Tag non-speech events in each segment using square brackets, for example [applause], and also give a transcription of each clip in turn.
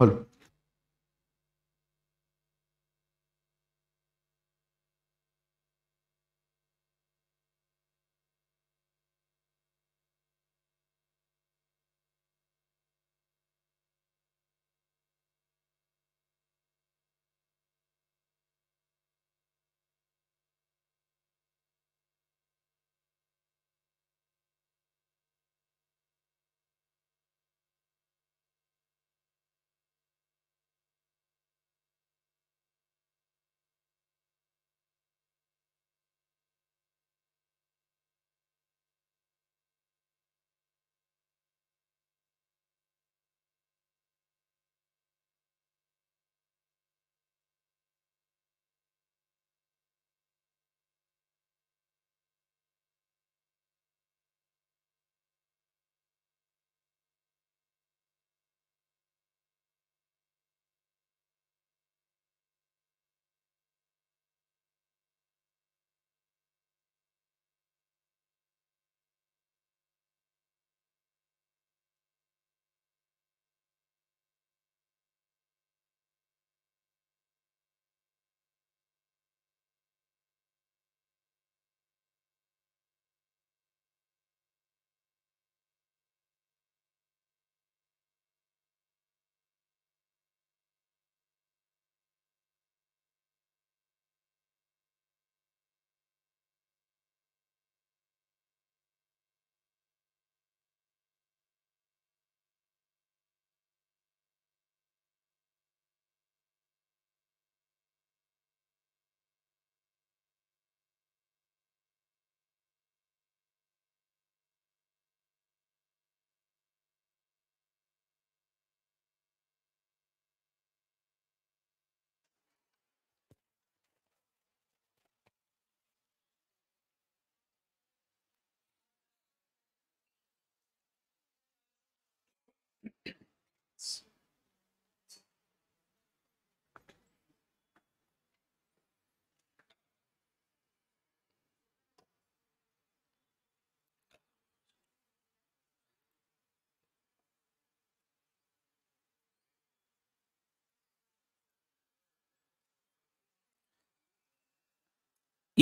बोलो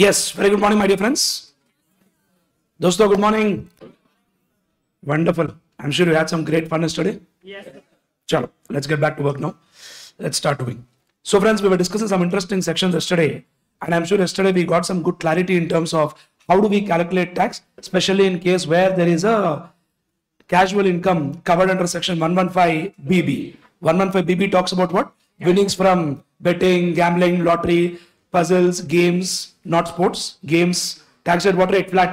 Yes, very good morning, my dear friends. Dosto, good morning. Wonderful. I'm sure you had some great fun yesterday. Yes. Chalo, let's get back to work now. Let's start doing. So, friends, we were discussing some interesting sections yesterday, and I'm sure yesterday we got some good clarity in terms of how do we calculate tax, especially in case where there is a casual income covered under section 115 BB. 115 BB talks about what? Winnings from betting, gambling, lottery, puzzles, games, not sports, games, tax at what rate? Flat.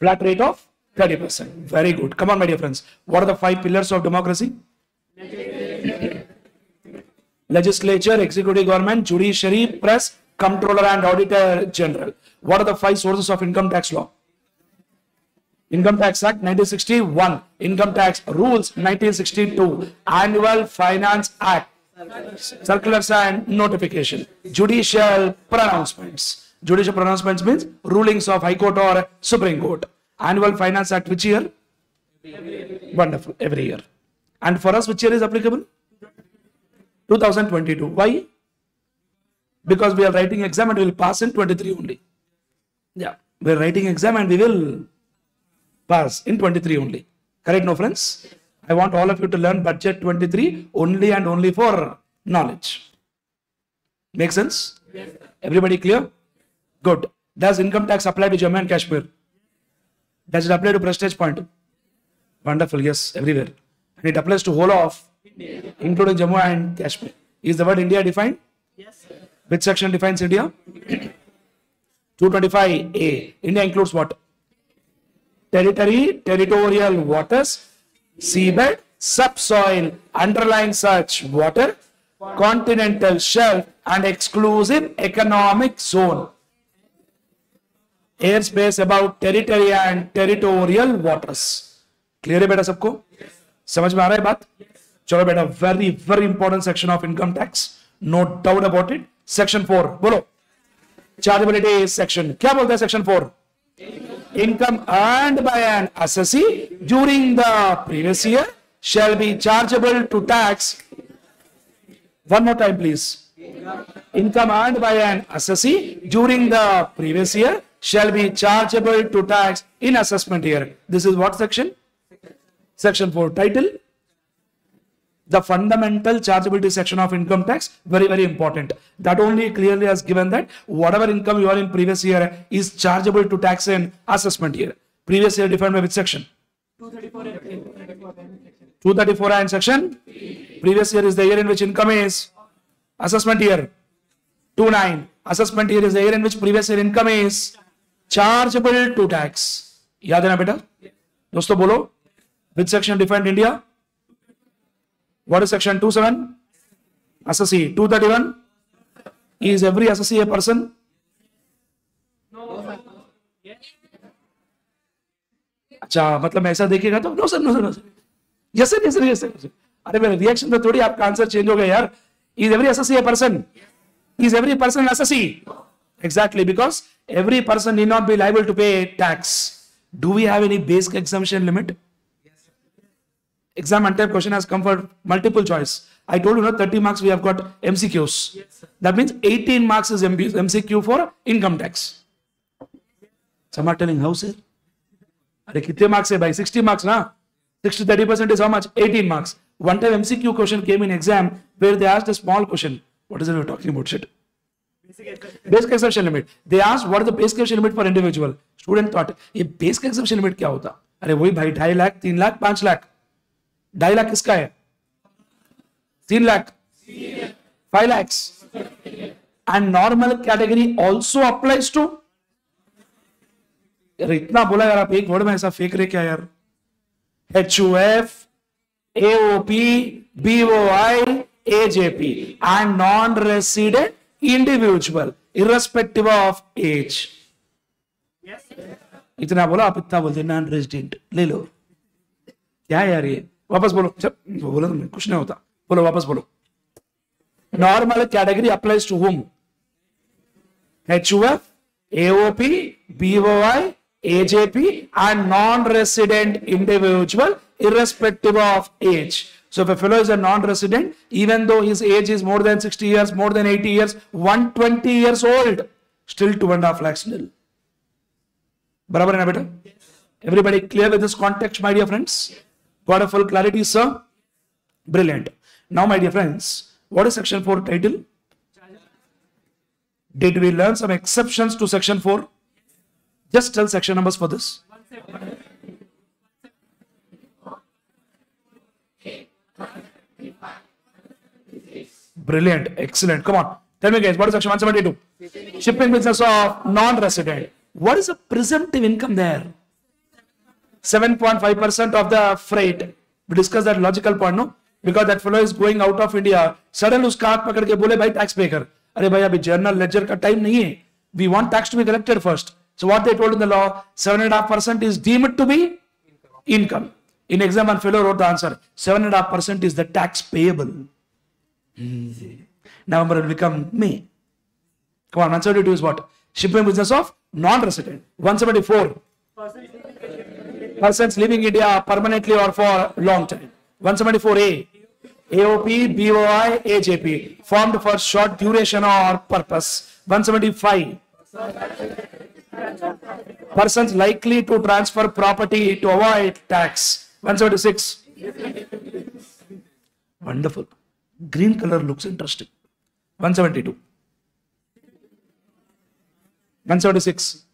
Flat rate of 30%. Very good. Come on, my dear friends. What are the five pillars of democracy? Legislature, executive government, judiciary, press, comptroller, and auditor general. What are the five sources of income tax law? Income Tax Act 1961, Income Tax Rules 1962, Annual Finance Act, Circulars and Notification, Judicial Pronouncements. Judicial pronouncements means rulings of High Court or Supreme Court. Annual Finance Act, which year? Wonderful, every year. And for us, which year is applicable? 2022. Why? Because we are writing exam and we will pass in 23 only. Yeah, we are writing exam and we will pass in 23 only. Correct, no friends? I want all of you to learn budget 23 only and only for knowledge. Make sense? Yes. Everybody clear? Good. Does income tax apply to Jammu and Kashmir? Does it apply to Prestige Point? Wonderful, yes, everywhere. And it applies to whole of, India. including Jammu and Kashmir. Is the word India defined? Yes. Which section defines India? 225A. India includes what? Territory, territorial waters, seabed, subsoil, underlying such water, continental shelf, and exclusive economic zone. Airspace about territory and territorial waters. Clear है बेटा सबको समझ में आ रहा है बात चलो बेटा very very important section of income tax no doubt about it section four बोलो चार्जेबिलिटी सेक्शन क्या बोलते हैं section four income earned by an assessee during the previous year shall be chargeable to tax. One more time, please. Income earned by an assessee during the previous year shall be chargeable to tax in assessment year. This is what section? Section 4. Title? The fundamental chargeability section of income tax. Very, very important. That only clearly has given that whatever income you are in previous year is chargeable to tax in assessment year. Previous year defined by which section? 234 and section? Previous year is the year in which income is assessment year. 29. Assessment year is the year in which previous year income is chargeable to tax. याद है ना बेटा दोस्तों बोलो which section defined India? What is section 27? Assessee. 231? Is every assessee a person? अच्छा मतलब ऐसा देखिएगा तो no sir no sir no sir yes sir yes sir yes sir अरे, मेरे रिएक्शन तो थोड़ी आपका आंसर चेंज हो गया यार is every assessee a person is every person assessee exactly because every person need not be liable to pay tax do we have any basic examination limit exam and type question has come for multiple choice. I told you, know, 30 marks we have got MCQs. Yes, that means 18 marks is MCQ for income tax. Some are telling how, sir? अरे कितने marks है भाई 60 marks ना 60 30 percent is how much 18 marks one time MCQ question came in exam where they asked a small question what is it we're talking about shit basic exemption limit they asked what is the basic exemption limit for individual student thought ये basic exemption limit क्या होता अरे वही भाई ढाई लाख तीन लाख पाँच लाख ढाई लाख किसका है? तीन lakh. Five lakhs and normal category also applies to यार इतना बोला यार आप एक वर्ड में ऐसा फेंक रहे क्या यार? H U F AOP BOI AJP and non resident individual irrespective of age इतना बोला आप इतना बोलते नॉन रेसिडेंट ले लो। क्या यार ये? वापस बोलो चल बोलो तुमने कुछ नहीं होता बोलो वापस बोलो normal category applies to home H U F AOP BOI AJP and non-resident individual irrespective of age. So if a fellow is a non-resident, even though his age is more than 60 years, more than 80 years, 120 years old, still two and a half lakhs nil. है ना बेटा Everybody clear with this context, my dear friends? Got a full clarity, sir? Brilliant. Now, my dear friends, what is section 4 title? Did we learn some exceptions to section 4? Just tell section numbers for this. Brilliant. Excellent. Come on. Tell me, guys, what is section 172? Shipping business of non-resident. What is the presumptive income there? 7.5% of the freight. We discussed that logical point, no? Because that fellow is going out of India. Suddenly उसका हाथ पकड़ के बोले भाई tax pay कर अरे भाई अभी जर्नल लेजर का टाइम नहीं है we want tax to be collected first so what they told in the law 7.5% is deemed to be income in exam and fellow wrote the answer 7.5% is the tax payable November will become May come on 172 is what shipping business of non-resident 174 persons living India permanently or for long time. 174A, AOP, BOI, AJP, formed for short duration or purpose. 175, persons likely to transfer property to avoid tax. 176, wonderful. Green color looks interesting. 172, 176,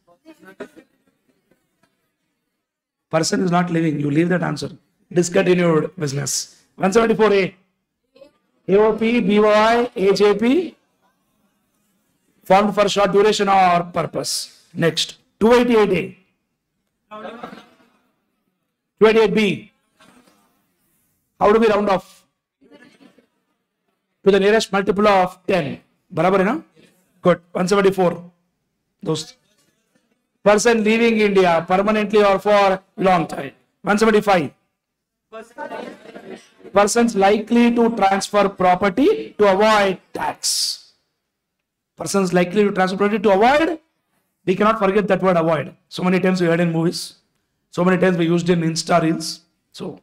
person is not living, you leave that answer. Discontinued business. 174A. AOP, BOI, AJP, formed for short duration or purpose. Next. 288A. 288B. How do we round off? To the nearest multiple of 10. Barabar, na? Good. 174. Those person leaving India permanently or for long time. 175. Persons likely to transfer property to avoid tax. Persons likely to transfer property to avoid. We cannot forget that word avoid. So many times we heard in movies. So many times we used in Insta reels. So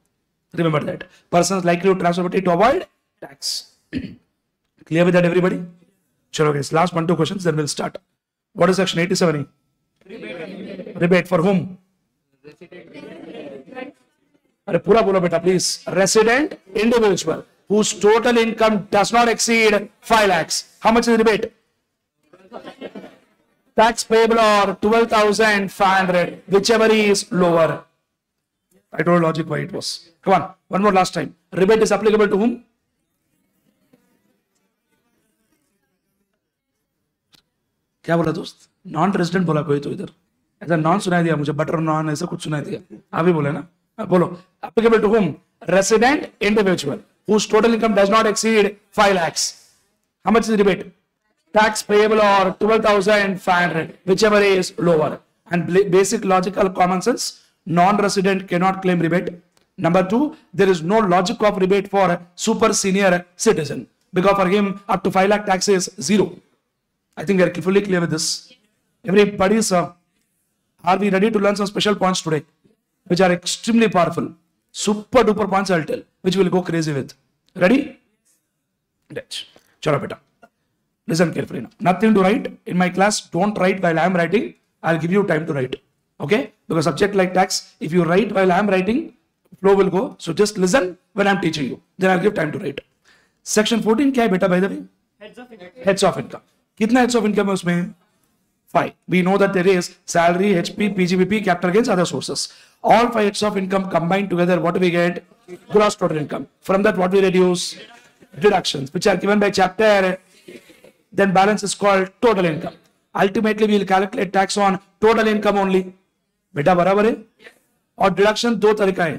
Remember that. Persons likely to transfer property to avoid tax. [clears throat] Clear with that, everybody? Sure, guys. Last one, two questions, then we'll start. What is section 87? Rebate for home अरे पूरा बोलो बेटा please resident individual whose total income does not exceed five lakhs how much is rebate tax payable और twelve thousand five hundred whichever is lower I don't logic why it was come one more last time rebate is applicable to whom क्या बोला दोस्त? Non resident बोला कोई तो इधर ऐसा non सुनाई दिया मुझे बटर नॉन ऐसा कुछ सुनाई दिया आप ही बोले ना हाँ, बोलो applicable to whom resident individual whose total income does not exceed 5 lakhs how much is the rebate tax payable or 12500 whichever is lower and basic logical common sense non-resident cannot claim rebate number two there is no logic of rebate for super senior citizen because for him up to 5 lakh tax is zero I think we are fully clear with this. Everybody, sir, are we ready to learn some special points today, which are extremely powerful? Super duper points I'll tell, which we'll go crazy with. Ready? Let's. Chalo beta. Listen carefully now. Nothing to write. In my class, don't write while I am writing. I'll give you time to write. Okay? Because subject like tax, if you write while I am writing, flow will go. So just listen when I'm teaching you. Then I'll give time to write. Section 14 क्या है बेटा by the way? heads of income कितना heads of income है उसमें five we know that there is salary hp pgbp capital gains other sources all five heads of income combined together what do we get gross total income from that what we reduce deductions which are given by chapter then balance is called total income ultimately we will calculate tax on total income only बेटा बराबर है और deduction दो तरीका है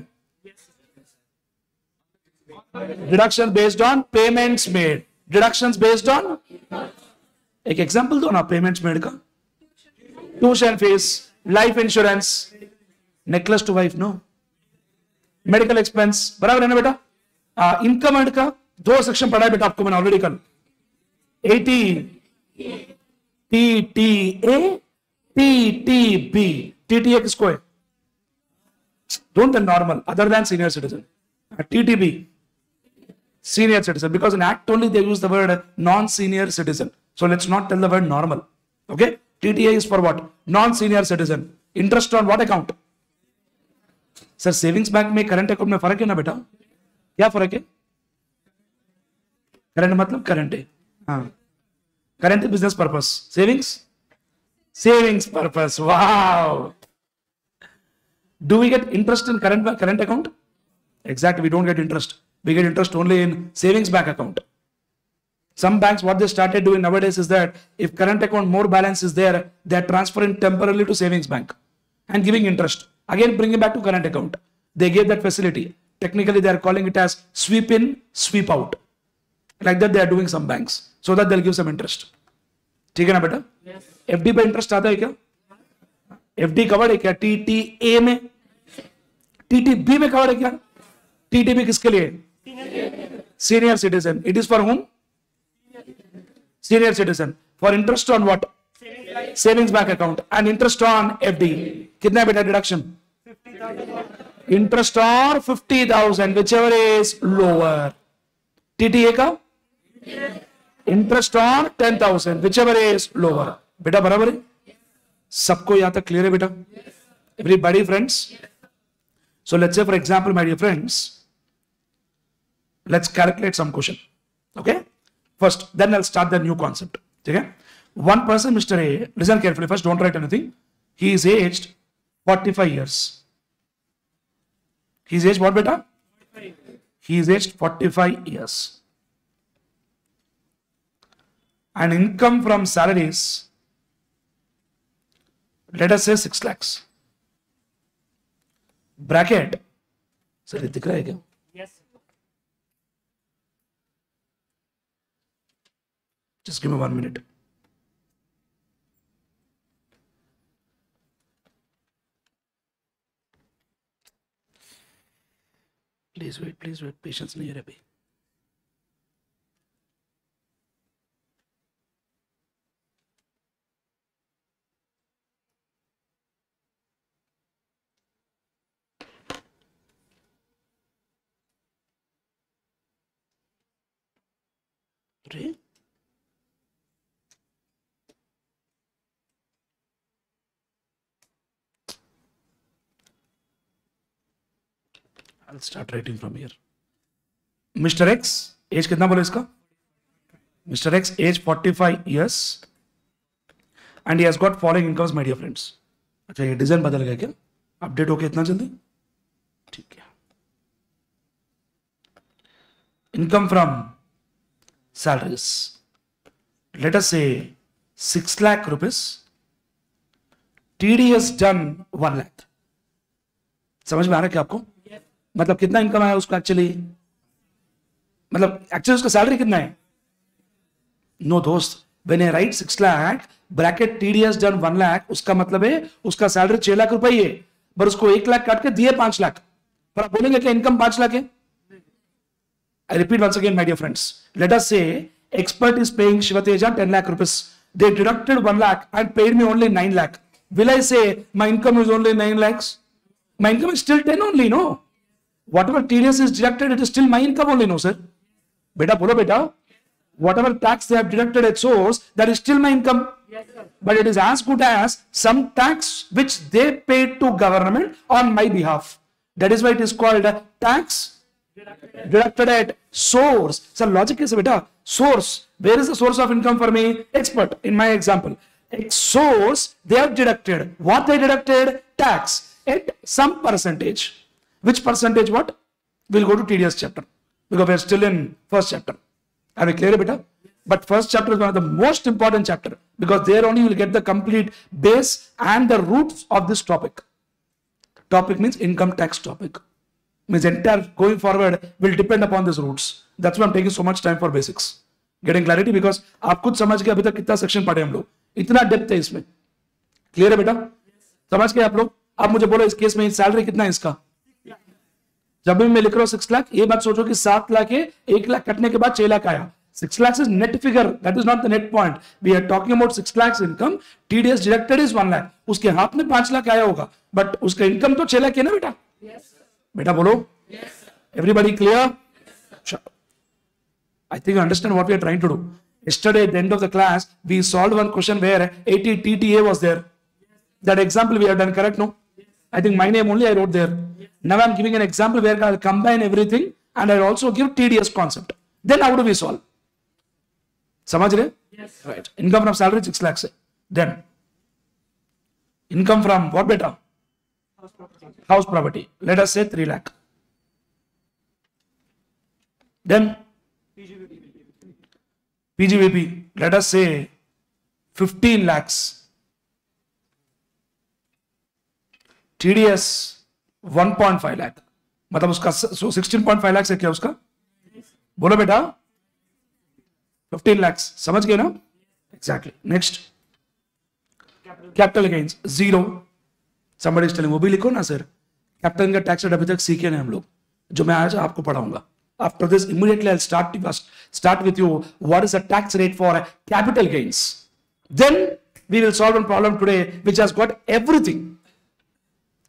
deduction based on payments made deductions based on एक example दो ना पेमेंट्स मेड का tuition fees life insurance necklace to wife no medical expense बराबर है ना बेटा इनकम एंड का दो सेक्शन पढ़ा है बेटा आपको मैंने ऑलरेडी कल eighty T T A T T B T T A किसको है don't tell normal other than senior citizen Uh, ttb senior citizen because in act only they use the word non-senior citizen so let's not tell the word normal okay tta is for what non-senior citizen interest on what account sir savings bank में current account में फ़र्क है ना बेटा क्या फ़र्क है current मतलब करंट है हाँ current business purpose savings savings purpose wow do we get interest in current current account exactly we don't get interest we get interest only in savings bank account some banks what they started doing nowadays is that if current account more balance is there they're transferring temporarily to savings bank and giving interest again bringing back to current account they gave that facility technically they are calling it as sweep in sweep out like that they are doing some banks so that they'll give some interest ठीक है ना बेटा FD पे interest आता है क्या FD covered है क्या टी टी ए में टी टी बी में कवर्ड है क्या टी टी बी किसके लिए senior citizen it is for home citizen for interest on what savings bank account and interest on FD कितना है बेटा deduction interest on fifty thousand whichever is lower TTA का? Interest on ten thousand whichever is lower बेटा बराबर है? सबको यहाँ तक क्लियर है बेटा? Everybody friends so let's say for example my dear friends let's calculate some question okay first then I start the new concept ठीक है one person mister A listen carefully first don't write anything he is aged 45 years he is aged what beta he is aged 45 years and income from salaries let us say 6 lakhs bracket sir ये दिख रहा है क्या Just give me one minute. Please wait please wait patience नहीं है अभी अरे I'll start writing. from here. Mr. X, age कितना बोले इसका? Mister X age 45 years and he has got following incomes my dear friends अच्छा ये design बदल गया क्या? अपडेट हो गया इतना जल्दी? ठीक है। Income from salaries. Let us say 6 lakh rupees. TD has done 1 lakh. समझ में आ रहा है क्या आपको? मतलब कितना इनकम आया उसका एक्चुअली मतलब एक्चुअली उसका सैलरी कितना है? नो दोस्त when a right six lakh bracket TDS done one lakh उसका मतलब है, उसका सैलरी छह लाख रुपए है पर उसको एक लाख काट के दिए पाँच लाख पर आप बोलेंगे क्या इनकम पाँच लाख है? I repeat once again my dear friends let us say expert is paying Shivteja ten lakh rupees they deducted one lakh and paid me only nine lakh will I say my income is only nine lakhs my income is still ten only no Whatever TDS is deducted, it is still my income only, no, sir? Beta, bolo beta. Whatever tax they have deducted at source, that is still my income. Yes. But it is as good as some tax which they paid to government on my behalf. That is why it is called a tax deducted at source. So logic is beta source. Where is the source of income for me? Expert in my example. At source they have deducted. What they deducted? Tax at some percentage Which percentage? What? We'll go to TDS chapter because we're still in first chapter. Are we clear, beta? But first chapter is one of the most important chapter because there only you will get the complete base and the roots of this topic. Topic means income tax topic. means entire going forward will depend upon these roots. That's why I'm taking so much time for basics. Getting clarity because आप खुद समझ के अभी तक कितना section पढ़े हम लोग इतना डेप्थ है इसमें क्लियर है बेटा समझ गए आप लोग आप मुझे बोलो इस केस में सैलरी कितना है इसका जब भी मैं लिख रहा हूँ सिक्स लाख ये मत सोचो कि सात लाख है एक लाख कटने के बाद छह लाख आया। Six lakh is net figure that is not the net point we are talking about six lakh income TDS deducted is one lakh उसके हाथ में पाँच लाख आया होगा बट उसका इनकम तो छह लाख है ना बेटा? बेटा बोलो। Everybody clear I think understand what we are trying to do Yesterday, at the end of the class, we solved one question where 80 TTA was there. That example we have done correct, no? I think my name only I wrote there. Now I'm giving an example where I'll combine everything and I'll also give TDS concept. Then how do we solve? Samajre? Yes. Right. Income from salary 6 lakhs. Then income from what better? House property. House property. Let us say 3 lakh. Then PGBP. Let us say 15 lakhs. TDS 1.5 lakh. मतलब उसका सो 16.5 लाख है क्या उसका बोलो बेटा 15 lakhs समझ गए ना exactly next capital gains zero is telling वो भी लिखो ना सर कैपिटल का टैक्स रेट अभी तक सीखे नहीं हम लोग जो मैं आज आपको पढ़ाऊँगा after this start with you what is the tax rate for capital gains then we will solve one problem today which has got everything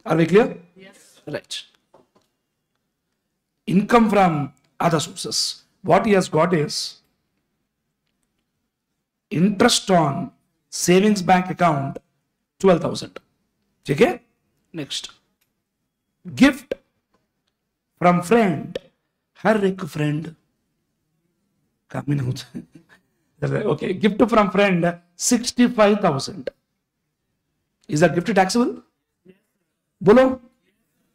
are we clear Yes. Right income from other sources what he has got is interest on savings bank account 12000 ठीक है next gift from friend हर एक friend काम ही नहीं होता okay gift from friend 65000 is that gift taxable बोलो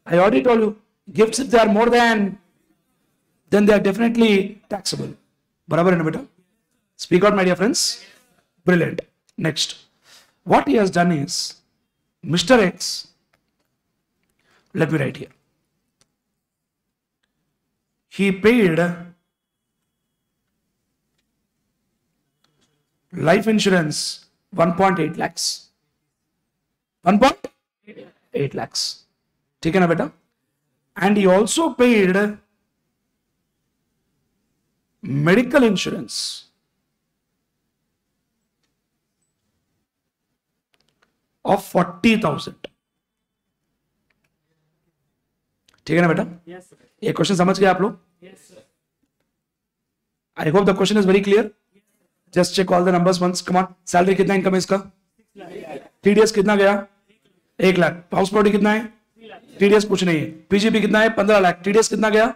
I already told you, gifts if they are more than, then they are definitely taxable. Barabar and. Speak out, my dear friends. Brilliant. Next. What he has done is, Mr. X, let me write here. He paid life insurance 1.8 lakhs. 1.8 lakhs. ठीक है ना बेटा? And he also paid medical insurance of forty thousand ठीक है ना बेटा? Yes, sir. ये question समझ गए आप लोग? I hope the question is very clear just check all the numbers once come on salary कितना इनकम है इसका? टीडीएस कितना गया? एक लाख हाउस प्रॉपर्टी कितना है? टीडीएस कुछ नहीं है। पीजीपी कितना है? पंद्रह लाख। टीडीएस कितना गया?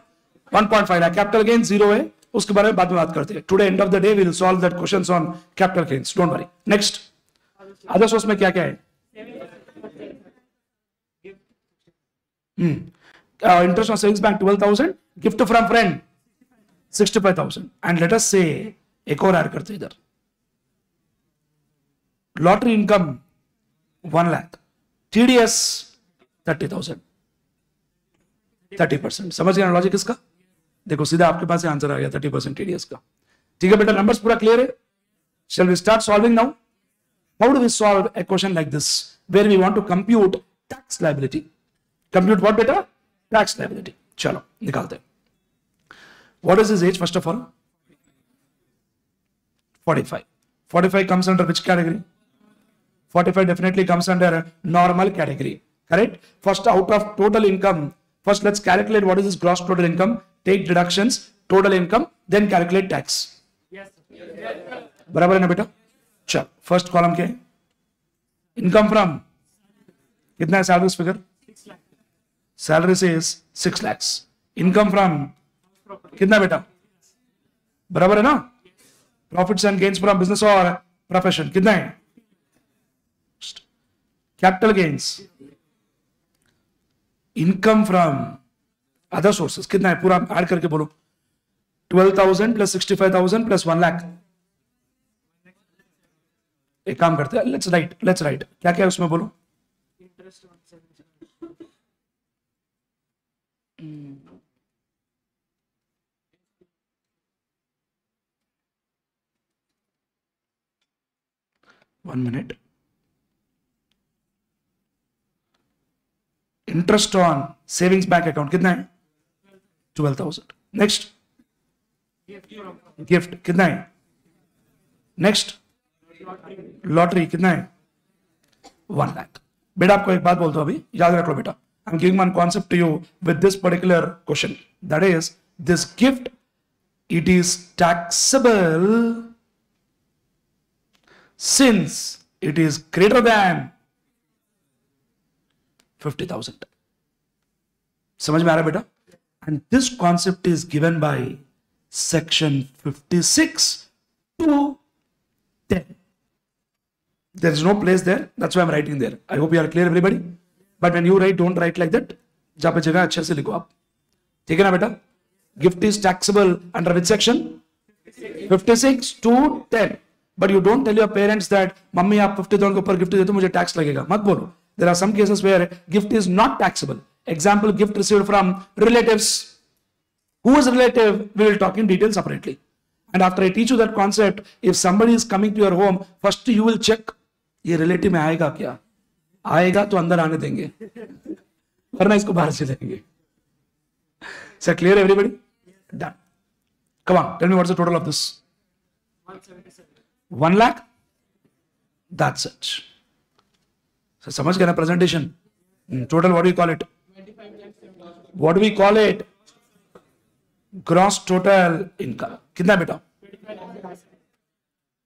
1.5 लाख। कैपिटल गेन ज़ीरो है। उसके बारे में बाद में बात करते हैं। Today end of the day will solve that questions on capital gains don't worry next other source में क्या क्या है? Interest on savings bank twelve thousand gift from friend sixty five thousand and let us से एक और add करते इधर। Lottery income one lakh TDS thirty thousand thirty percent समझ गया लॉजिक इसका? देखो, सीधा आपके पास आंसर आ गया थर्टी परसेंट टीडीएस का। ठीक है बेटा नंबर्स पूरा क्लियर है? Shall we start solving now how do we solve a question like this where we want to compute tax liability compute what बेटा टैक्स लाइबिलिटी चलो, निकालते हैं। What is is age first of all forty five forty five comes under which category forty five definitely comes under normal category correct first out of total income first let's calculate what is this gross total income take deductions total income then calculate tax Yes. बराबर है ना बेटा चल first column के income from कितना है salary figure. Salary से six lakhs income from. कितना बेटा बराबर है ना profits and gains from business और प्रोफेशन कितना है capital gains income from other sources कितना है? पूरा ऐड करके बोलो। Twelve thousand plus sixty five thousand plus one lakh एक काम करते हैं। लेट्स राइट लेट्स राइट क्या क्या है उसमें बोलो. One minute interest on savings bank account कितना है? ट्वेल्व थाउज़ेंड नेक्स्ट गिफ्ट कितना है? नेक्स्ट लॉटरी कितना है? वन लाख बेटा, आपको एक बात बोलता हूँ अभी। याद रख लो बेटा। I am giving one concept to you with this particular question that is this gift it is taxable since it is greater than fifty thousand समझ में आ रहा है बेटा? And this concept is given by section 56 two 10 there is no place there. That's why i'm writing there. I hope you are clear, everybody. But when you write, don't write like that. जहाँ पे जगह अच्छे से लिखो आप। ठीक है ना बेटा? Gift is taxable under which section 56 two 10 but you don't tell your parents that mummy, आप 50 के ऊपर गिफ्ट दे दो मुझे टैक्स लगेगा. मत बोलो। There are some cases where gift is not taxable example gift received from relatives who is relative we will talk in detail separately and after i teach you that concept if somebody is coming to your home first you will check ये relative में आएगा क्या आएगा तो अंदर आने देंगे वरना इसको बाहर से देंगे sir clear everybody done come on tell me what's the total of this 177. 1 lakh that's it समझ गए ना presentation total what you call it 25 lakhs. what do we call it gross total income कितना है बेटा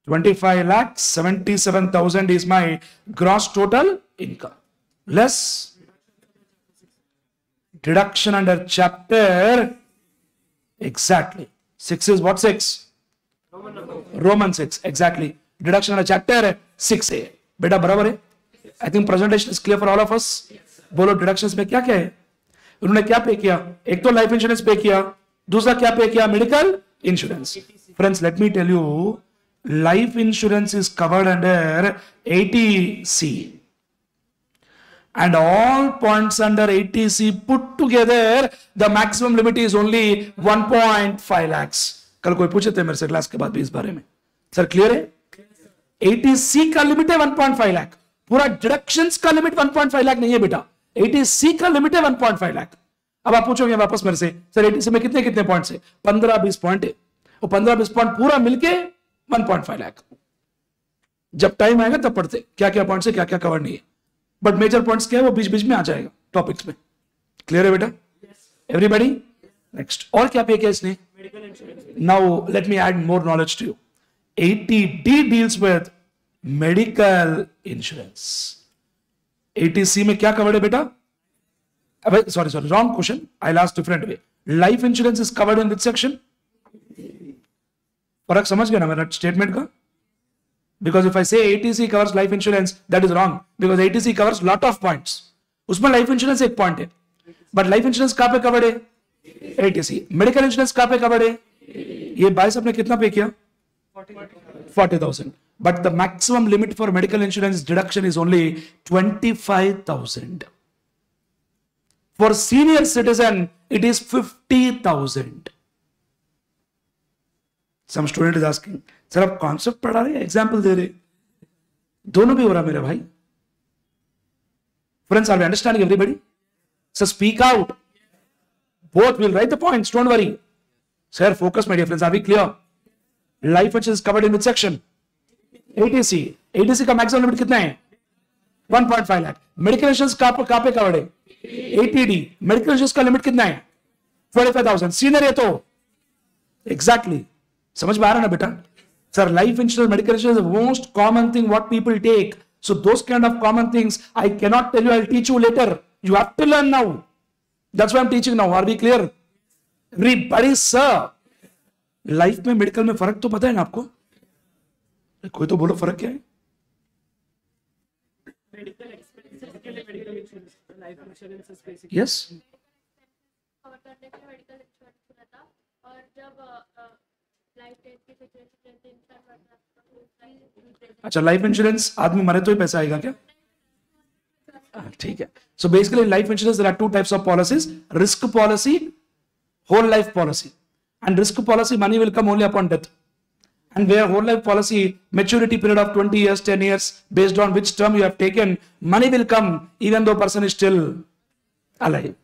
25 lakh 77000 is my gross total income less deduction under chapter exactly 6 is what 6 Roman number. Roman six exactly deduction वाला chapter है six है बेटा बराबर है I think presentation is clear for all of us बोलो डिडक्शंस में क्या क्या है? उन्होंने क्या पे किया? एक तो लाइफ इंश्योरेंस पे किया दूसरा क्या पे किया? Medical insurance friends let me tell you life insurance is covered under 80C and all points under 80C put together, the maximum limit is only 1.5 lakhs. कल कोई पूछे थे मेरे से क्लास के बाद भी इस बारे में। सर क्लियर है? 80C का लिमिट है 1.5 लाख पूरा डिडक्शंस का लिमिट 1.5 लाख नहीं है बेटा। 80C का लिमिट है 1.5 लाख अब आप पूछोगे वापस मेरे से सर 80C में कितने कितने पॉइंट्स है? 15 20 पॉइंट है। वो 15 20 पॉइंट पूरा मिलके 1.5 लाख जब टाइम आएगा तब पढ़ते क्या क्या पॉइंट्स है क्या क्या कवर नहीं है। बट मेजर पॉइंट्स क्या है वो बीच बीच में आ जाएगा टॉपिक्स में। क्लियर है बेटा? एवरीबडी नेक्स्ट और क्या पे किया इसने? Medical insurance now let me add more knowledge to you. 80d deals medical insurance 80c में क्या कवर्ड है बेटा? अबे sorry sorry wrong question I last different way life insurance is covered in which section फ़र्क समझ गया ना मेरा स्टेटमेंट का? Because if I say ATC covers life insurance, that is wrong. Because ATC covers lot of points. उसमें life insurance एक point है। But life insurance कहाँ पे कवर्ड है? एटीसी मेडिकल इंश्योरेंस कहाँ पे कवर्ड है? ये बाईस आपने कितना पे किया? Forty thousand but the maximum limit for medical insurance deduction is only twenty five thousand for senior citizen it is fifty thousand some student is asking sir आप कॉन्सेप्ट पढ़ा रहे एग्जाम्पल दे रहे दोनों भी हो रहा मेरे भाई friends are understanding everybody sir speak out both will write the points don't worry sir focus my dear friends are we clear life insurance is covered in which section ATC ATC का maximum limit कितना है? 1.5 lakh medical insurance कहाँ पे covered है? ATD medical insurance का limit कितना है? 45000 senior है तो? Exactly exactly. समझ में आ रहा ना बेटा? Sir life insurance medical insurance most common thing what people take so those kind of common things I cannot tell you I teach you later you have to learn now that's why I am teaching now are we clear everybody sir life में medical में फ़र्क तो पता है ना आपको? कोई तो बोलो फ़र्क क्या है? मेडिकल एक्सपेंसेस के लिए medical insurance life insurance basic yes cover करने के लिए मेडिकल इंश्योरेंस रहता। और जब लाइफ डेथ की सिचुएशन रहती है इंसान मर जाता है तो अच्छा लाइफ इंश्योरेंस आदमी मरे तो ही पैसा आएगा क्या? हाँ, ठीक है। So basically life insurance there are two types of policies risk policy whole life policy and risk policy money will come only upon death. and where whole life policy maturity period of 20 years 10 years based on which term you have taken money will come even though person is still alive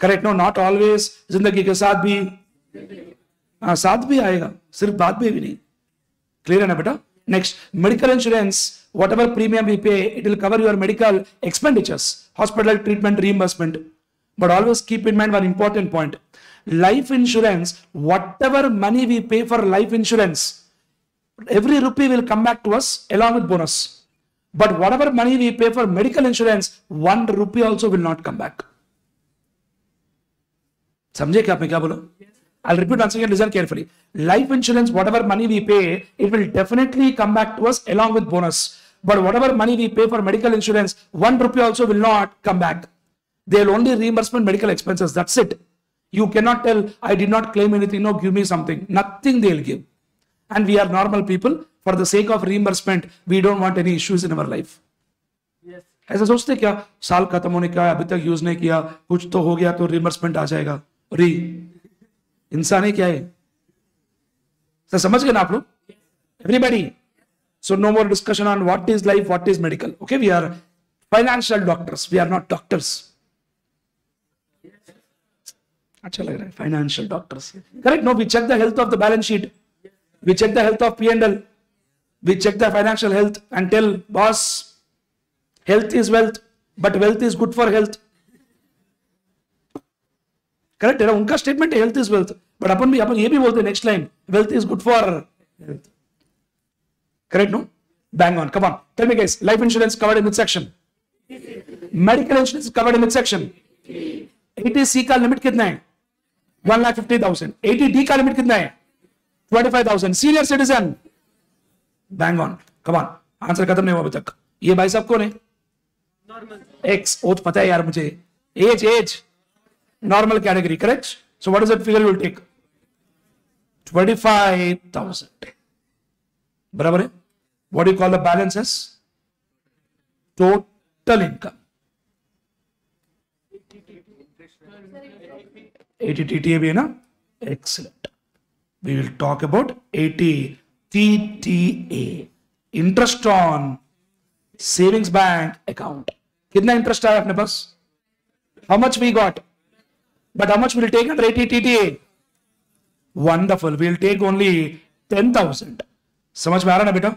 correct no not always जिंदगी के साथ भी हाँ साथ भी आएगा सिर्फ बात में भी नहीं क्लियर है ना बेटा next medical insurance whatever premium we pay it will cover your medical expenditures hospital treatment reimbursement but always keep in mind one important point life insurance whatever money we pay for life insurance every rupee will come back to us along with bonus but whatever money we pay for medical insurance one rupee also will not come back समझे क्या आपने क्या बोला I'll repeat once again, listen carefully. Life insurance, whatever money we pay, it will definitely come back to us along with bonus. But whatever money we pay for medical insurance, one rupee also will not come back. They'll only reimbursement medical expenses. That's it. You cannot tell, I did not claim anything. No, give me something. Nothing they'll give. And we are normal people. For the sake of reimbursement, we don't want any issues in our life. Yes ऐसा सोचते क्या साल खत्म होने का है, अभी तक यूज नहीं किया कुछ तो हो गया तो रिमर्समेंट आ जाएगा री इंसान है क्या है सर समझ गए ना आप लोग everybody so no more discussion on what is life what is medical okay we are financial doctors we are not doctors अच्छा लग रहा है। Financial doctors correct no we check the health of the balance sheet we check the health of P and L we check the financial health and tell boss health is wealth, but wealth is good for health. Correct है उनका statement health is wealth but अपन भी, अपन ये भी बोलते हैं next line wealth is good for health correct no bang on come on tell me guys life insurance covered in this section medical insurance covered in this section 80 का limit कितना है? One lakh fifty thousand eighty D का limit कितना है? Twenty five thousand senior citizen bang on come on answer खत्म नहीं हुआ अभी तक. ये भाई साहब कौन है? एक्स ओथ पता है यार मुझे. Age age normal category correct so what is that figure will take 25000 बराबर है? What you call the balances total income 80 TTA भी है ना? Excellent. We will talk about 80 TTA interest on savings bank account कितना interest आया अपने पास? How much we got but how much will take under eighty TTA wonderful will take only ten thousand समझ में आ रहा ना बेटा?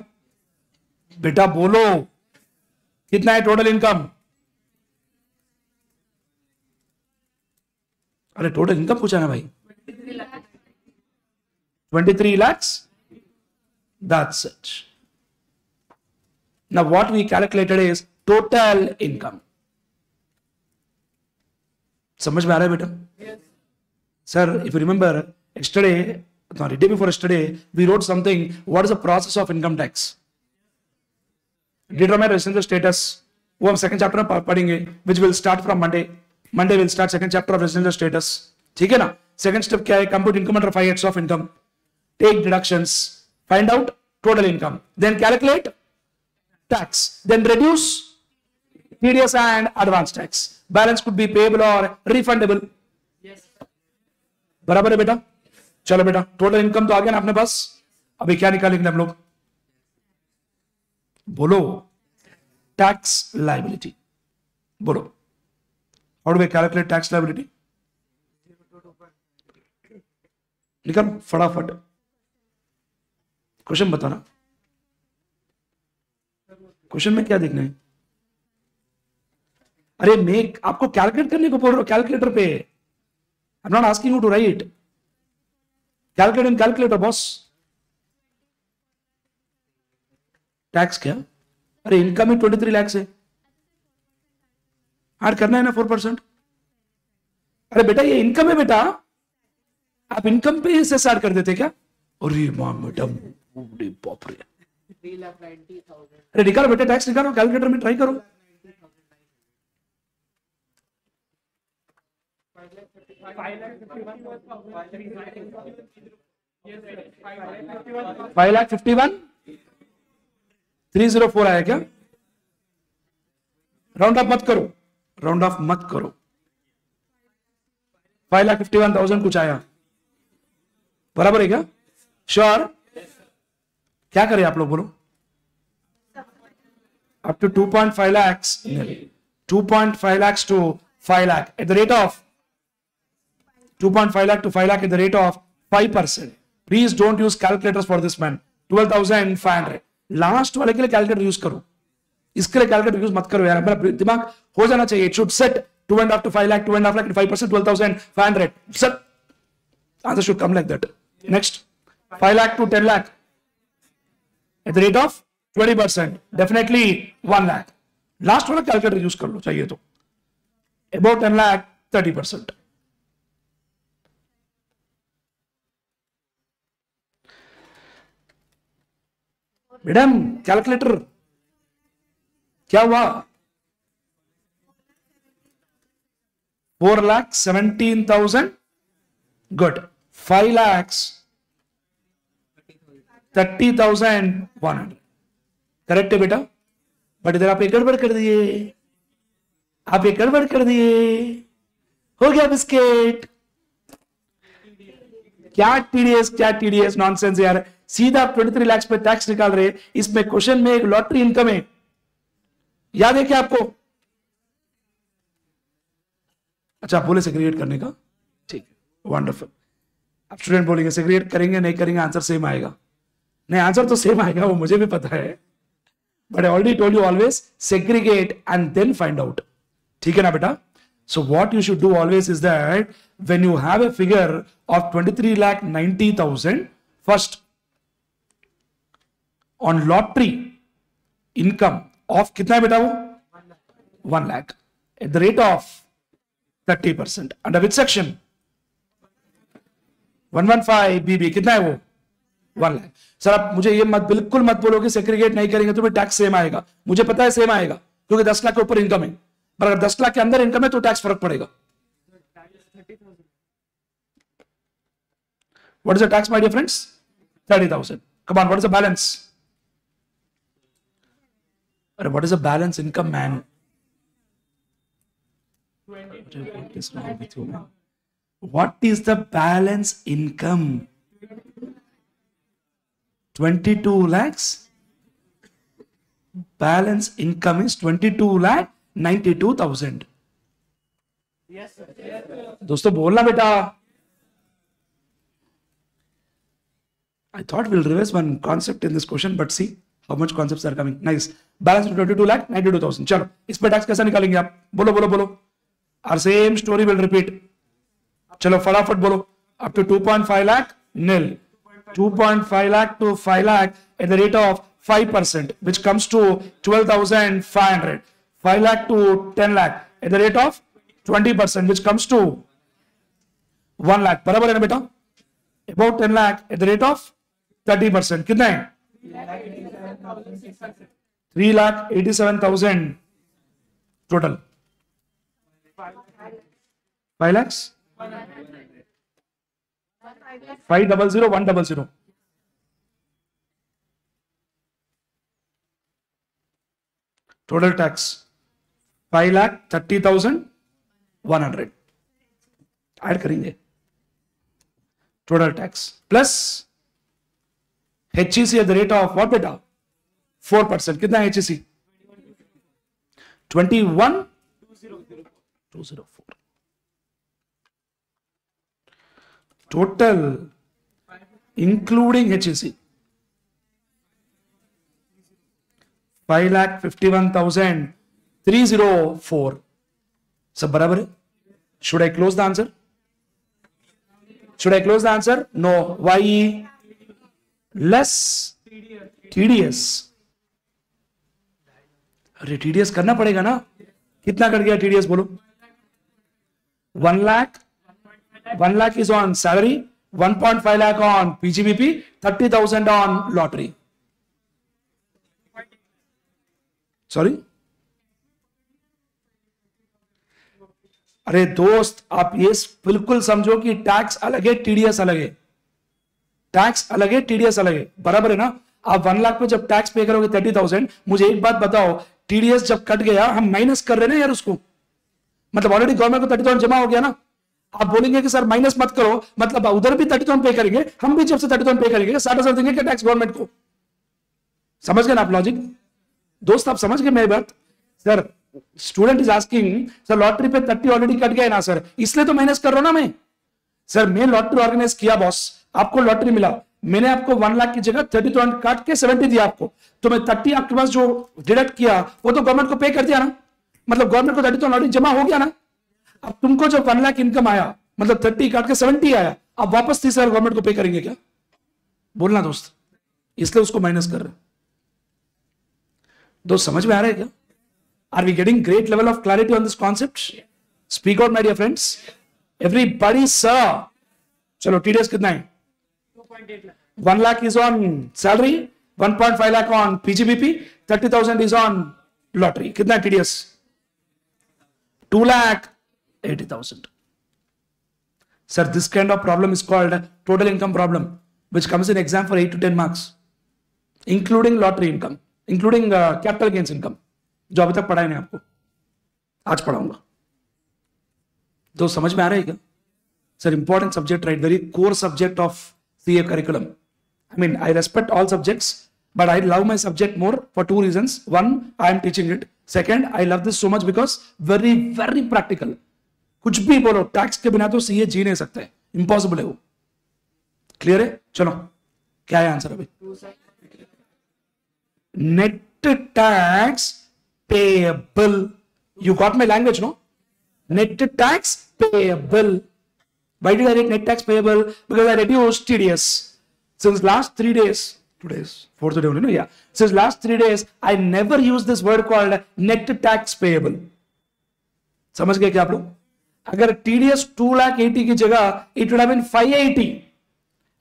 बेटा बोलो कितना है टोटल इनकम अरे टोटल इनकम पूछा ना भाई। Twenty three lakhs that's it now what we calculated is total income समझ में आ रहा है बेटा? Sir if you remember yesterday day before yesterday we wrote something what is the process of income tax determine residential status वो हम second chapter में पढ़ेंगे which will start from Monday Monday will start second chapter of residential status ठीक है ना? Second step क्या है? Compute income under five heads of income take deductions find out total income then calculate tax then reduce TDS and advance tax. Balance could be payable or refundable. बराबर है बेटा? चलो बेटा टोटल इनकम तो आ गया ना अपने पास? अभी क्या निकालेंगे हम लोग? बोलो। टैक्स लाइबिलिटी बोलो। How do we calculate tax liability निकल फटाफट। क्वेश्चन बताना। क्वेश्चन में क्या देखना है? अरे, मैं आपको कैलकुलेट करने को बोल रहा हूँ कैलकुलेटर पे। I am not asking you to write calculate in calculator boss tax क्या? अरे इनकम ही ट्वेंटी थ्री लैक्स है। ऐड करना है ना फोर परसेंट अरे बेटा, ये इनकम है बेटा। आप इनकम पे सेस ऐड कर देते क्या? अरे मैडम अरे निकालो बेटा टैक्स निकालो कैलकुलेटर में ट्राई करो। Five lakh fifty one three zero four आया क्या? राउंड अप मत करो। राउंड ऑफ़ मत करो। Five lakh fifty one thousand कुछ आया। बराबर है क्या? श्योर क्या करें आप लोग बोलो? Up to 2.5 lakhs 2.5 lakhs to 5 lakh at the rate of 2.5 lakh to 5 lakh at the rate of 5%. Please don't use calculators for this man. 12,500. Last वाले के लिए कैलकुलेटर यूज़ करो। इसके लिए कैलकुलेटर यूज़ मत करो यार। मेरा दिमाग हो जाना चाहिए. It should set two and to five lakh two and half lakh five percent twelve thousand five hundred set answer should come like that next five lakh to ten lakh at the rate of twenty percent definitely one lakh last वाला calculator use कर लो. चाहिए तो. About ten lakh thirty percent madam calculator क्या हुआ? Four lakh seventeen thousand good five lakhs thirty thousand one hundred correct है बेटा? But इधर आप एक गड़बड़ कर दिए। आप एक गड़बड़ कर दिए। हो गया बिस्किट। क्या टीडीएस क्या टीडीएस नॉनसेंस यार। सीधा आप 23 लाख पे टैक्स निकाल रहे। इसमें क्वेश्चन में एक लॉटरी इनकम है। याद है क्या आपको? अच्छा आप बोले सेग्रीगेट करने का? ठीक है। वंडरफुल अब स्टूडेंट बोलेंगे सेग्रीगेट करेंगे नहीं करेंगे आंसर सेम आएगा. नहीं आंसर तो सेम आएगा वो मुझे भी पता है। But I already told you always segregate and then find out ठीक है ना बेटा? So what you should do always is that when you have a figure of twenty three lakh ninety thousand first on lottery income of कितना है बेटा वो? One lakh at the rate of thirty percent under which section one one five BB कितना है वो? One lakh sir आप मुझे ये मत बिल्कुल मत बोलो कि सेग्रीगेट नहीं करेंगे तो भी टैक्स सेम आएगा। मुझे पता है सेम आएगा क्योंकि दस लाख के ऊपर इनकम है। पर अगर दस लाख के अंदर इनकम है तो टैक्स फ़र्क पड़ेगा। What is the tax, my dear friends? 30,000. Come on, what is the balance? Or what is the balance income, man? What is wrong with you, man? What is the balance income? 22 lakhs. Balance income is 22 lakh 92,000. Yes sir दोस्तों बोलना बेटा I thought we'll revise one concept in this question, but see how much concepts are coming. Nice. Balance 22 lakh 92,000. चलो इस पे tax कैसा निकालेंगे आप बोलो बोलो बोलो our same story will repeat चलो फटाफट बोलो up to 2.5 lakh nil 2.5 lakh to 5 lakh at the rate of 5% which comes to 12500 5 lakh to 10 lakh at the rate of 20% which comes to 1 lakh बराबर है ना बेटा about 10 lakh at the rate of 30% कितना है 3 lakh 87,000 total 5 lakhs five lakhs five double zero one double zero total tax five lakh thirty thousand one hundred add करेंगे total tax plus H C at the rate of what बेटा four percent कितना H C twenty one two zero four total including HEC 5 lakh 51,000 304 सब बराबर है should I close the answer should I close the answer no why less TDS अरे TDS करना पड़ेगा ना कितना कट गया TDS बोलो one lakh 1 lakh is on salary, 1.5 lakh on PGBP, 30,000 on lottery. Sorry? अरे दोस्त आप ये बिल्कुल समझो कि टैक्स अलग है टीडीएस अलग है। टैक्स अलग है टीडीएस अलग है। बराबर है ना? आप वन लाख पे जब टैक्स पे करोगे थर्टी थाउज़ेंड मुझे एक बात बताओ टीडीएस जब कट गया हम माइनस कर रहे ना यार उसको? मतलब ऑलरेडी गवर्नमेंट को थर्टी थाउज़ेंड जमा हो गया ना? आप बोलेंगे कि सर माइनस मत करो मतलब उधर भी थर्टी पे करेंगे, हम भी जब से थर्टी पे करेंगे, साठ हज़ार देंगे क्या टैक्स गवर्नमेंट को? समझ गए ना आप लॉजिक दोस्त, आप समझ गए मेरी बात? Sir student is asking sir lottery पे थर्टी ऑलरेडी कट गया ना, सर? इसलिए तो माइनस कर रहा हूँ ना मैं। सर, मैं लॉटरी ऑर्गेनाइज किया बॉस आपको लॉटरी मिला। मैंने आपको वन लाख की जगह थर्टी थाउज़ेंड काट के सेवेंटी दिया आपको। तो मैं थर्टी आपके पास जो डिडक्ट किया, वो तो गवर्नमेंट को पे कर दिया ना। मतलब गवर्नमेंट को थर्टी थाउज़ेंड ऑलरेडी जमा हो गया ना। अब तुमको जब वन लाख इनकम आया मतलब थर्टी काट के सेवेंटी आया अब वापस तीस हज़ार गवर्नमेंट को पे करेंगे क्या? बोलना दोस्त इसलिए उसको माइनस कर रहे दोस्त समझ में आ रहा है क्या? Are we getting great level of clarity on this concept speak out my dear friends everybody sir चलो टीडीएस कितना है? 2.8 lakh. One lakh is on salary 1.5 lakh on PGBP 30,000 is on lottery कितना TDS two lakh Eighty thousand Sir, this kind of problem is called total income problem, which comes in exam for 8 to 10 marks, including lottery income, including uh, capital gains income, जो अभी तक पढ़ाए नहीं आपको आज पढ़ाऊंगा तो समझ में आ रहा है क्या sir important subject right very core subject of C A curriculum I mean I respect all subjects but I love my subject more for two reasons. One, I am teaching it. Second, I love this so much because very, very practical. कुछ भी बोलो tax के बिना तो CA जी नहीं सकते। Impossible है वो। क्लियर है? चलो, क्या है आंसर अभी? Net tax payable you got my language no net tax payable why this are net tax payable because are ready studious since last three days Today's fourth day no? Yeah. अगर TDS two lakh eighty की जगह it would have five eighty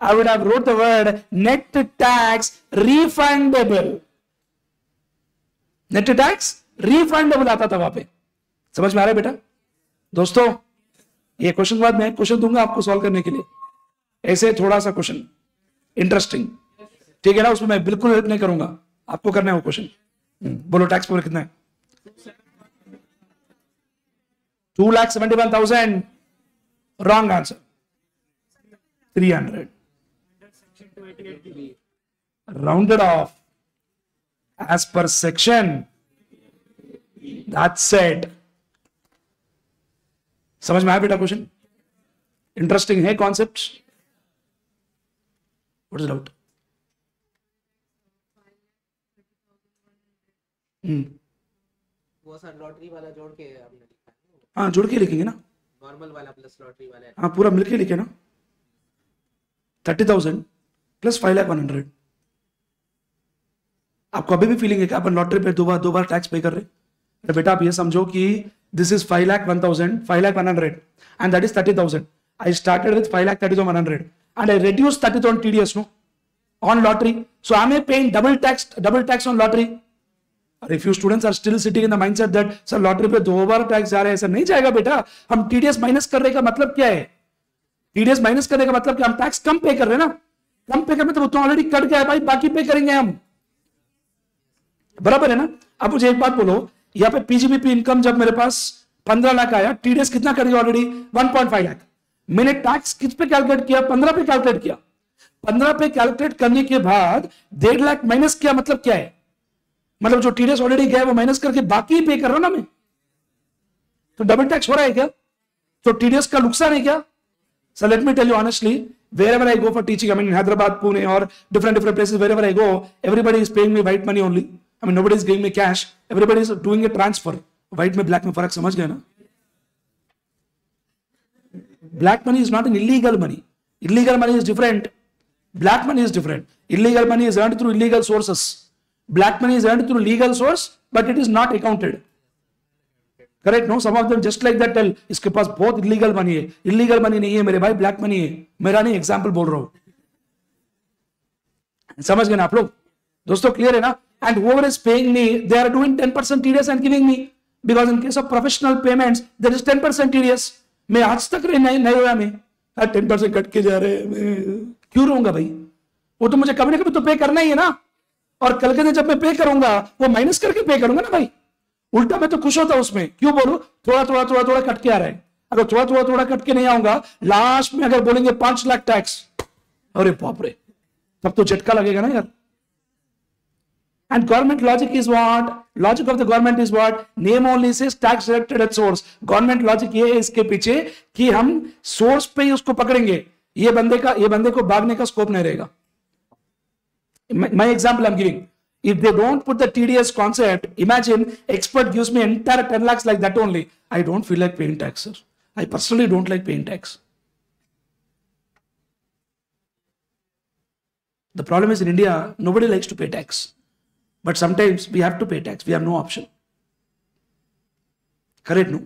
I would wrote the word net tax refundable net tax refundable आता था वहाँ पे. समझ में आ रहा है बेटा? दोस्तों, ये क्वेश्चन बाद मैं क्वेश्चन दूँगा आपको सॉल्व करने के लिए. ऐसे थोड़ा सा क्वेश्चन इंटरेस्टिंग ठीक है ना? उसमें मैं बिल्कुल हेल्प नहीं करूँगा. आपको करना है वो क्वेश्चन बोलो टैक्स पेपर कितना है? Two lakh seventy one thousand wrong answer three hundred rounded off as per section, that's it. समझ में आया बेटा क्वेश्चन इंटरेस्टिंग है कॉन्सेप्ट व्हाट इज़ डाउट वो सर लॉटरी वाला जोड़ के आपने है जुड़ के लिखेंगे ना। नॉर्मल वाला प्लस लॉटरी वाला हाँ। पूरा मिलके लिखे ना। Thirty thousand plus five lakh one hundred आपको अभी भी फीलिंग है कि अपन लॉटरी पे दो बार दो बार टैक्स पे कर रहे हैं। अरे बेटा आप ये समझो कि this is five lakh one thousand five lakh one hundred and that is thirty thousand I started with five lakh thirty one hundred and I reduced thirty thousand TDS no on lottery. So am I paying double tax, double tax on lottery? और if you students are still sitting in the mindset that sir lottery पे दो बार tax जा रहे हैं, ऐसा नहीं जाएगा बेटा। हम टीडीएस माइनस करने का मतलब क्या है? टीडीएस माइनस करने का मतलब क्या? हम टैक्स कम पे कर रहे हैं ना। कम पे कर मतलब तो ऑलरेडी कट गया है भाई, बाकी पे करेंगे हम। बराबर है ना? अब मुझे एक बात बोलो, यहाँ पे पीजीबीपी इनकम जब मेरे पास पंद्रह लाख आया टीडीएस कितना कर गया already one point five lakh. मैंने टैक्स किस पे कैलकुलेट किया? पंद्रह पे कैलकुलेट किया। पंद्रह पे कैलकुलेट करने के बाद डेढ़ लाख माइनस किया मतलब क्या है? मतलब जो टीडीएस ऑलरेडी गया वो माइनस करके बाकी पे कर रहा ना मैं। तो डबल टैक्स हो रहा है क्या? तो टीडीएस का नुकसान है क्या? Sir let me tell you honestly wherever I go for teaching I mean Hyderabad Pune और different different places wherever I go everybody is paying me white money only I mean nobody is giving me cash everybody is doing a transfer white में black में फ़र्क समझ गए ना? Black money is not an illegal money illegal money is different black money is different illegal money is earn through illegal sources Black money is earned through legal source, but it is not accounted. Correct no some of them just like that tell इसके पास बहुत illegal money है illegal money नहीं है मेरे भाई black money है मेरा नहीं एग्ज़ाम्पल बोल रहा हूँ समझ गए ना आप लोग दोस्तों क्लियर है ना and whoever is paying me they are doing 10% TDS and giving me because in case of professional payments there is 10% TDS मैं आज तक नहीं नहीं हुआ मैं टेन परसेंट कट के जा रहे क्यों रहूँगा भाई वो तो मुझे कभी ना कभी तो पे करना ही है ना और कल के दिन जब मैं पे करूँगा, वो माइनस करके पे करूँगा ना भाई? उल्टा मैं तो खुश होता उसमें। क्यों बोलू? थोड़ा थोड़ा थोड़ा थोड़ा कट के आ रहा है। अगर थोड़ा थोड़ा थोड़ा कट के नहीं आऊँगा लास्ट में अगर बोलेंगे पाँच लाख टैक्स अरे बाप तब तो झटका लगेगा ना यार। And government logic is what logic of the government is what name only से tax directed at source government logic ये है इसके पीछे कि हम सोर्स पे ही उसको पकड़ेंगे। ये बंदे का, ये बंदे को भागने का स्कोप नहीं रहेगा। my example I'm giving. If they don't put the TDS concept, imagine expert gives me entire 10 lakhs like that only. I don't feel like paying tax, sir. I personally don't like paying tax. The problem is in India, nobody likes to pay tax. But sometimes we have to pay tax. We have no option. Correct, no?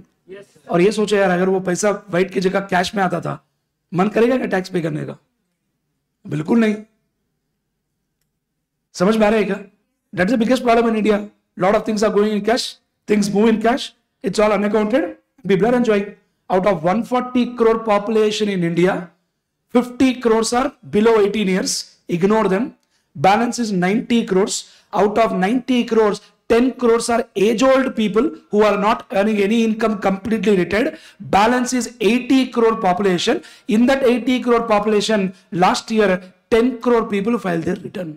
और ये सोचो यार अगर वो पैसा white की जगह cash में आता था मन करेगा क्या टैक्स पे करने का बिल्कुल नहीं समझ में आ रहा है क्या that is the biggest problem in India lot of things are going in cash things move in cash it's all unaccounted people are enjoying out of 140 crore population in India 50 crores are below 18 years ignore them balance is 90 crores out of 90 crores 10 crores are age old people who are not earning any income completely retired balance is 80 crore population in that 80 crore population last year 10 crore people filed their return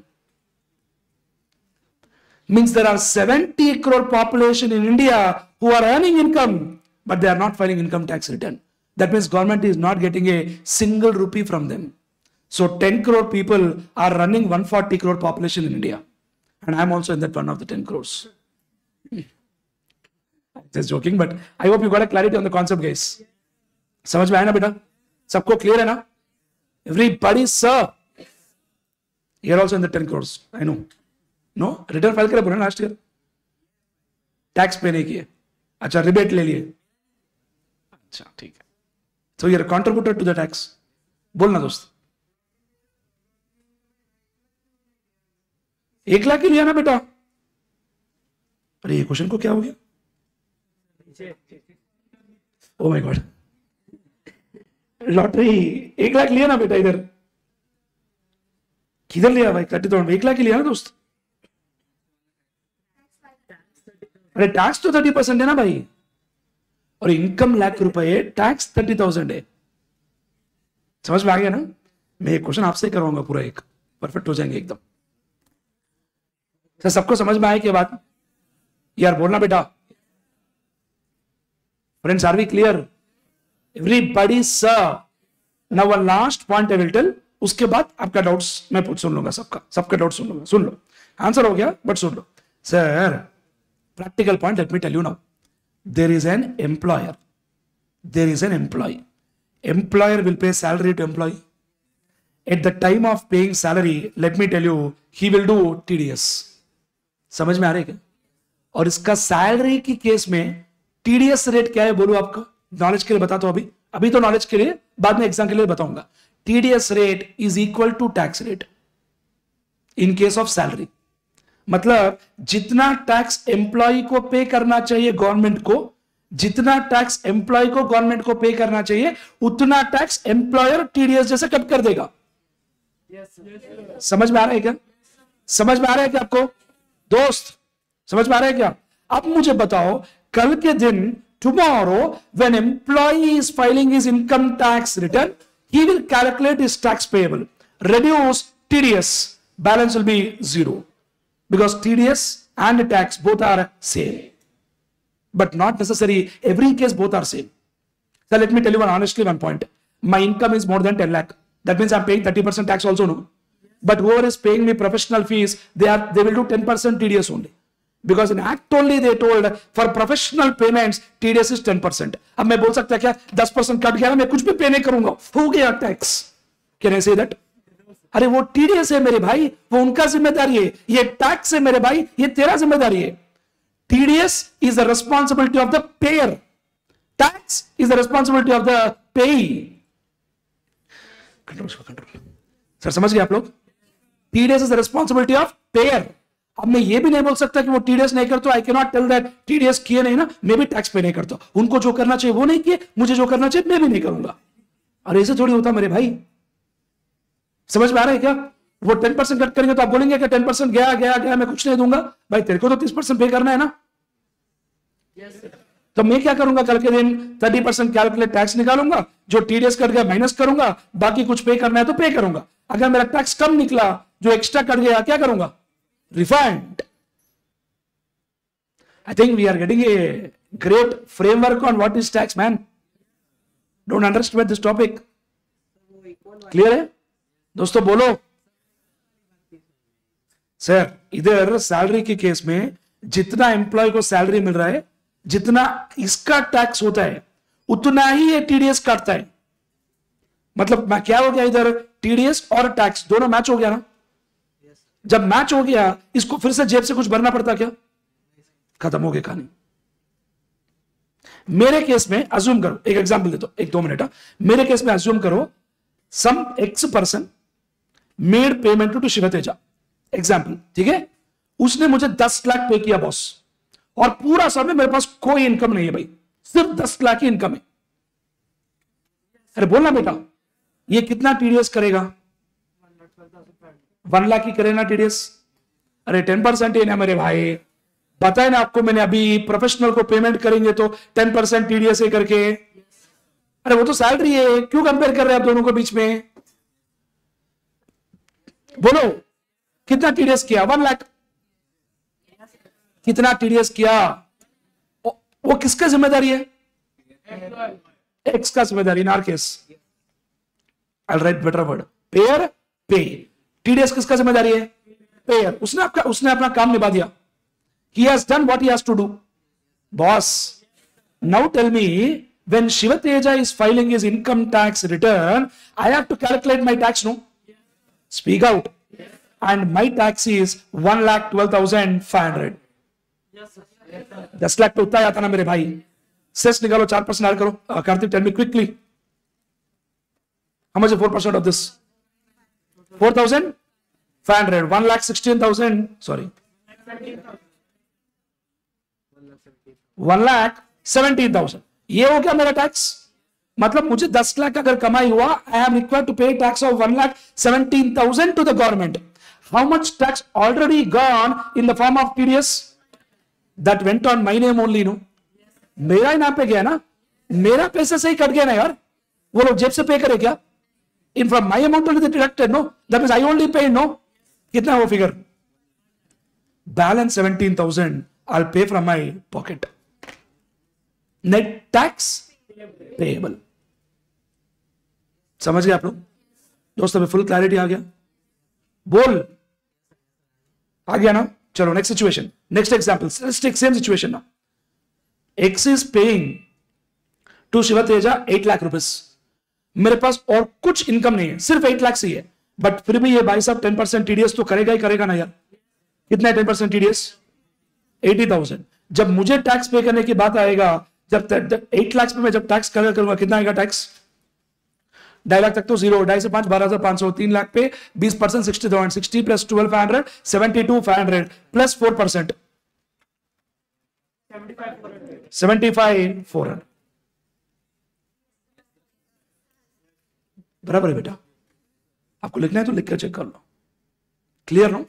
means there are 70 crore population in India who are earning income, but they are not filing income tax return. That means government is not getting a single rupee from them. So 10 crore people are running 140 crore population in India. And I'm also in that one of the 10 crores. [laughs] Just joking, but I hope you got a clarity on the concept, guys. समझ में आया ना बेटा सबको clear है ना everybody sir you are also in the 10 crores I know No return file करे पूरा लास्ट ईयर टैक्स पे नहीं किए। अच्छा रिबेट ले लिए। अच्छा ठीक है। So your contributor to the tax बोलना दोस्त। एक लाख ही लिया ना बेटा। अरे ये क्वेश्चन को क्या हो गया? ओ माय गॉड लॉटरी एक लाख लिया ना बेटा इधर। किधर लिया भाई? कटी थर्टी थाउज़ेंड एक लाख ही लिया ना दोस्त। अरे टैक्स तो थर्टी परसेंट है ना भाई। और इनकम लाख रुपए टैक्स थर्टी थाउज़ेंड है। समझ में आ गया ना? मैं एक क्वेश्चन आपसे करवाऊँगा पूरा एक। परफेक्ट हो जाएँगे एकदम। सर, सबको समझ में आए के बाद यार, बोलना बेटा। Friends are we clear everybody sir now last point I will tell उसके बाद आपका डाउट्स मैं सुन लूँगा सबका। सबका डाउट सुन लूँगा। सुन लो। आंसर हो गया बट सुन लो। Sir practical point let me tell you now there is an employer there is an employee. Employer will pay salary to employee. At the time of paying salary, let me tell you, he will do TDS. समझ में आ रहा है क्या और इसका salary की case में टीडीएस रेट क्या है बोलू आपको नॉलेज के लिए बताता हूँ अभी अभी तो नॉलेज के लिए बाद में एग्ज़ाम के लिए बताऊँगा TDS rate is equal to tax rate in case of salary मतलब जितना टैक्स एम्प्लॉय को पे करना चाहिए गवर्नमेंट को जितना टैक्स एम्प्लॉय को गवर्नमेंट को पे करना चाहिए उतना टैक्स एम्प्लॉयर टीडीएस जैसे कट कर देगा। Yes, समझ में आ रहा है क्या? समझ में आ रहा है क्या आपको? दोस्त समझ में आ रहा है क्या? अब मुझे बताओ कल के दिन tomorrow when employ is filing is income tax return he will calculate is tax payable. Reduce tds balance will be zero. because tds and tax both are same but not necessary every case both are same so let me tell you one honestly one point my income is more than 10 lakh that means i'm paying 30% tax also no but whoever is paying me professional fees they are they will do 10% tds only because in act only they told for professional payments tds is 10% अब मैं बोल सकता क्या 10% cut गया मैं कुछ भी pay नहीं करूंगा हो गया tax can I say that अरे वो टीडीएस है मेरे भाई, वो उनका ज़िम्मेदारी है, ये टैक्स है मेरे भाई, ये तेरा ज़िम्मेदारी है। TDS is the responsibility of the payer tax is the responsibility of the control control sir समझ गए आप लोग? TDS is the responsibility of payer अब मैं ये भी नहीं बोल सकता कि वो टीडीएस नहीं करता आई के नॉट टेल दैट टीडीएस किए नहीं ना, मैं भी टैक्स पे नहीं करता। उनको जो करना चाहिए, वो नहीं किए, मुझे जो करना चाहिए, मैं भी नहीं करूँगा। और ऐसे थोड़ी होता मेरे भाई। समझ में आ रहा है क्या? वो टेन परसेंट कट करेंगे तो आप बोलेंगे कि टेन परसेंट गया गया गया मैं कुछ नहीं दूँगा। भाई तेरे को तो तीस परसेंट पे करना है ना? Yes, तो मैं क्या करूँगा? कल के दिन थर्टी परसेंट कैलकुलेट टैक्स निकालूँगा जो टीडीएस कट गया माइनस करूँगा बाकी कुछ पे करना है तो पे करूँगा। अगर मेरा टैक्स कम निकला जो एक्स्ट्रा कट गया क्या करूँगा? Refined. I think we are getting a great framework on what is tax, man. Don't underestimate this topic. Clear है? दोस्तों बोलो। सर, इधर सैलरी के केस में जितना एम्प्लॉय को सैलरी मिल रहा है, जितना इसका टैक्स होता है, उतना ही ये टीडीएस काटता है। मतलब मैं क्या हो गया इधर? टीडीएस और टैक्स दोनों मैच हो गया ना? जब मैच हो गया, इसको फिर से जेब से कुछ भरना पड़ता क्या? खत्म हो गया कहानी। मेरे केस में अज्यूम करो, एक एग्ज़ाम्पल दे दो, एक दो मिनट मेरे केस में अज्यूम करो some X person made payment to Shivteja example ठीक है? उसने मुझे दस लाख पे किया बॉस और पूरा समय मेरे पास कोई इनकम नहीं है भाई। सिर्फ़ दस लाख ही इनकम है। अरे बोलना बेटा, ये कितना टीडीएस करेगा? वन लाख की करे ना टीडीएस अरे टेन परसेंट ही ना मेरे भाई। बताए ना आपको मैंने अभी प्रोफेशनल को पेमेंट करेंगे तो टेन परसेंट टीडीएस करके। अरे वो तो सैलरी है, क्यों कंपेयर कर रहे हैं आप दोनों के बीच में? बोलो कितना टीडीएस किया? वन लाख कितना टीडीएस किया? वो, वो किसका ज़िम्मेदारी है? एक्स का ज़िम्मेदारी in our case I write better word payer पे टीडीएस किसका ज़िम्मेदारी है? पेयर उसने आपका उसने अपना काम निभा दिया। He has done what he has to do. Boss now tell me when shivateja is filing his income tax return i have to calculate my tax no? Speak out and my tax is 1 lakh 12500 दस लाख पे उतना आता ना मेरे भाई cess निकालो चार percent add करो uh, tell me quickly how much is 4% of this 4500 1 lakh 16000 sorry one lakh seventeen thousand ये हो गया मेरा टैक्स मतलब मुझे दस लाख अगर कमाई हुआ I am require to pay tax of one lakh seventeen thousand to the government how much tax already gone in the form of TDS that went on my name only no मेरा ही नाम पे गया ना? मेरा पैसे से ही cut गया ना यार? वो लोग जेब से पे करे क्या? In from my amount only deducted no that mean I only pay no कितना वो figure balance seventeen thousand I pay from my pocket net tax payable समझ गए आप लोग? दोस्तों में फुल क्लैरिटी आ गया। बोल। आ गया ना? चलो next situation next example same situation ना। X is paying to Shiv Teja eight lakh rupees मेरे पास और कुछ इनकम नहीं है। सिर्फ़ एट लाख ही है। बट फिर भी ये भाई साहब टेन परसेंट टीडीएस तो करेगा ही करेगा ना यार। कितना है ten percent TDS eighty thousand जब मुझे टैक्स पे करने की बात आएगा जब एट लाख पे मैं जब टैक्स कवर करूँगा कितना आएगा टैक्स ढाई लाख तक तो ज़ीरो ढाई से पाँच बारह हज़ार पाँच सौ तीन लाख पे बीस percent sixty thousand sixty plus twelve five hundred seventy two five hundred plus four percent seventy five four hundred बराबर है बेटा। आपको लिखना है तो लिख कर चेक कर लो। Clear no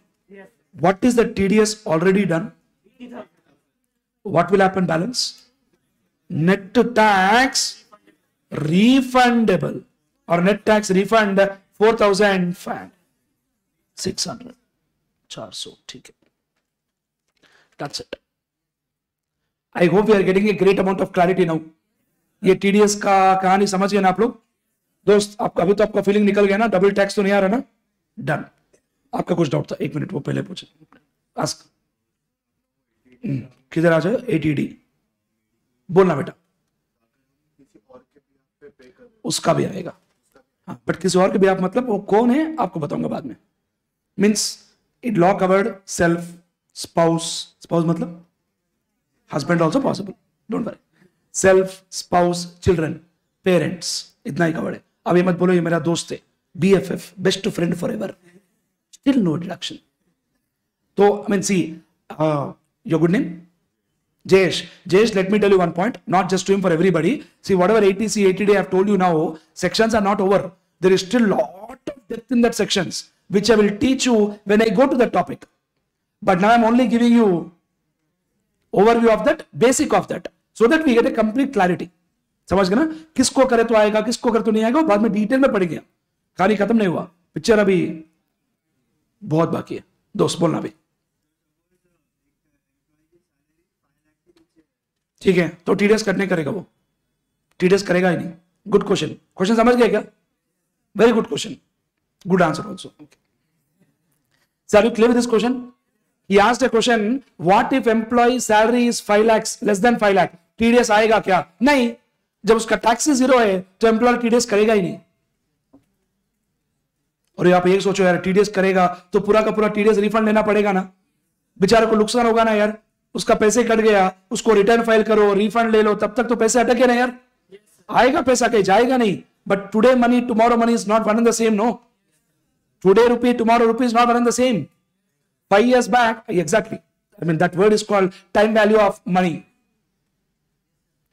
what is the TDS already done? What will happen balance? Net tax refundable or net tax refund 4,500. 600. 400. ठीक है. That's it. I hope we are getting a great amount of clarity now. ये TDS का कहानी समझ गए ना आप लोग दोस्त आपका अभी तो आपका फीलिंग निकल गया ना डबल टैक्स तो नहीं आ रहा ना डन आपका कुछ डाउट था एक मिनट वो पहले पूछे आस्क किधर आ जाए एटीडी बोलना बेटा। उसका भी आएगा। हाँ बट किसी और के भी आप मतलब वो कौन है आपको बताऊँगा बाद में। Means it law covered self spouse spouse मतलब? Husband also possible don't worry self spouse children parents इतना ही कवर्ड है। अब ये मत बोलो ये मेरा दोस्त है B F F best friend forever still no deduction तो mean, see, uh, your good name? Jayesh. Jayesh, let me tell you one point, not just to him, for everybody. See, whatever ATC, ATD I have told you now, sections are not over. There is still lot of depth in that sections, which I will teach you when I go to that topic. But now I'm only giving you overview of that, basic of that, so that we get a complete clarity. समझ गए ना किसको करे तो आएगा किसको करे तो नहीं आएगा बाद में डिटेल में पड़ गया कहानी खत्म नहीं हुआ पिक्चर अभी बहुत बाकी है दोस्त बोलना भी ठीक है तो टीडीएस कट नहीं करेगा वो। टीडीएस करेगा ही नहीं। गुड क्वेश्चन क्वेश्चन समझ गए क्या? Very good question good answer also sir you clear this question he asked a question, what if employee salary is 5 lakhs, less than 5 lakh? TDS आएगा क्या? नहीं। जब उसका टैक्स ज़ीरो है तो एम्प्लॉय टीडीएस करेगा ही नहीं। और आप ये सोचो यार टीडीएस करेगा तो पूरा का पूरा टीडीएस रिफंड लेना पड़ेगा ना। बेचारे को नुकसान होगा ना यार। उसका पैसे कट गया उसको रिटर्न फ़ाइल करो रिफंड ले लो तब तक तो पैसे अटके ना यार आएगा पैसा कहीं जाएगा नहीं but today money tomorrow money is not one in the same no today rupee tomorrow rupee is not one in the same five years back exactly I mean that word is called time value of money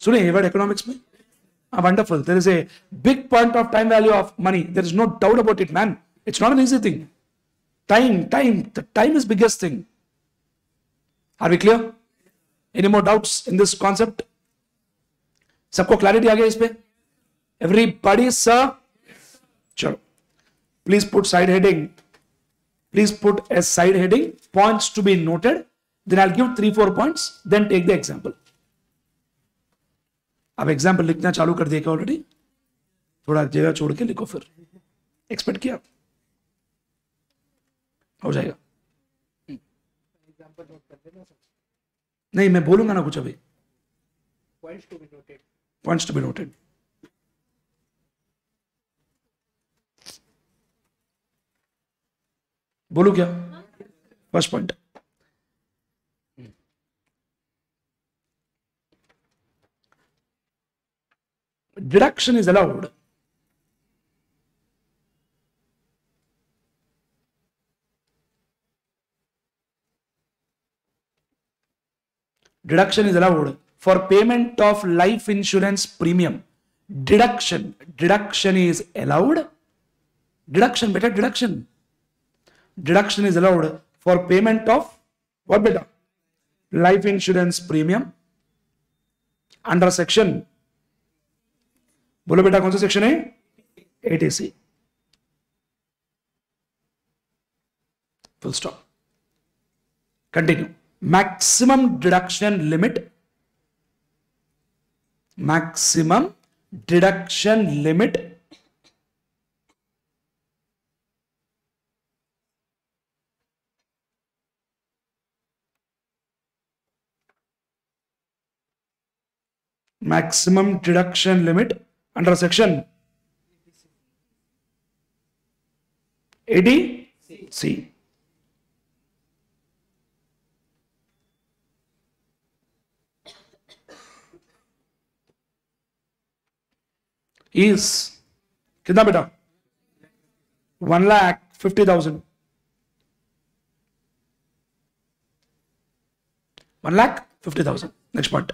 सुनिए word economics में Ah, wonderful. There is a big point of time value of money. There is no doubt about it, man. It's not an easy thing. Time, time, the time is Are we clear? Any more doubts in this concept? सबको clarity आ गया इस पे? Everybody sir चलो। Please put side heading please put a side heading points to be noted then I give three four points then take the example अब example लिखना चालू कर दिया ऑलरेडी थोड़ा जगह छोड़ के लिखो फिर। एक्सपेक्ट किया? हो जाएगा एग्जांपल नोट कर देना सर नहीं मैं बोलूँगा ना कुछ अभी। पॉइंट्स टू बी नोटेड बोलू क्या? First point deduction is allowed. deduction is allowed for payment of life insurance premium deduction deduction is allowed deduction beta deduction deduction is allowed for payment of what beta life insurance premium under section बोलो बेटा कौन सा section है ATC full stop continue maximum deduction limit maximum deduction limit maximum deduction limit under section eighty C Is कितना बेटा one lakh fifty thousand one lakh fifty thousand next point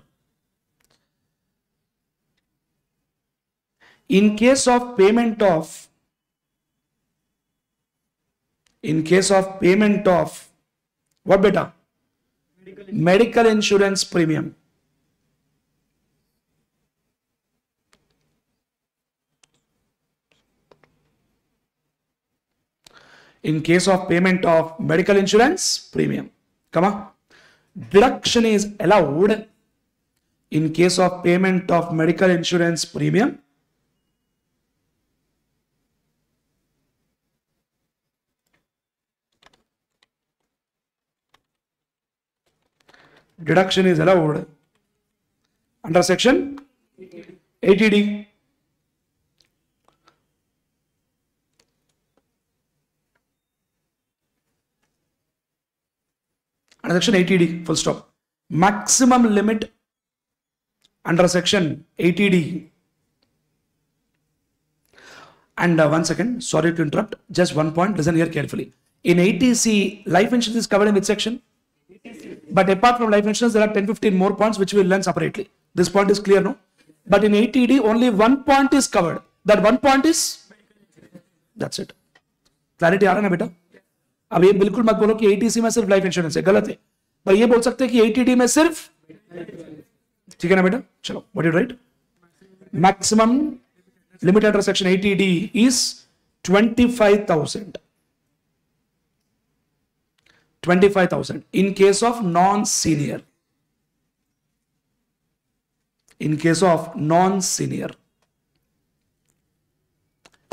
in case of payment of in case of payment of what beta medical insurance premium in case of payment of medical insurance premium. Come on. Deduction is allowed. In case of payment of medical insurance premium. Deduction is allowed. Under section 80D. under section 80D full stop. Maximum limit under section 80D. And uh, one second, sorry to interrupt, just one point, listen here carefully. In ATC, life insurance is covered in which section? But apart from life insurance, there are 10 15 more points which we will learn separately. This point is clear, no? But in ATD, only one point is covered. That one point is that's it. Clarity, Arana, beta. अब ये बिल्कुल मत बोलो कि 80C में सिर्फ़ life insurance है गलत है पर ये बोल सकते हैं कि 80D में सिर्फ़ ठीक है ना बेटा चलो what you write maximum limit under section 80D is 25000 25,000 in case of non-senior. In case of non-senior.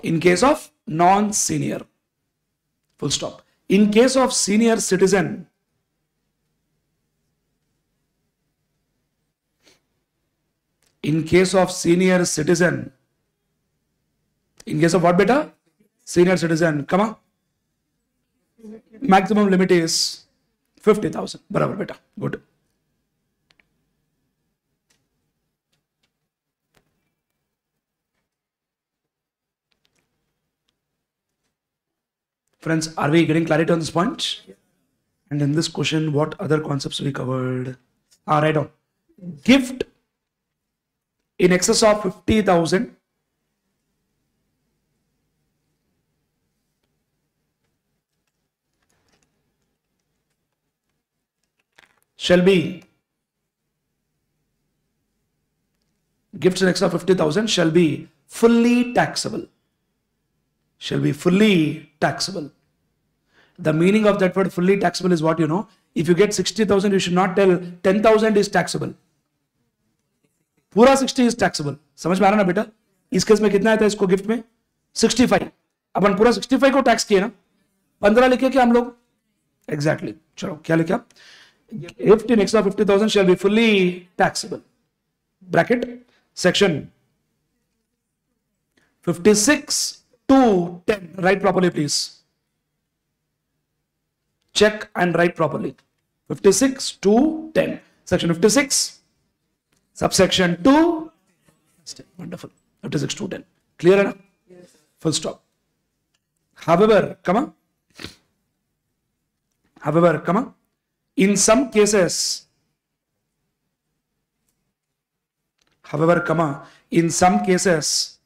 In case of non-senior. Full stop. In case of senior citizen, in case of senior citizen, in case of what beta? Senior citizen, come on. Maximum limit is 50,000, barabar beta, good. Friends, are we getting clarity on this point? And in this question, what other concepts we covered? Ah, right on. Gift in excess of 50,000 shall be gifts in excess of 50,000 shall be fully taxable. Shall be fully taxable. The meaning of that word fully taxable is what you know. If you get 60,000, you should not tell 10,000 is taxable. पूरा 60 is taxable. समझ में आ रहा ना बेटा इस case में कितना आता है इसको गिफ्ट में 65 अपन पूरा 65 को टैक्स किए ना 15 लिखे क्या हम लोग एग्जैक्टली exactly. चलो क्या लिखा in excess of 50,000 shall be fully taxable. Bracket, section 56 to 10. Write properly, please. Check and write properly. 56 to 10. Section 56, subsection 2. Wonderful. 56 to 10. Clear enough? Yes. Full stop. However, come on. However, come on in some cases however comma in some cases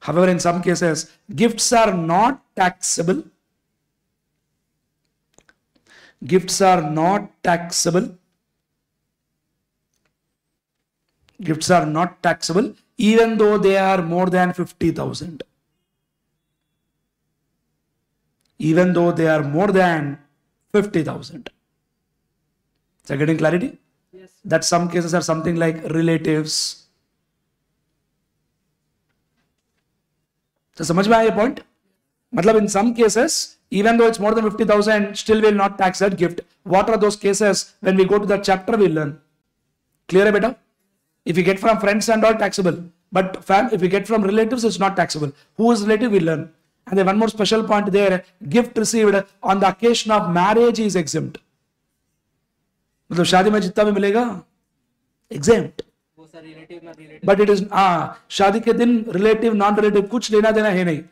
however in some cases gifts are not taxable gifts are not taxable gifts are not taxable even though they are more than 50000 even though they are more than 50,000. So getting clarity? Yes. That some cases are something like relatives. So समझ में आया ये point? मतलब in some cases, even though it's more than 50,000, still will not tax that gift. What are those cases? When we go to that chapter, we'll learn. Clear है बेटा? If you get from friends and all taxable, but fam, if you get from relatives, it's not taxable. Who is relative, we learn. And then one more special point there: gift received on the occasion of marriage is exempt. मतलब शादी में जितना भी मिलेगा exempt. But it is हाँ शादी के दिन रिलेटिव नॉन रिलेटिव कुछ लेना देना है नहीं।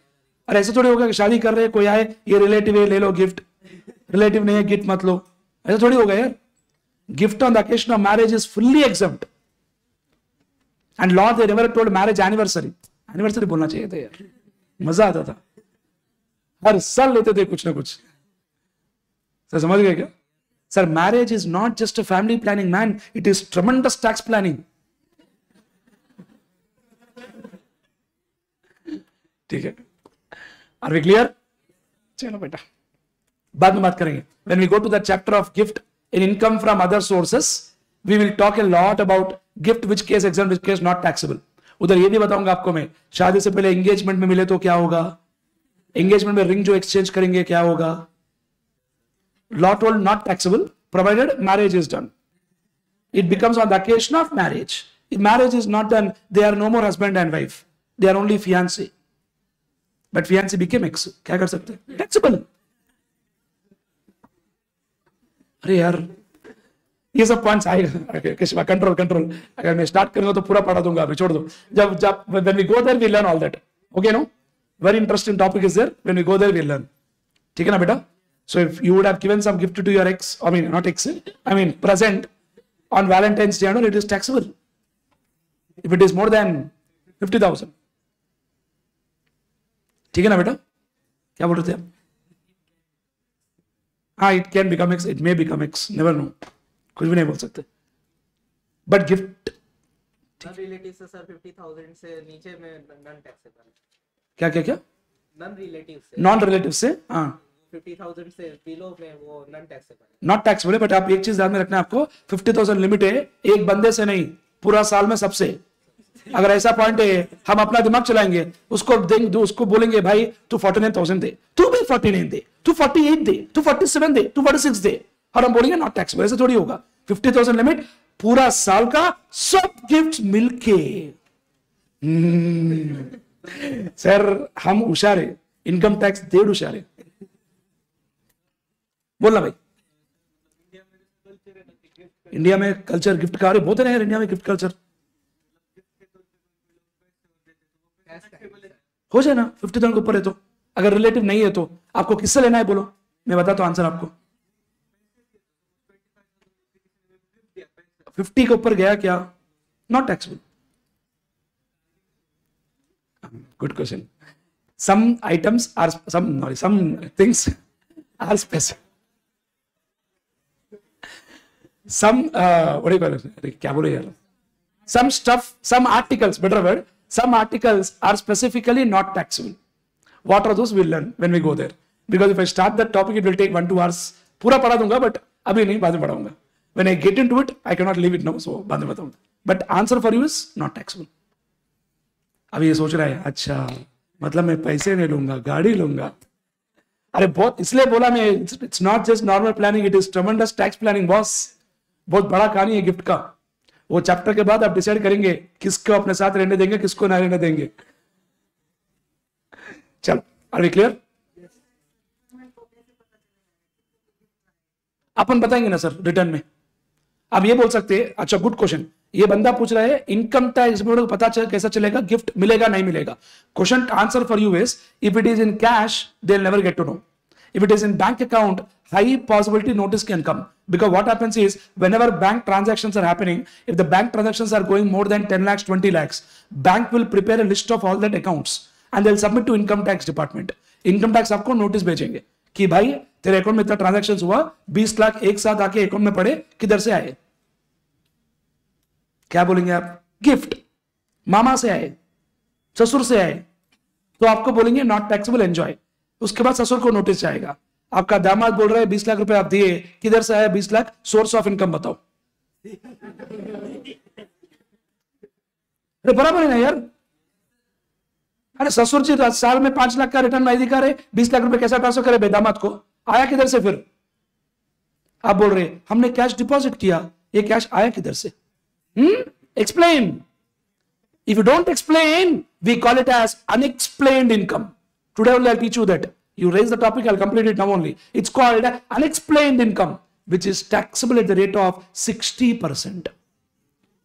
अरे ऐसे थोड़ी होगा कि शादी कर रहे हैं, कोई आए, ये रिलेटिव है, ले लो गिफ्ट रिलेटिव नहीं है गिफ्ट मत लो। ऐसा थोड़ी होगा यार। Gift on the occasion of marriage is fully exempt and law they never told marriage anniversary anniversary बोलना चाहिए था यार। मज़ा आता था। हर साल लेते थे कुछ ना कुछ। सर, समझ गए क्या? Sir marriage is not just a family planning man it is tremendous tax planning ठीक है। आर वी क्लियर चलो बेटा। बाद में बात करेंगे। When we go to the chapter of gift in income from other sources we will talk a lot about gift which case exam which case not taxable उधर ये भी बताऊँगा आपको मैं। शादी से पहले एंगेजमेंट में मिले तो क्या होगा? एंगेजमेंट में रिंग जो एक्सचेंज करेंगे क्या होगा? Lot would not taxable provided marriage is done it becomes on the occasion of marriage marriage is not done they are no more husband and wife they are only fiancé but fiancé became ex क्या कर सकते हैं taxable अरे यार ये सब points आएगा किसी कंट्रोल कंट्रोल अगर मैं स्टार्ट करूँगा तो पूरा पढ़ा दूँगा अभी छोड़ दो जब जब when we go there we learn all that okay no very interesting topic is there when we go there we learn ठीक है ना बेटा so if you would have given some gift to your ex I mean not ex I mean present on Valentine's Day it is taxable if it is more than 50,000 ठीक है ना बेटा? क्या बोल रहे थे आप? हाँ it can become X it may become X never no कुछ भी नहीं बोल सकते। बट गिफ्ट रिलेटिव से सर 50000 से नीचे में नॉन टैक्सेबल क्या क्या क्या? नॉन रिलेटिव से। नॉन रिलेटिव से? हाँ। 50000 से बिलो में वो नॉन टैक्सेबल नॉट टैक्स बोले बट आप एक चीज़ ध्यान में रखना आपको। फिफ्टी थाउज़ेंड लिमिट है एक बंदे से नहीं पूरा साल में सबसे। अगर ऐसा पॉइंट है, हम अपना दिमाग चलाएँगे, उसको देंगे उसको बोलेंगे, भाई, तू फोर्टी नाइन थाउज़ेंड दे, तू भी फोर्टी नाइन दे, तू फोर्टी एट दे, तू फोर्टी सेवन दे, तू फोर्टी सिक्स दे। और हम बोलेंगे नॉट टैक्स ऐसे थोड़ी होगा। फिफ्टी थाउज़ेंड लिमिट पूरा साल का सब गिफ्ट मिलके। हम्म। सर, हम हुशार है इनकम टैक्स डेढ़ हुशार है बोलना भाई। इंडिया में कल्चर गिफ्ट का बहुत है इंडिया में गिफ्ट कल्चर हो जाए ना फिफ्टी थाउज़ेंड ऊपर है तो। अगर रिलेटिव नहीं है तो आपको किससे लेना है बोलो? मैं बताता हूँ आंसर आपको। फिफ्टी के ऊपर गया क्या? Not taxable good question some items are some some things are specific अरे, क्या बोलो यार? Some stuff some articles better word some articles are specifically not taxable what are those we'll learn when we go there because if i start that topic it will take one two hours पूरा पढ़ा दूँगा but अभी नहीं बाद में पढ़ाऊँगा when i get into it i cannot leave it now so बाद में बताऊँगा but answer for you is not taxable अभी ये सोच रहा है अच्छा मतलब मैं पैसे नहीं लूँगा गाड़ी लूँगा अरे बहुत इसलिए बोला मैं it's not just normal planning it is tremendous tax planning boss बहुत बड़ा कहानी है गिफ्ट का वो चैप्टर के बाद आप डिसाइड करेंगे किसको अपने साथ रहने देंगे, किसको ना रहने देंगे। चलो आर वी क्लियर अपन बताएँगे ना सर रिटर्न में। आप ये बोल सकते हैं अच्छा गुड क्वेश्चन ये बंदा पूछ रहा है इनकम टैक्स को पता चल, कैसा चलेगा गिफ्ट मिलेगा, नहीं मिलेगा? Question answer for you is if it is in cash they never get to know if it is in bank account high possibility notice can come because what happens is whenever bank transactions are happening if the bank transactions are going more than 10 lakhs 20 lakhs bank will prepare a list of all that accounts and they'll submit to income tax department income tax आपको notice भेजेंगे कि भाई तेरे account में इतना transaction हुआ 20 लाख एक साथ आके अकाउंट में पड़े किधर से आए क्या बोलेंगे आप गिफ्ट मामा से आए ससुर से आए तो आपको बोलेंगे नॉट टैक्सेबल एंजॉय उसके बाद ससुर को नोटिस जाएगा आपका दामाद बोल रहा है बीस लाख रुपए आप दिए किधर से आया बीस लाख सोर्स ऑफ़ इनकम बताओ अरे बराबर है ना यार अरे ससुर जी साल में पाँच लाख का रिटर्न नहीं दिखा रहे बीस लाख रुपए कैसा ट्रांसफ़र करे बेदामाद को आया किधर से फिर आप बोल रहे हमने कैश डिपॉजिट किया ये कैश आया किधर से? Explain. If you don't explain, we call it as unexplained income. Today only I'll teach you that. You raise the topic, I'll complete it now only. It's called unexplained income, which is taxable at the rate of 60%,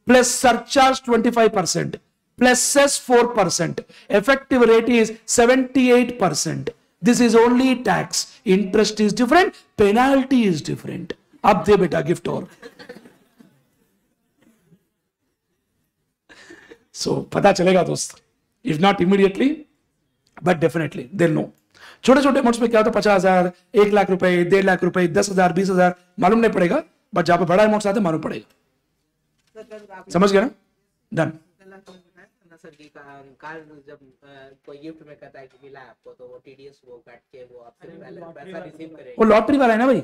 plus surcharge 25%, plus cess 4%. Effective rate is 78%. This is only tax. Interest is different, penalty is different. Up there, beta, gift or. So, pata chalega dost. If not immediately, but definitely, they'll know. छोटे छोटे amounts में क्या होता है? पचास हज़ार, एक लाख रुपए, डेढ़ लाख रुपए, दस हज़ार, बीस हज़ार, मालूम नहीं पड़ेगा बट जहाँ पे बड़ा अमाउंट आते मालूम पड़ेगा। समझ गया ना? डन लॉटरी वाला है ना भाई?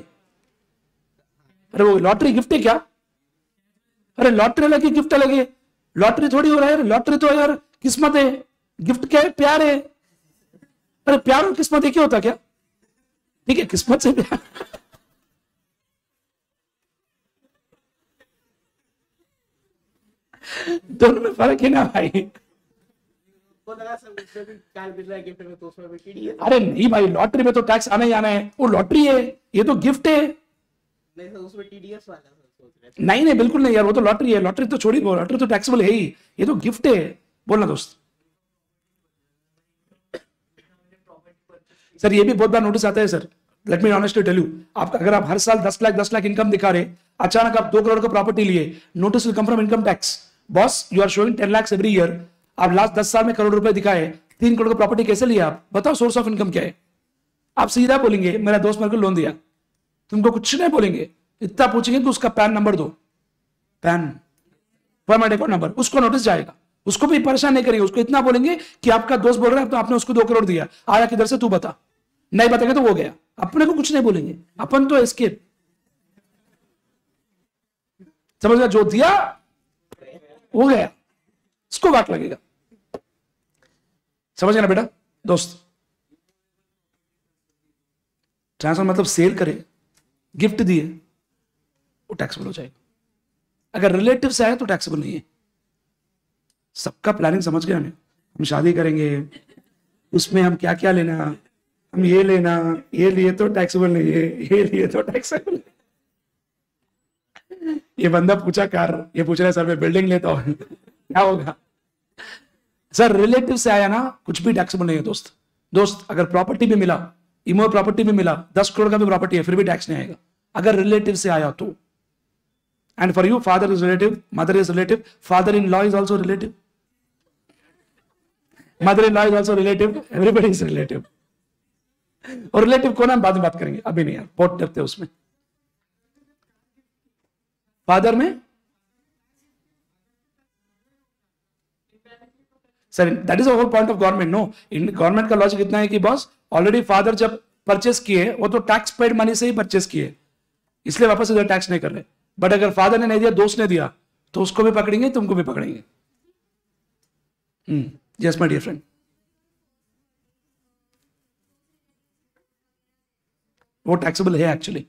अरे वो लॉटरी गिफ्ट है क्या? अरे लॉटरी अलग है गिफ्ट अलग है। लॉटरी थोड़ी हो रहा है लॉटरी तो यार, किस्मत है। गिफ्ट क्या है? प्यार है। अरे प्यार और किस्मत एक ही होता क्या? ठीक है किस्मत से प्यार। दोनों में फ़र्क है ना भाई। तो टीडीएस अरे नहीं भाई लॉटरी में तो टैक्स आना ही आना है। वो लॉटरी है ये तो गिफ्ट है। नहीं नहीं बिल्कुल नहीं यार वो तो लॉटरी है। लॉटरी तो छोड़ी लॉटरी तो टैक्सेबल है ही। ये तो गिफ्ट है। बोलना दोस्त। सर ये भी बहुत बार नोटिस आता है sir let me honestly tell you आप अगर आप हर साल दस लाख दस लाख इनकम दिखा रहे, अचानक आप दो करोड़ का प्रॉपर्टी लिए notice will come from income tax boss you are showing ten lakh every year आप लास्ट दस साल में करोड़ रुपए दिखाए, तीन करोड़ का प्रॉपर्टी कैसे लिया आप? बताओ सोर्स ऑफ़ इनकम क्या है? आप सीधा बोलेंगे, मेरा दोस्त मेरे को लोन दिया। तुमको कुछ नहीं बोलेंगे। इतना पूछेंगे कि उसका पैन नंबर दो। पैन परमानेंट अकाउंट नंबर उसको नोटिस जाएगा। उसको भी परेशान नहीं करेंगे। उसको इतना बोलेंगे कि आपका दोस्त बोल रहा है तो आपने उसको दो करोड़ दिया। आया किधर से? तू बता। नहीं बताएँगे तो वो गया। अपने को कुछ नहीं बोलेंगे। अपन तो एस्केप समझ गया? जो दिया, वो गया। इसको बात लगेगा। समझ गया ना बेटा? दोस्त। ट्रांसफ़र मतलब सेल करे, गिफ्ट दिए, वो टैक्सेबल हो जाएगा। अगर रिलेटिव से आया तो टैक्सेबल नहीं है। सबका प्लानिंग समझ गया हमें। हम शादी करेंगे, उसमें हम क्या क्या लेना हम ये लेना, ये लिए तो टैक्सेबल नहीं है ये लिए तो टैक्सेबल ये बंदा पूछा, कार, ये पूछ रहा है, सर, मैं बिल्डिंग लेता हूँ। क्या होगा? सर रिलेटिव से आया ना, कुछ भी टैक्सेबल नहीं है, दोस्त। दोस्त, अगर प्रॉपर्टी भी मिला इमो प्रॉपर्टी भी मिला, दस करोड़ का भी प्रॉपर्टी है, फिर भी टैक्स नहीं आएगा। अगर रिलेटिव से आया तो। And for you father is relative mother is relative father in law is also relative mother in law is also relative everybody is relative और रिलेटिव कौन है बाद में बात करेंगे। अभी नहीं यार, बहुत डरते उसमें। फादर में? Sir that is whole point of government no in government का लॉजिक इतना है कि बॉस ऑलरेडी फादर जब परचेस किए, वो तो टैक्स पेड मनी से ही परचेस किए। इसलिए वापस इधर टैक्स नहीं कर रहे। बट अगर फादर ने नहीं दिया, दोस्त ने दिया तो उसको भी पकड़ेंगे, तुमको भी पकड़ेंगे। Yes my dear friend वो टैक्सेबल है actually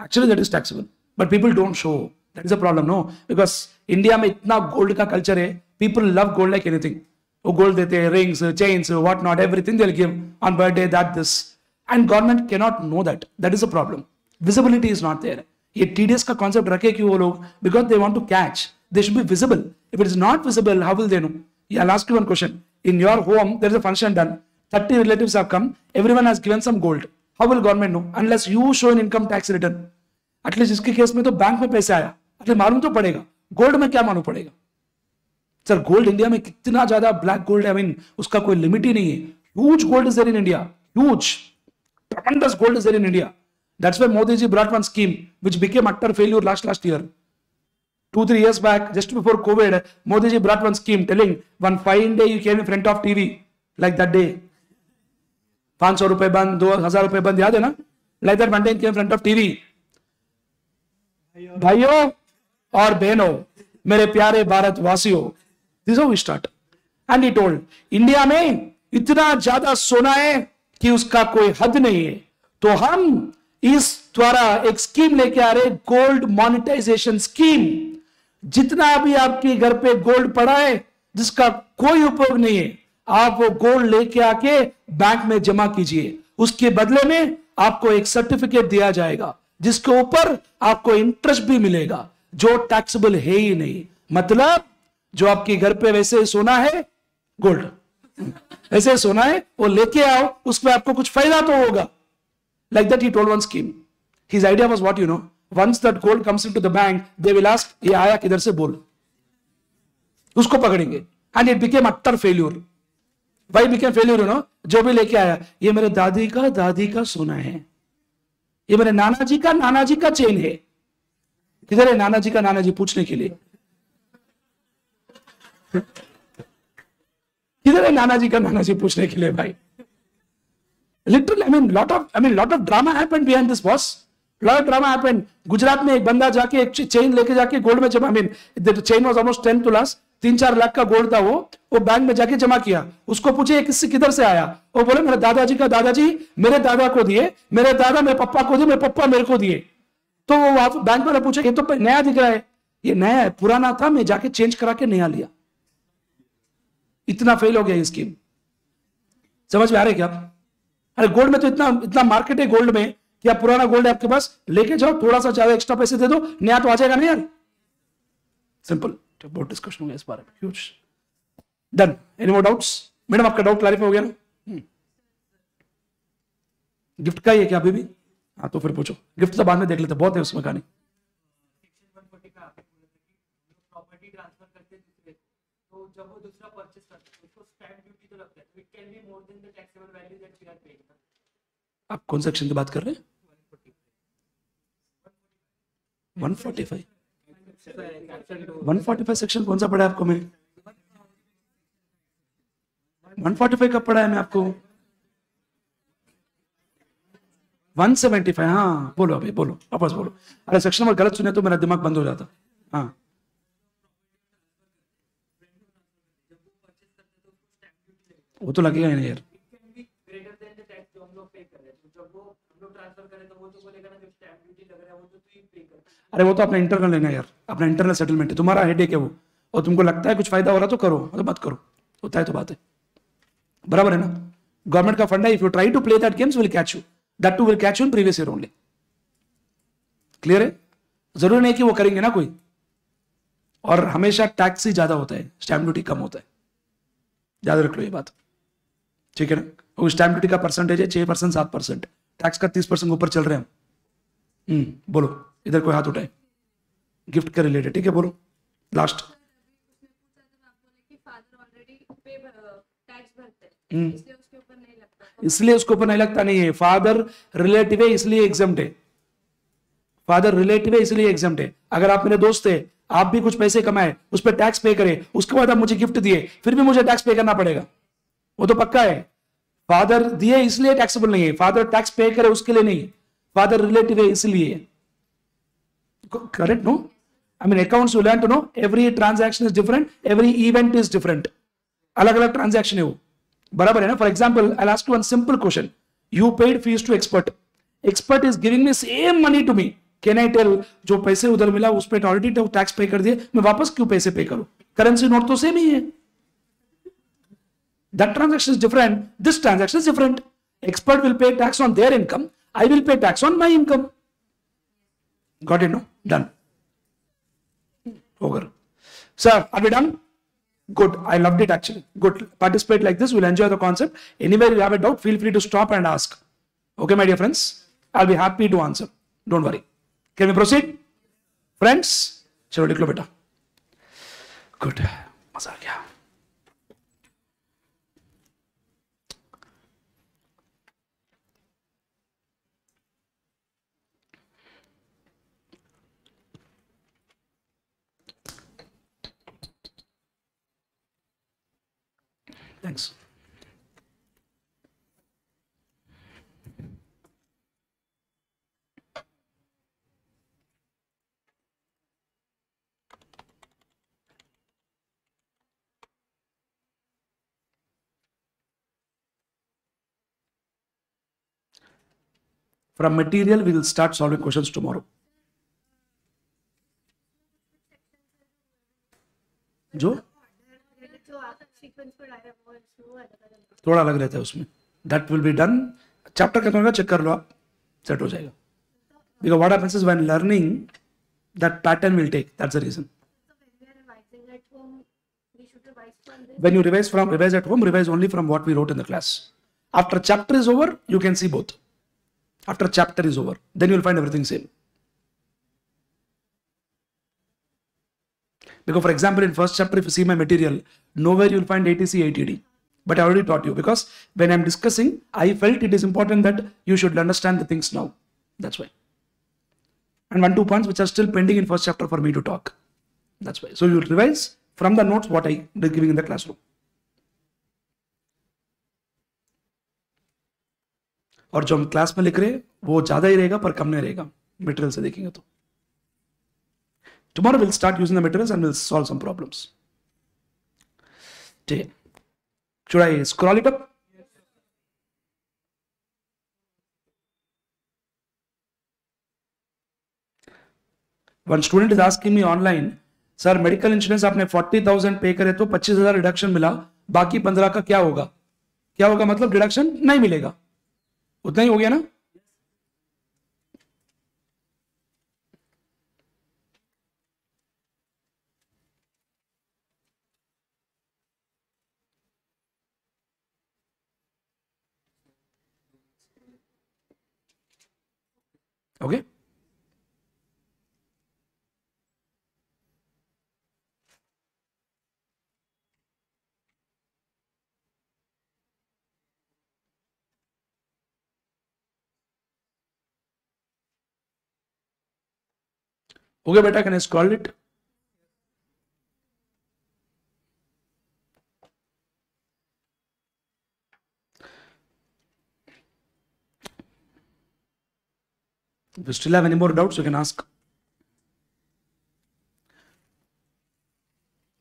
actually that is taxable but people don't show that is a problem no because India में इतना गोल्ड का कल्चर है people love gold like anything वो गोल्ड देते हैं rings chains what not everything they give on birthday that this and government can not know that that is a problem visibility is not there ये TDS का concept रखे कि वो लोग because they want to catch they should be visible if it is not visible how will they know या last one question in your home there is a function done 30 relatives have come everyone has given some gold How will government know unless you show in income tax return at least इसके case में तो bank में पैसे आया। At least मालूम तो पड़ेगा। Gold में क्या मालूम पड़ेगा? सर गोल्ड इंडिया में कितना ज़्यादा ब्लैक गोल्ड आई मीन उसका कोई लिमिट ही नहीं है। Huge gold is there in India huge tremendous gold is there in India that's why Modi ji brought one scheme which became utter failure last last year two three years back just before covid Modi ji brought one scheme telling one fine day you can in front of TV like that day पाँच सौ रुपए बंद, दो हज़ार रुपए बंद, याद है ना? That one day front of TV भाइयों और बहनों, मेरे प्यारे भारत वासियों this we start and he told India में इतना ज़्यादा सोना है कि उसका कोई हद नहीं है। तो हम इस द्वारा एक स्कीम लेके आ रहे गोल्ड मोनेटाइजेशन स्कीम जितना भी आपके घर पे गोल्ड पड़ा है, जिसका कोई उपयोग नहीं है आप वो गोल्ड लेके आके बैंक में जमा कीजिए। उसके बदले में आपको एक सर्टिफिकेट दिया जाएगा, जिसके ऊपर आपको इंटरेस्ट भी मिलेगा, जो टैक्सेबल है ही नहीं। मतलब जो आपके घर पे वैसे सोना है गोल्ड ऐसे सोना है, वो लेके आओ उसमें आपको कुछ फ़ायदा तो होगा। Like that he told one scheme. His idea was what, you know? Once that gold comes into the bank, they will ask, ये आया किधर से? बोल. उसको पकड़ेंगे। And it became utter failure. Became failure you know जो भी लेके आया, ये मेरे दादी का दादी का सोना है। ये मेरे नाना जी का नाना जी का चेन है। किधर है नाना जी का नाना जी पूछने के लिए? किधर है नाना जी का नाना जी पूछने के लिए भाई? I mean, lot of, i mean, lot of drama happened behind this boss. Lot of drama happened. Gujarat में एक बंदा जाके एक चेन लेके जाके गोल्ड में जमा I mean chain was almost 10 तुलास तीन चार लाख का गोल्ड था वो वो बैंक में जाके जमा किया। उसको पूछे, ये किससे, किधर से आया? वो बोले, मेरे दादाजी का, दादाजी मेरे दादा को दिए, मेरे दादा मेरे पप्पा को दिए, मेरे पप्पा मेरे को दिए। तो वो वहाँ बैंक वाले पूछे, ये तो नया दिख रहा है। ये नया है, पुराना था, मैं जाके चेंज करा के नया लिया। इतना फेल हो गया ये स्कीम समझ में आ रहे क्या? अरे गोल्ड में तो इतना इतना मार्केट है गोल्ड में कि आप पुराना गोल्ड है आपके पास, लेके जाओ, थोड़ा सा ज़्यादा एक्स्ट्रा पैसे दे दो, नया तो आ जाएगा नहीं यार। सिंपल बहुत डिस्कशन हो गया इस बारे में huge done any more doubts madam आपका डाउट क्लैरिफाई हो गया ना? गिफ्ट का ही है क्या अभी भी? हाँ तो फिर पूछो। गिफ्ट तो बाद में देख लेते बहुत है उसमें कहानी। प्रॉपर्टी ट्रांसफ़र करते हैं दूसरे को तो जब वो दूसरा परचेस करते हैं उसको स्टैम्प ड्यूटी तो लगता है तो it can be more than the taxable value that we are paying आप कौन सेक्शन की बात कर रहे हैं? 145 145 सेक्शन कौन सा पढ़ा है आपको मैं? 145 कब पढ़ा है मैं आपको? 175 हाँ बोलो अभी, बोलो, वापस बोलो। अरे सेक्शन नंबर गलत सुने तो मेरा दिमाग बंद हो जाता। हाँ। वो तो लगेगा ही नहीं यार ग्रेटर देन द टैक्स जो हम लोग पे कर रहे हैं तो जब वो हम लोग ट्रांसफ़र करें तो वो तो बोलेगा ना जो स्टैम्प ड्यूटी लग रहा है वो तो तू ही पे कर अरे वो तो अपना इंटरनल लेना यार। अपना इंटरनल सेटलमेंट है। तुम्हारा हेडेक है वो। और तुमको लगता है कुछ फ़ायदा हो रहा तो करो। तो मत करो। होता है तो बात है। बराबर है ना? गवर्नमेंट का फंड है। If you try to play that games will catch you that too will catch you in previous year only clear है? ज़रूरी नहीं कि वो करेंगे ना कोई। और हमेशा टैक्स ही ज़्यादा होता है। स्टैम्प ड्यूटी कम होता है। याद रख लो ये बात। ठीक है ना? वो स्टैम्प ड्यूटी का परसेंटेज है छह परसेंट सात परसेंट टैक्स का तीस परसेंट ऊपर चल रहे हैं हम। हम्म, बोलो। इधर कोई हाथ उठाए। गिफ्ट के रिलेटेड ठीक है बोलो। लास्ट हम्म। इसलिए उसके ऊपर नहीं लगता इसलिए उसके ऊपर नहीं है। फादर रिलेटिव है इसलिए एग्ज़ाम है। फादर रिलेटिव है इसलिए एग्ज़ाम है। अगर आप मेरे दोस्त है आप भी कुछ पैसे कमाए उस पर टैक्स पे करे उसके बाद आप मुझे गिफ्ट दिए फिर भी मुझे टैक्स पे करना पड़ेगा। वो तो पक्का है। फादर दिए इसलिए टैक्सेबल नहीं है। फादर टैक्स पे करे उसके लिए नहीं फादर रिलेटिव है इसलिए। Correct no I mean accounts you learn to know every transaction is different every event is different अलग अलग ट्रांजैक्शन है वो। बराबर है ना? For example I last one simple question you paid fees to expert expert is giving me same money to me can I tell जो पैसे उधर मिला, उस पर ऑलरेडी टैक्स पे कर दिए, मैं वापस क्यों पैसे पे करूँ? करेंसी नोट तो सेम ही है। That transaction is different. This transaction is different. Expert will pay tax on their income. I will pay tax on my income. got it no done over sir are we done good i loved it actually good participate like this we'll enjoy the concept anywhere you have a doubt feel free to stop and ask okay my dear friends i'll be happy to answer don't worry can we proceed friends चलो लिख लो बेटा good मजा आ गया Thanks. From material, we will start solving questions tomorrow. जो थोड़ा अलग रहता है उसमें that will be done chapter खत्म होगा चेक कर लो आप सेट हो जाएगा because what happens is when learning that pattern will take that's the reason when you revise from revise at home revise only from what we wrote in the class after chapter is over you can see both after chapter is over then you'll find everything same because for example in first chapter if you see my material nowhere you'll find atc atd but i already taught you because when i'm discussing i felt it is important that you should understand the things now that's why and one two points which are still pending in first chapter for me to talk that's why so you'll revise from the notes what i did giving in the classroom और जो हम class में लिख रहे हैं वो ज़्यादा ही रहेगा पर कम नहीं रहेगा मटेरियल से देखेंगे तो tomorrow we'll start using the materials and we'll solve some problems ठीक है should I scroll it up? One student is asking me online sir medical insurance आपने फोर्टी थाउज़ेंड पे करे तो पच्चीस हज़ार रिडक्शन मिला, बाकी पंद्रह का क्या होगा? क्या होगा? मतलब डिडक्शन नहीं मिलेगा। उतना ही हो गया ना? ओके Okay, beta, बेटा can I scroll If you still have any more doubts, you can ask.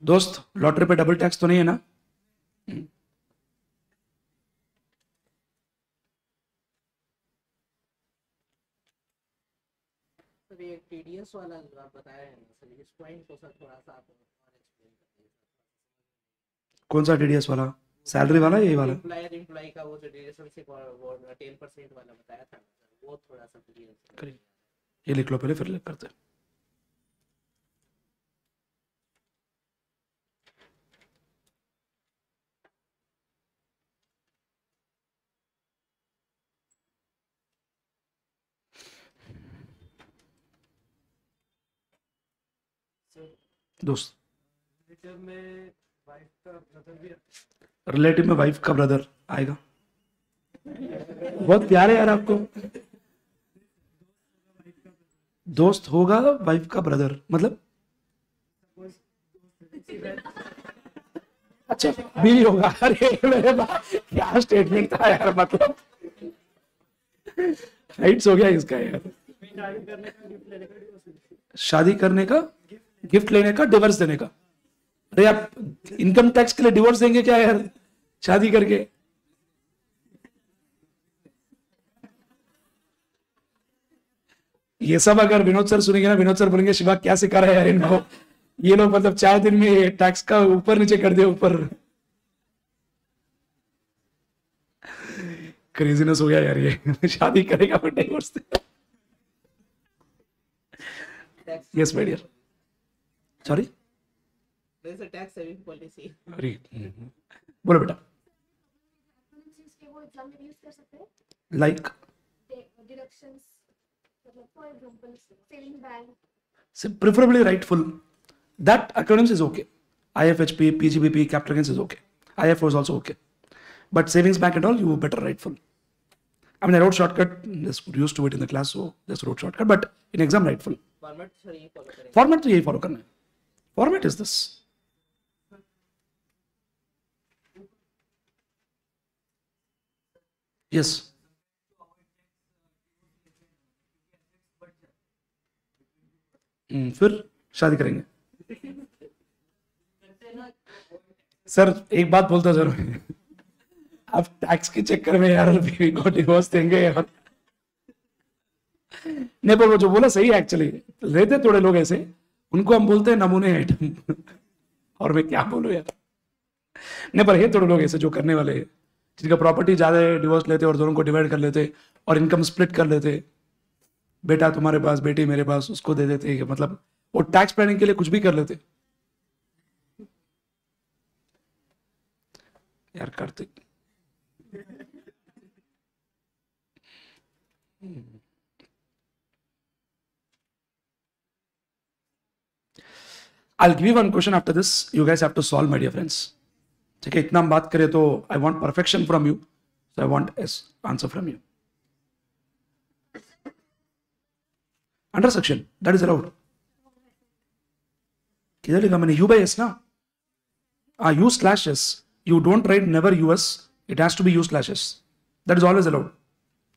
दोस्त लॉटरी पे डबल टैक्स तो नहीं है ना? टीडीएस वाला जो आप बताए हैं ना सर इस पॉइंट को सर थोड़ा सा आप और एक्सप्लेन कर कौन सा टीडीएस वाला? सैलरी वाला या ये वाला? एम्प्लॉयर एम्प्लॉय का वो जो और वो 10% वाला बताया था। करिए ये लिख लो पहले, फिर लिख करते हैं। दोस्त। रिलेटिव में वाइफ का ब्रदर रिलेटिव में वाइफ का ब्रदर आएगा। बहुत प्यारे यार आपको। दोस्त होगा वाइफ का ब्रदर मतलब? अच्छा बीवी होगा। अरे, मेरे क्या स्टेटमेंट था यार मतलब? हाइट्स हो गया इसका यार। शादी करने का गिफ्ट लेने का डिवोर्स देने का। अरे आप इनकम टैक्स के लिए डिवोर्स देंगे क्या यार? शादी करके। ये सब अगर विनोद सर सुनेंगे ना विनोद सर बोलेंगे शिवा क्या सिखा रहा है यार इनको? ये लोग मतलब चार दिन में टैक्स का ऊपर नीचे कर दिया ऊपर। क्रेजीनेस हो गया यार ये। [laughs] शादी करेगा पर divorce tax yes my dear sorry there is a tax saving policy बोलो बेटा। के वो एग्ज़ाम में यूज़ कर सकते हैं? Like deductions मतलब for example saving bank preferably rightful. That acronyms is okay. IFHP, PGBP, capital gains is okay. IFO is also okay. But savings bank and all, you better rightful. I mean, I wrote shortcut, just used to it in the class, so just wrote shortcut. But in exam, rightful. Format sir ये follow करेंगे Format तो यही follow करना है. Format is this. Yes. फिर शादी करेंगे sir एक बात बोलता ज़रूर अब टैक्स के चक्कर में यार बीवी को डिवोर्स देंगे यार. नहीं, पर वो जो बोला सही है एक्चुअली रहते थोड़े लोग ऐसे. उनको हम बोलते हैं नमूने आइटम और मैं क्या बोलूँ यार? नहीं, पर है थोड़े लोग ऐसे जो करने वाले हैं, जिनका प्रॉपर्टी ज़्यादा है डिवोर्स लेते और दोनों को डिवाइड कर लेते और इनकम स्प्लिट कर लेते बेटा तुम्हारे पास बेटी मेरे पास उसको दे देते मतलब वो टैक्स प्लानिंग के लिए कुछ भी कर लेते। यार Kartik I'll give you one question after this. You guys have to solve, my dear friends. ठीक है इतना हम बात करें तो I want perfection from you so I want answer from you under section that is allowed किधर लिखा मैंने यू बाई एस ना ah u slash s you don't write never us it has to be u slash s that is always allowed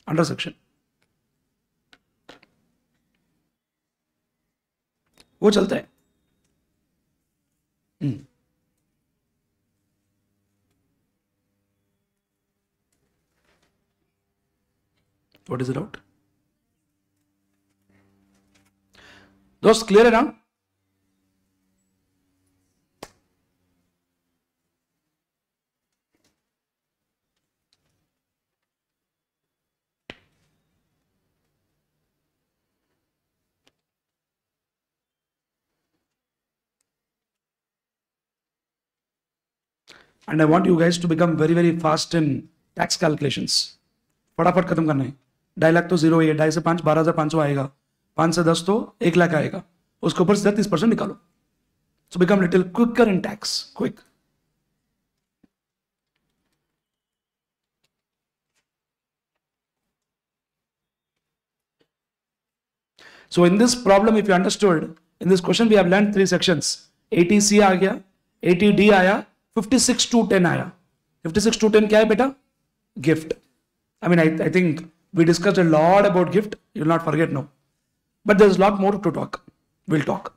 under section वो चलता है हम्म। what is it out दोस्त clear है ना and I want you guys to become very very fast in tax calculation फटाफट खत्म करना है। डायलॉग तो ज़ीरो ढाई से पाँच, बारह हज़ार पाँच सौ आएगा। पाँच सौ दस तो एक लाख आएगा। उसके ऊपर से तीस परसेंट निकालो। So become little quicker in tax quick so in this problem if you understood in this question we have learn three sections eighty C आ गया एटी डी आया फिफ्टी सिक्स टू टेन आया। Fifty six two ten क्या है बेटा? Gift I mean I I think we discussed a lot about gift you will not forget no But there's a lot more to talk. We'll talk.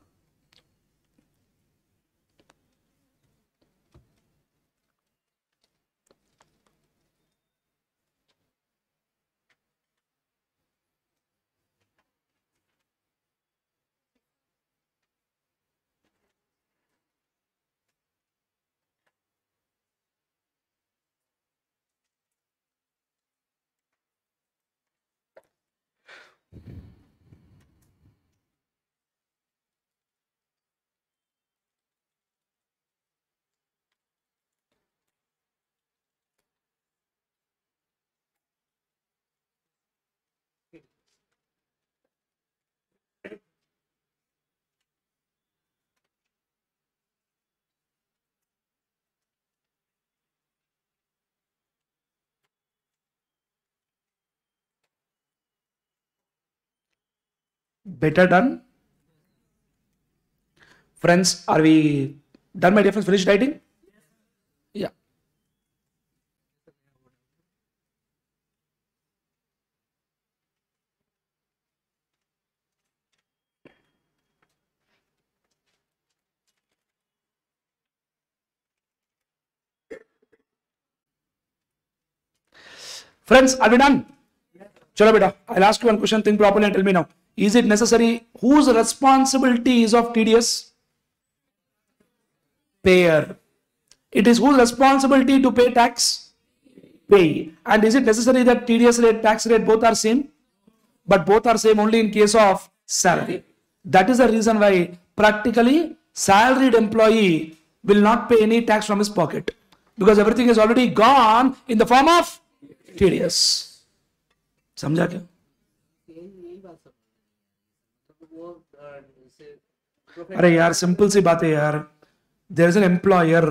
Better done? Friends, are we done, my dear friends? Finished writing? Yeah. Friends, are we done? Chalo beta, I'll ask you one question. Think properly and tell me now. Is it necessary? Whose responsibility is of TDS? Payer. It is whose responsibility to pay tax? Pay. And is it necessary that TDS rate, tax rate both are same? But both are same only in case of salary. That is the reason why practically salaried employee will not pay any tax from his pocket because everything is already gone in the form of TDS. समझा क्या अरे यार simple सी बात है यार। There is an employer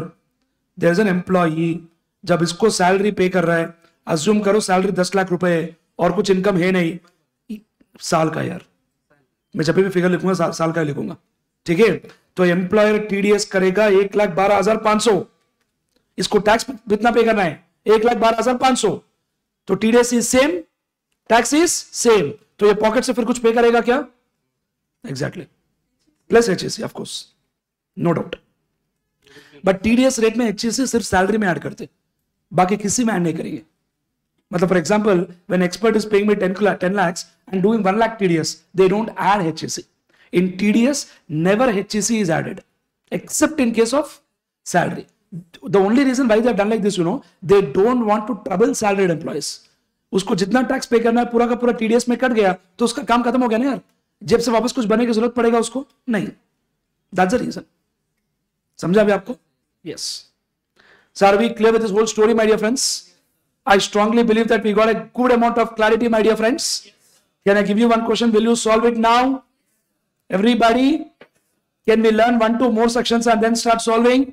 there is an employee जब इसको सैलरी पे कर रहा है अज्यूम करो सैलरी दस लाख रुपए और कुछ इनकम है नहीं साल का यार। मैं जब भी फिगर लिखूँगा साल, साल का लिखूँगा। ठीक है? तो एम्प्लॉयर टीडीएस करेगा एक लाख बारह हज़ार पाँच सौ। इसको टैक्स कितना पे करना है? एक लाख बारह हज़ार पाँच सौ। तो TDS is same tax is same तो ये पॉकेट से फिर कुछ पे करेगा क्या? Exactly plus H S of course no doubt but TDS rate में एच सी सिर्फ़ सैलरी में ऐड करते बाकी किसी में ऐड नहीं करेंगे। मतलब for example when expert is paying ten ten lakhs and doing one lakh TDS they don't add H in TDS never H is added except in case of salary the only reason why they're done like this you know they don't want to trouble salaried employees उसको जितना tax pay करना है, पूरा का पूरा TDS में cut गया तो उसका काम खत्म हो गया ना यार? जेब से वापस कुछ बने की ज़रूरत पड़ेगा उसको? नहीं। दैट्स द रीजन समझा भी आपको? Yes sir we clear with whole story my dear friends I strongly believe that we got a good amount of clarity my dear friends can I give you one question will you solve it now everybody can we learn one two more section and then start solving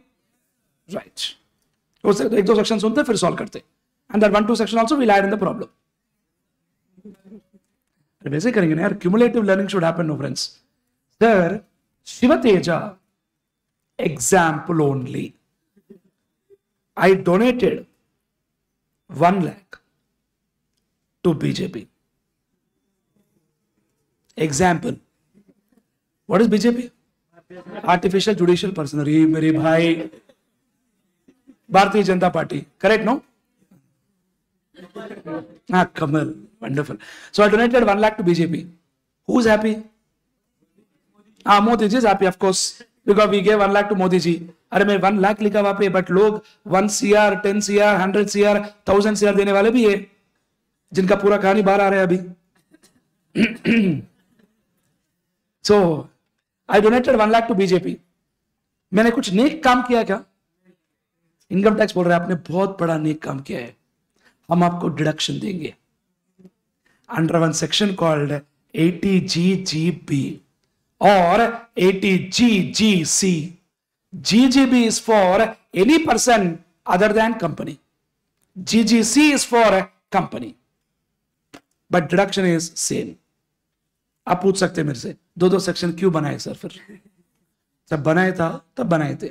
right एक दो section सुनते, फिर solve करते। And that one two section also we lied in the problem वैसे करेंगे ना यार cumulative learning should happen no friends sir Shiv Teja example only I donated one lakh to BJP example what is BJP artificial judicial person री मेरे भाई Bharatiya Janata Party correct no हा कमल Wonderful. So I donated one lakh to BJP. Who's happy? Ah, Modi ji is happy, of course, because we gave one lakh to Modi ji. अरे मैं one lakh लिखा वहाँ पे but लोग one C R ten C R hundred C R thousand C R देने वाले भी है जिनका पूरा कहानी बाहर आ रहा है अभी so I donated one lakh to BJP मैंने कुछ नेक काम किया क्या इनकम टैक्स बोल रहे है आपने बहुत बड़ा नेक काम किया है हम आपको डिडक्शन देंगे वन जी बी और eighty G G C GGB is for any person other than company. GGC is for a company. But deduction is same. आप पूछ सकते मेरे से, दो दो सेक्शन क्यों बनाए सर फिर जब बनाए था, तब बनाए थे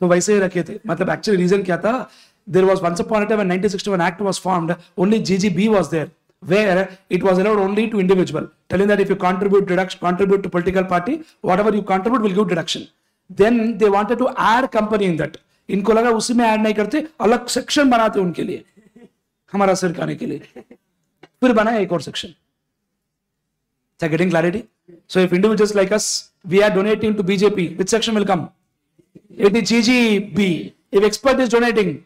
तो वैसे ही रखे थे मतलब एक्चुअली रीजन क्या था there was once upon time 1961 act only G G B was there where it was allowed only to individual telling that if you contribute deduction contribute to political party whatever you contribute will give deduction then they wanted to add company in that इनको लगा उसी में add नहीं करते अलग section बनाते उनके लिए हमारा सिर खाने के लिए फिर बनाया एक और section So getting clarity? So if individuals like us, we are donating to BJP, which section will come? It is GGB. If expert is donating,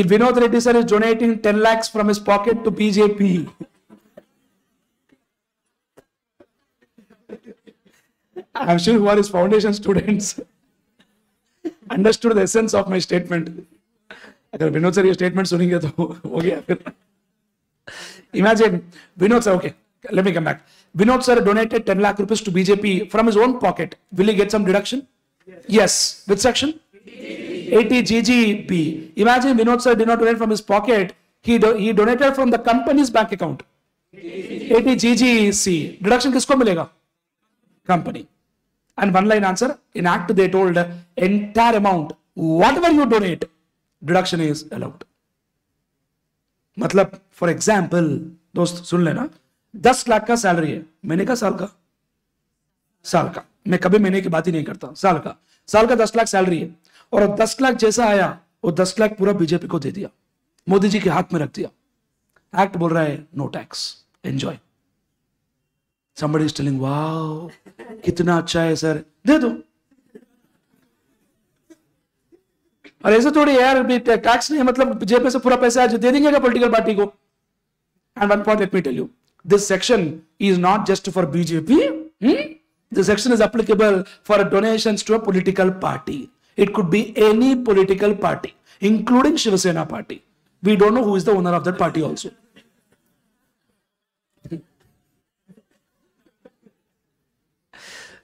if Vinod Reddy sir is donating 10 lakhs from his pocket to BJP, I'm sure who are his foundation students [laughs] understood the essence of my statement. अगर Vinod sir ये statement सुनेंगे तो हो गया फिर imagine Vinod sir okay let me come back vinod sir donated 10 lakh rupees to bjp from his own pocket will he get some deduction yes, which section 80 ggb imagine vinod sir did not donate from his pocket he do, he donated from the company's bank account 80 ggc deduction किसको मिलेगा company and one line answer in act they told entire amount whatever you donate deduction is allowed मतलब for example दोस्त सुन लेना दस लाख का salary है महीने का साल का साल का मैं कभी महीने की बात ही नहीं करता साल का साल का दस लाख सैलरी है और दस लाख जैसा आया वो दस लाख पूरा बीजेपी को दे दिया। मोदी जी के हाथ में रख दिया। एक्ट बोल रहा है no tax enjoy somebody is कितना अच्छा है सर। दे दो। और ऐसे थोड़ी यार टैक्स नहीं है, मतलब जेब में से पूरा पैसा आज दे देंगे क्या पॉलिटिकल पार्टी को? And one point let me tell you this section is not just for BJP this section is applicable for donation to a political party. It could be any political party, including shiv sena party. We don't know who is the owner of that party also.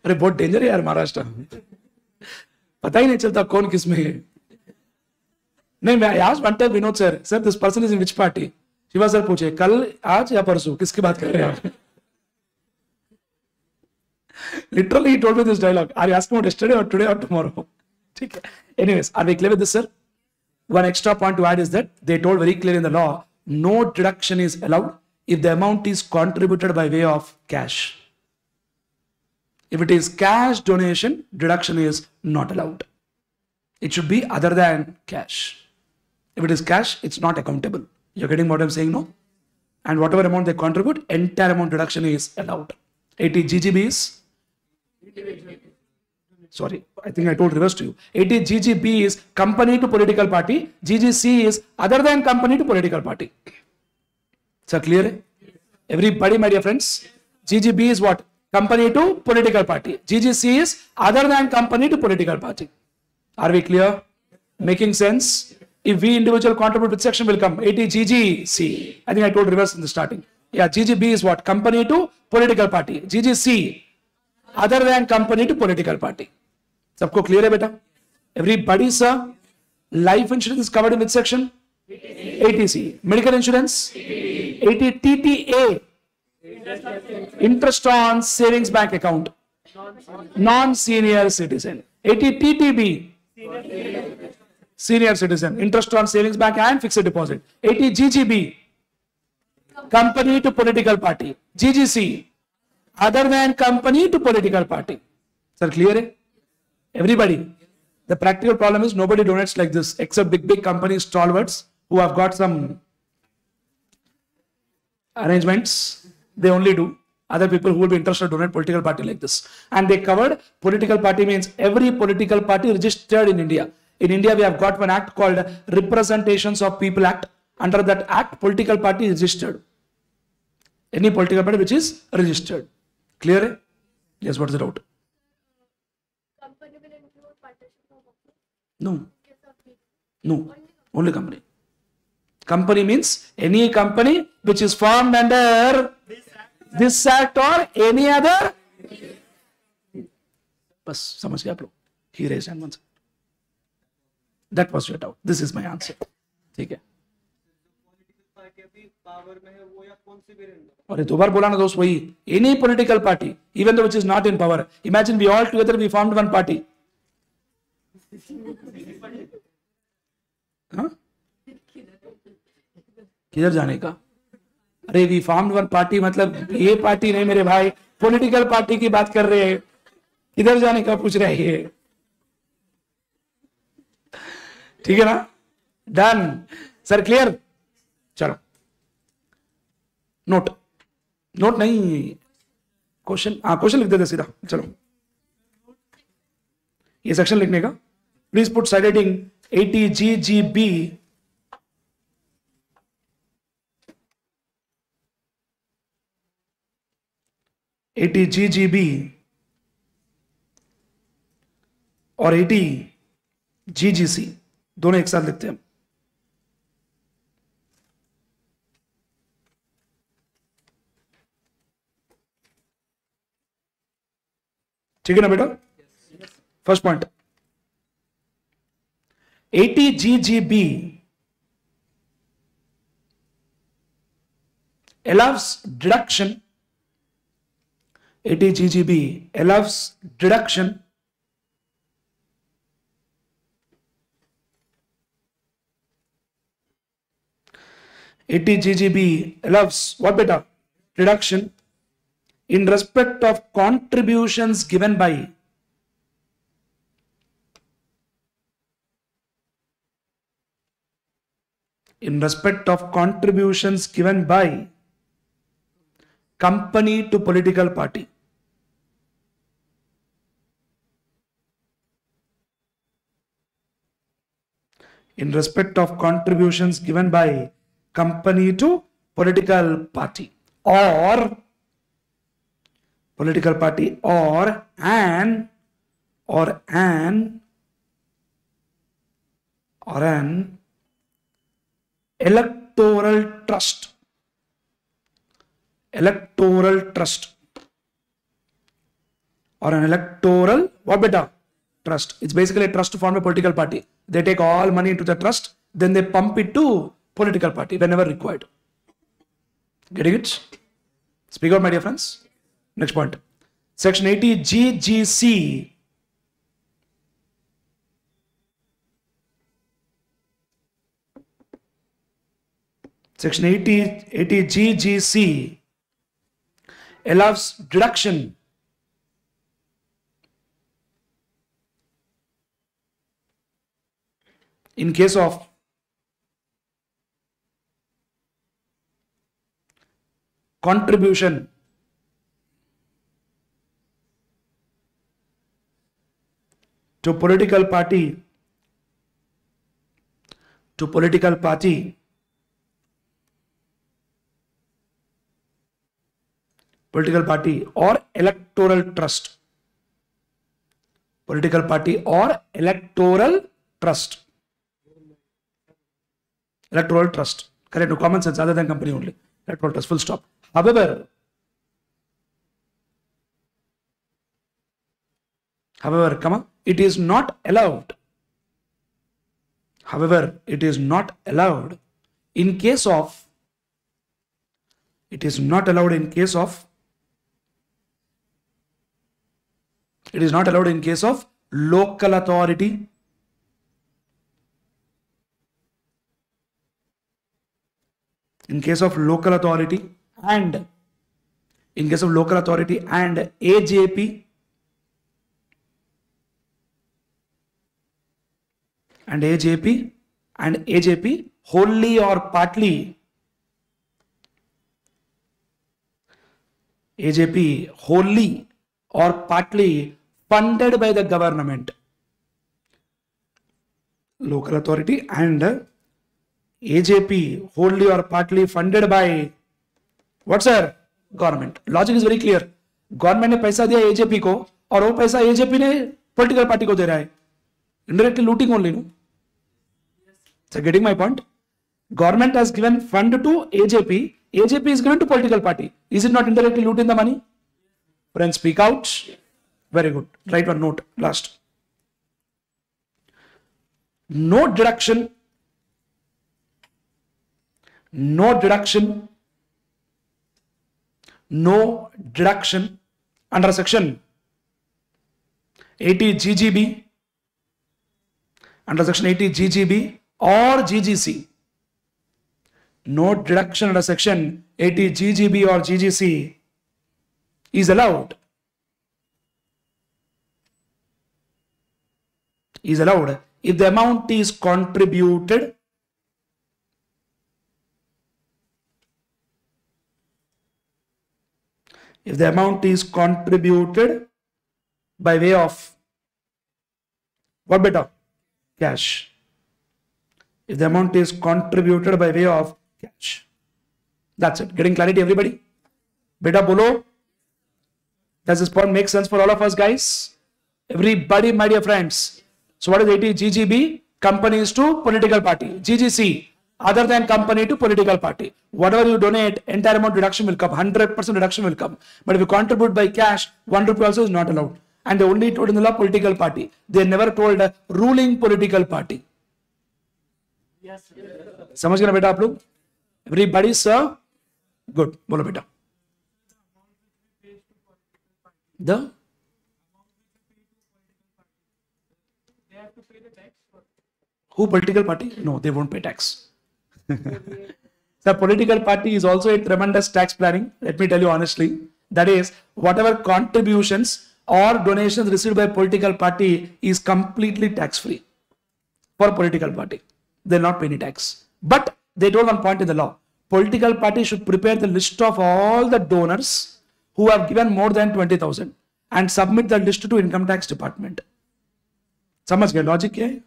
अरे, बहुत danger है यार महाराष्ट्र। पता ही नहीं चलता कौन किसमें है। नहीं, मैं आज time Vinod sir sir this person is in which party Shiva sir पूछे, कल, आज या परसों? किसकी बात कर रहे हैं आप? Literally he told me this dialogue are you asking about yesterday और टुडे और tomorrow ठीक है anyways are we clear with this sir one extra point to add is that they told very clear in the law no deduction is allowed if the amount is contributed by way of cash if it is cash donation deduction is not allowed it should be other than cash if it is cash it's not accountable you're getting what i'm saying no and whatever amount they contribute entire amount deduction is allowed 80 ggb is Sorry, I think I told reverse to you. 80 GGB is company to political party. GGC is other than company to political party. Sir, clear? Everybody, my dear friends. GGB is what? Company to political party. GGC is other than company to political party. Are we clear? Making sense? If we individual contribute, which section will come? 80 GGC. I think I told reverse in the starting. Yeah, GGB is what? Company to political party. GGC, other than company to political party. सबको clear है बेटा? Every buddy sir life insurance covered in with section eighty C medical insurance eighty T T A interest on savings bank account non senior citizen eighty T T B senior citizen interest on savings bank and fix deposit eighty G G B company to political party G G C other than company to political party sir clear है? Everybody the practical problem is nobody donates like this except big big companies stalwarts who have got some arrangements. They only do. Other people who will be interested donate political party like this. And they covered political party means every political party registered in india. In india we have got one act called representations of people act. Under that act political party is registered. Any political party which is registered. Clear? Yes what's the doubt no. No. Only company. Company means any company which is formed under this act or any other. बस समझ गए आप लोग he raise hand once that was your doubt this is my answer ठीक है और ये दो बार बोला ना दोस्त वही any political party even though which is not in power imagine we all together we formed one party किधर जाने का? अरे वी फॉर्म्ड वन पार्टी मतलब ये पार्टी नहीं मेरे भाई पॉलिटिकल पार्टी की बात कर रहे हैं। किधर जाने का पूछ रहे हैं? ठीक है ना? डन सर क्लियर चलो। नोट नोट नहीं। क्वेश्चन हाँ क्वेश्चन लिख देते सीधा। चलो। ये सेक्शन लिखने का। Please put side eighty G G B eighty G G B और एटी जी जी सी, दोनों एक साथ लिखते हैं ठीक है ना बेटा? First point 80 GGB allows deduction 80 GGB allows deduction. Eighty GGB allows what beta? Deduction. In respect of contributions given by in respect of contributions given by company to political party in respect of contributions given by company to political party or political party or an or an or an electoral trust. Electoral trust. Or an electoral what beta trust. It's basically a trust to form a political party. They take all money into the trust then they pump it to political party whenever required. Getting it? Speak out my dear friends. Next point. Section 80 ggc section 80 80 ggc allows deduction in case of contribution to political party to political party political party or electoral trust political party or electoral trust electoral trust. Correct. Common sense other than company only. Electoral trust. Full stop. However however comma it is not allowed. However it is not allowed in case of it is not allowed in case of it is not allowed in case of local authority in case of local authority and in case of local authority and AJP and AJP and AJP wholly or partly AJP wholly or partly funded by the government local authority and AJP wholly or partly funded by what sir government logic is very clear government ने पैसा दिया AJP को और वो पैसा AJP ने political party को दे रहा है indirectly looting only no so getting my point government has given fund to ajp ajp is given to political party is it not indirectly looting the money friends speak out very good write one note last no deduction no deduction. No deduction under section 80 ggb under section 80 ggb or ggc no deduction under section 80 ggb or ggc is allowed. Is allowed. If the amount is contributed if the amount is contributed by way of what better cash. If the amount is contributed by way of cash. That's it. Getting clarity everybody? Beta bolo does this point make sense for all of us guys? Everybody my dear friends. So what is 80 ggb companies to political party. Ggc other than company to political party whatever you donate entire amount reduction will come 100% reduction will come but if you contribute by cash 1 rupee also is not allowed and they only told in the law political party they never told a ruling political party Yes, sir. समझ गए ना बेटा आप लोग everybody sir good बोलो बेटा the They have to pay the tax for who political party no they won't pay tax [laughs] the political party is also a tremendous tax planning let me tell you honestly that is whatever contributions or donations received by political party is completely tax free for political party they'll not pay any tax but they told one point in the law political party should prepare the list of all the donors who have given more than 20000 and submit the list to income tax department समझ गए logic क्या है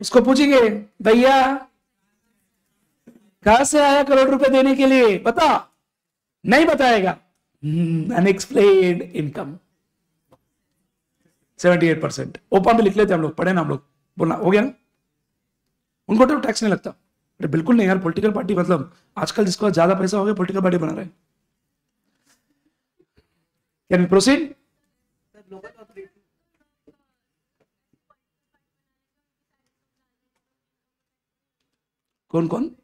उसको पूछेंगे, भैया, कहाँ से आया करोड़ रुपए देने के लिए? बता। नहीं बताएगा। अनएक्सप्लेन्ड इनकम 78 परसेंट ओपन में लिख लेते हम लोग, पढ़े ना हम लोग। बोलना, हो गया ना? उनको तो टैक्स नहीं लगता। अरे बिल्कुल नहीं यार पॉलिटिकल पार्टी मतलब आजकल जिसको ज़्यादा पैसा हो गया पॉलिटिकल पार्टी बना रहे can proceed sir local authority कौन कौन?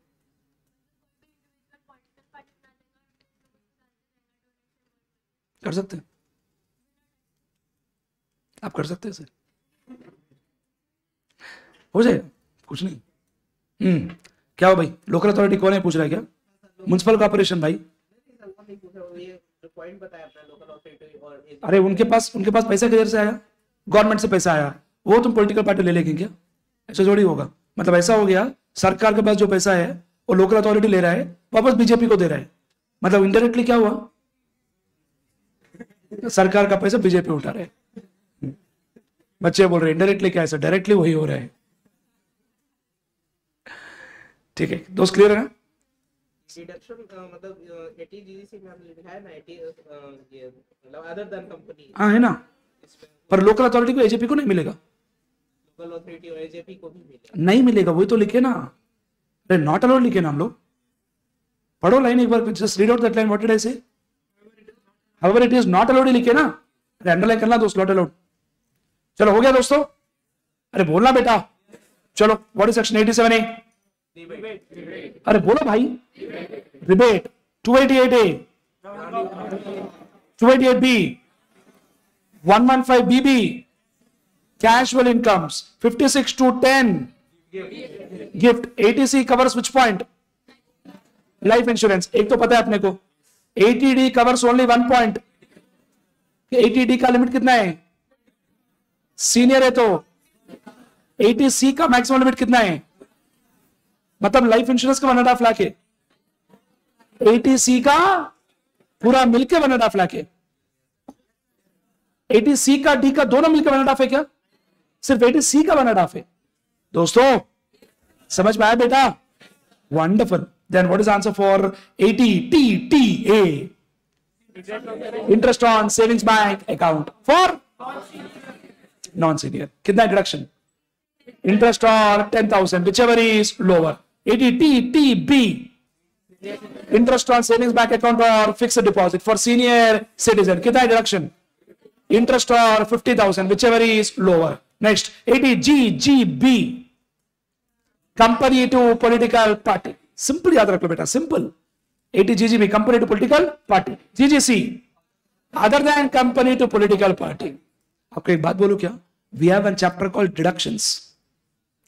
कर सकते हैं। आप कर सकते हैं सर हो जाएगा। कुछ नहीं। हम्म। क्या हो भाई? लोकल अथॉरिटी कौन है, पूछ रहा है क्या? म्यूनसिपल कॉर्पोरेशन भाई। अरे, उनके पास उनके पास पैसा किधर से आया? गवर्नमेंट से पैसा आया। वो तुम पॉलिटिकल पार्टी ले लेंगे क्या? ऐसा थोड़ी होगा। मतलब ऐसा हो गया सरकार के पास जो पैसा है वो लोकल अथॉरिटी ले रहा है वापस बीजेपी को दे रहा है। मतलब इंडायरेक्टली क्या हुआ? सरकार का पैसा बीजेपी उठा रहे बच्चे बोल रहे इनडायरेक्टली क्या है डायरेक्टली वही हो रहा है। ठीक है दोस्त क्लियर है ना? डिडक्शन मतलब एटी जीजीसी में हमने लिखा है ना एटी ये मतलब अदर देन कंपनी हाँ है ना? पर लोकल अथॉरिटी को एजेपी को नहीं मिलेगा। लोकल अथॉरिटी और एजेपी को भी मिले। नहीं मिलेगा वही तो लिखे ना। अरे नॉट अलाउड लिखे ना हम लोग। पढ़ो लाइन एक बार just read out that line what did I say however it is not allowed लिखे ना। अरे अंडरलाइन करना दोस्त नॉट अलाउड चलो हो गया दोस्तों। अरे बोलना बेटा। चलो व्हाट इज़ सेक्शन 87 ए अरे बोलो भाई। Rebate 288 A 288 B 115 BB casual incomes 56 to 10 gift atc covers which point? Life insurance. एक तो पता है अपने को. Atd covers only one point. Atd का लिमिट कितना है? सीनियर है तो. Atc का मैक्सिमम लिमिट कितना है? मतलब लाइफ इंश्योरेंस का वन एंड हाफ़ लाख है. Atc का पूरा मिलके वन एंड हाफ़ लाख है. सी का डी का दोनों मिलकर वन एंड हाफ़ है क्या? सिर्फ़ एटी सी का वन एंड हाफ़ है दोस्तों समझ में आया बेटा? Wonderful then what is answer for eighty T T A interest on savings bank account for non senior कितना deduction interest on ten thousand whichever is lower eighty T T B interest on savings bank account और fixed deposit for senior citizen कितना deduction interest or 50,000, whichever is lower. Next, 80 GGB, company to political party. Simple याद लो बेटा, simple. 80 GGB, company to political party. GGC, other than company political party. आपको एक बोलूँ क्या? We have a chapter called deductions.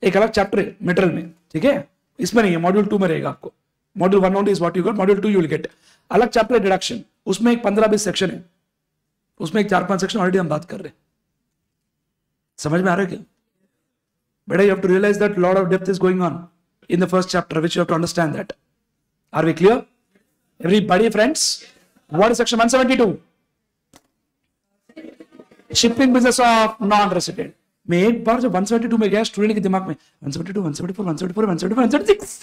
एक अलग chapter है मेटरल में ठीक है इसमें नहीं है मॉड्यूल टू में रहेगा आपको module one only is what you got module two you will get अलग चैप्टर है डिडक्शन उसमें एक पंद्रह बीस सेक्शन है उसमें एक चार पाँच सेक्शन ऑलरेडी हम बात कर रहे हैं समझ में आ रहा है क्या? बेटा you have to realise that lot of depth is going on in the first chapter which you to understand that are we clear everybody friends is section 172 shipping business of non resident मैं एक बार जब 172 में गया student के दिमाग में 172 174 174 174 176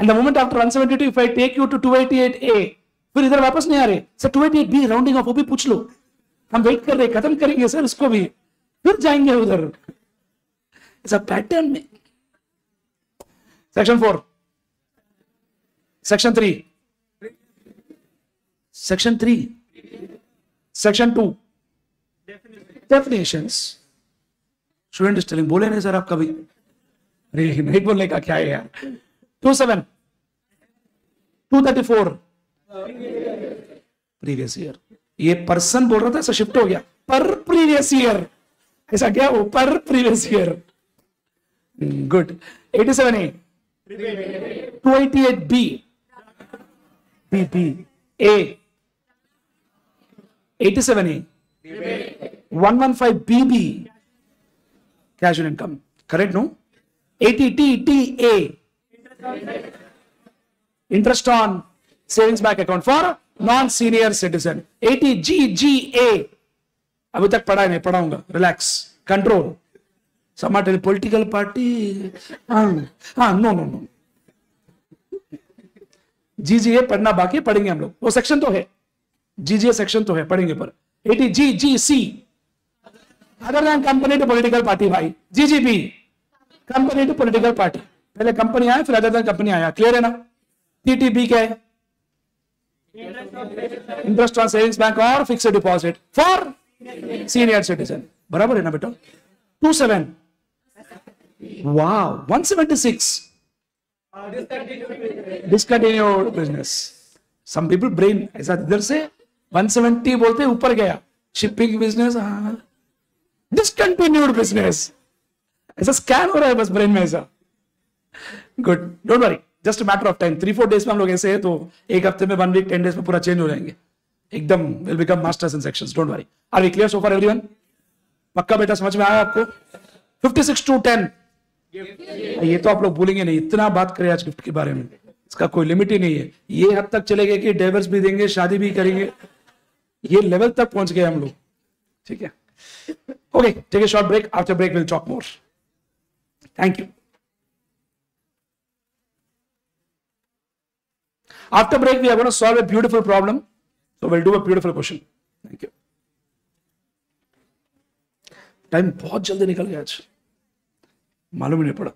and the moment after 172 if i take you to 288a फिर इधर वापस नहीं आ रहे। Sir two eighty B rounding off वो भी पूछ लो। हम वेट कर रहे खत्म करेंगे सर उसको भी। फिर जाएँगे उधर। पैटर्न में section four section three section three section two definition student is telling बोले नहीं सर आप कभी? अरे, नहीं बोलने का क्या है यार? Two seven two thirty four previous year ये पर्सन बोल रहा था, ऐसा शिफ्ट हो गया। पर प्रीवियस ईयर ऐसा क्या वो? पर previous year good 87 A 288 B B B A 87 A 115 B B casual income correct no 80 T T A interest on savings bank account for non senior citizen eighty G G A अभी तक पढ़ा नहीं पढ़ाऊँगा. Relax control समाटे political party हाँ no no no G G A पढ़ना बाकी पढ़ेंगे हम लोग. वो सेक्शन तो है. जी जी ए सेक्शन तो है, पढ़ेंगे पर. Eighty G G C then company to political party भाई. G G B company to political party पहले कंपनी आया फिर देन कंपनी आया. क्लियर है ना? टीटीबी क्या है? इंटरेस्ट ऑन सेविंग्स बैंक और fixed deposit for senior citizen बराबर है ना बेटा? टू सेवन वाह one seventy six discontinued business some people brain ऐसा इधर से 170 बोलते ऊपर गया। शिपिंग बिज़नेस डिसकंटिन्यूड बिज़नेस ऐसा स्कैन हो रहा है बस ब्रेन में ऐसा। Good don't worry just matter of time three four days में हम लोग ऐसे हैं तो एक हफ़्ते में वन वीक टेन डेज़ में पूरा चेंज हो जाएँगे। एकदम will become masters in sections don't worry are we clear so for everyone पक्का बेटा, समझ में आया आपको? 56 टू 10 ये तो आप लोग भूलेंगे नहीं, इतना बात करें आज गिफ्ट के बारे में। इसका कोई लिमिट ही नहीं है। ये हद तक चले गए कि डाइवर्स भी देंगे, शादी भी करेंगे। ये लेवल तक पहुँच गए हम लोग। ठीक है? Okay take a short break after break will talk more thank you After break, we are going to solve a beautiful problem. So we'll do a beautiful question. Thank you. Time बहुत जल्दी निकल गया आज मालूम ही नहीं पड़ा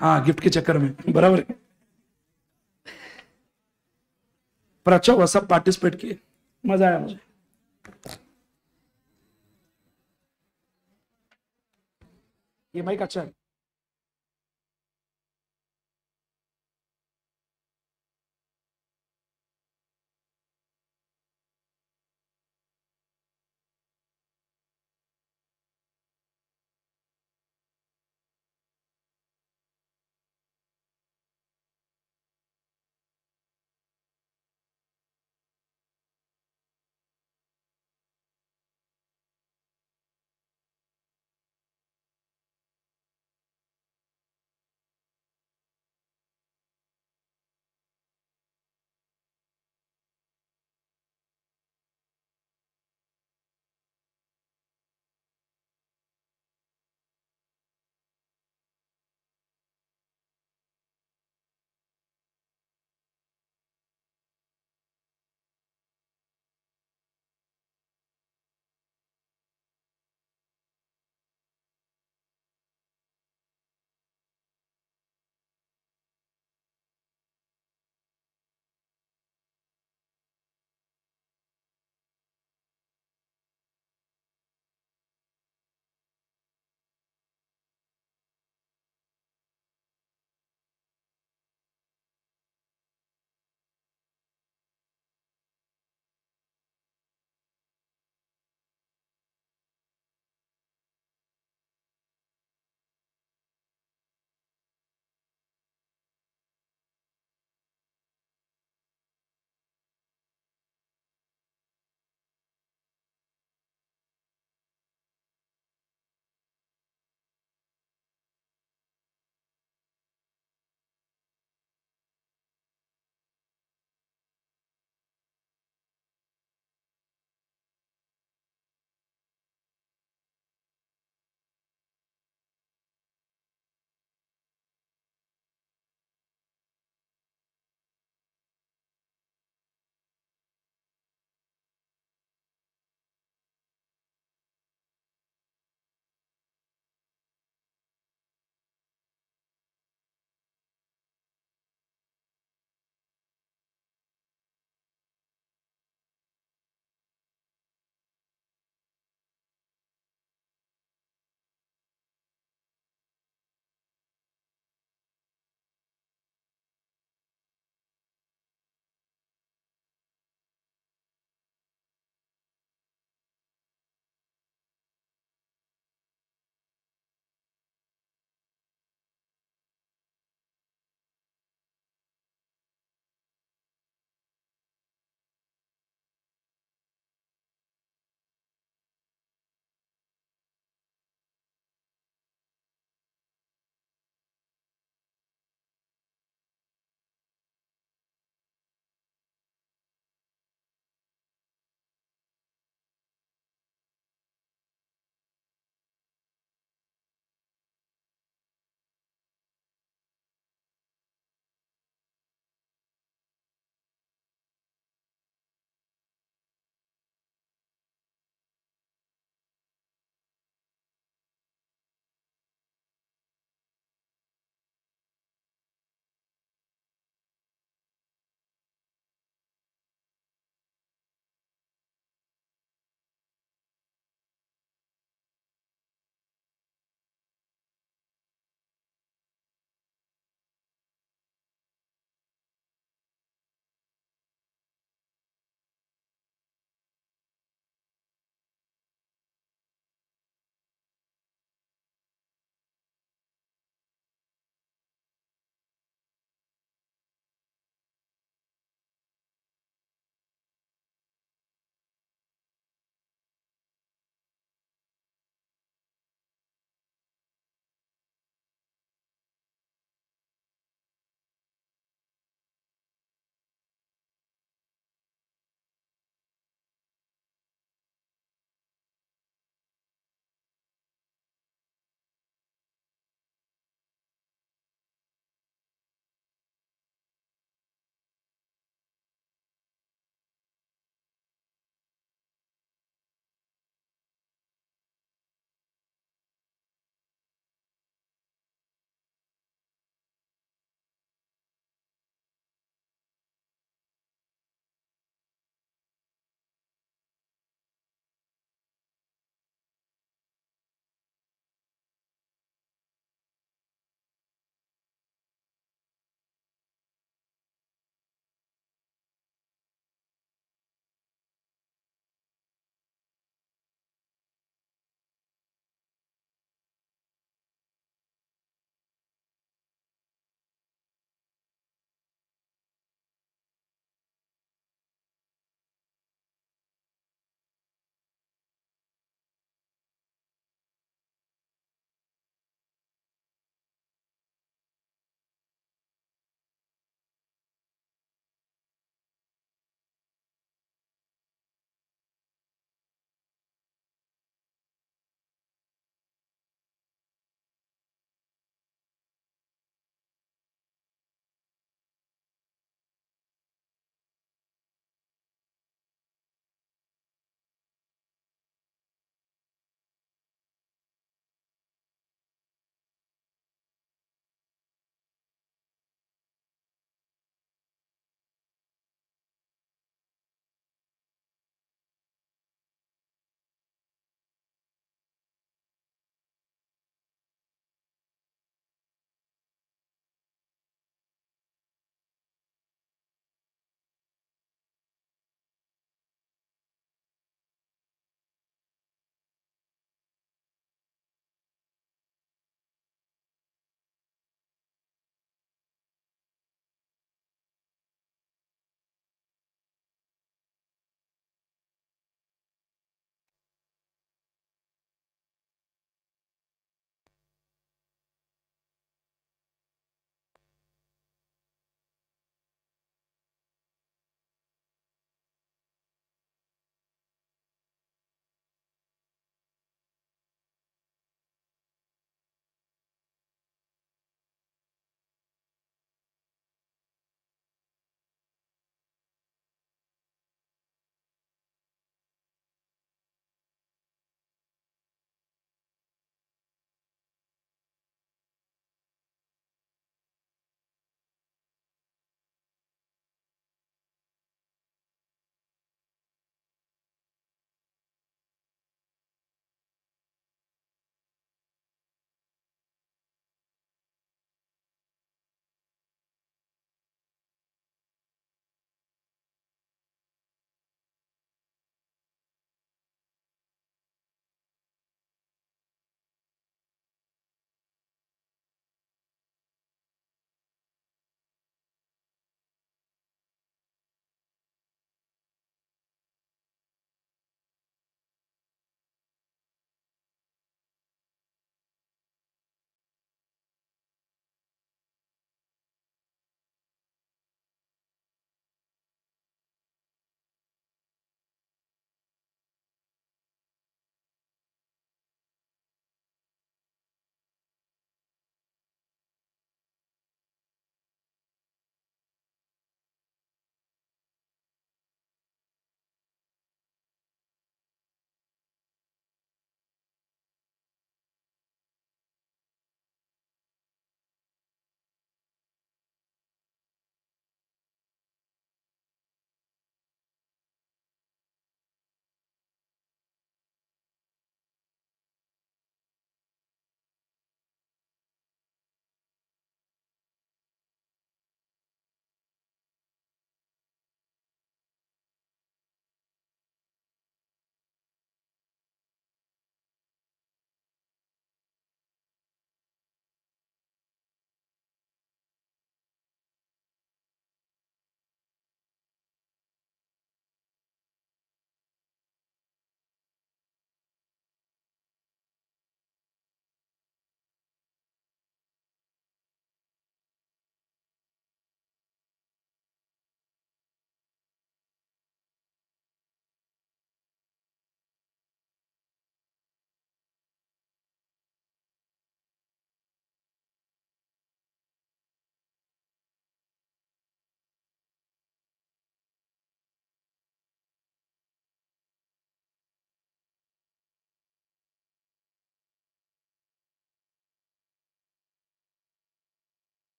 हाँ gift के चक्कर में बराबर है पर अच्छा हुआ सब पार्टिसिपेट किए मज़ा आया मुझे ये माइक अच्छा है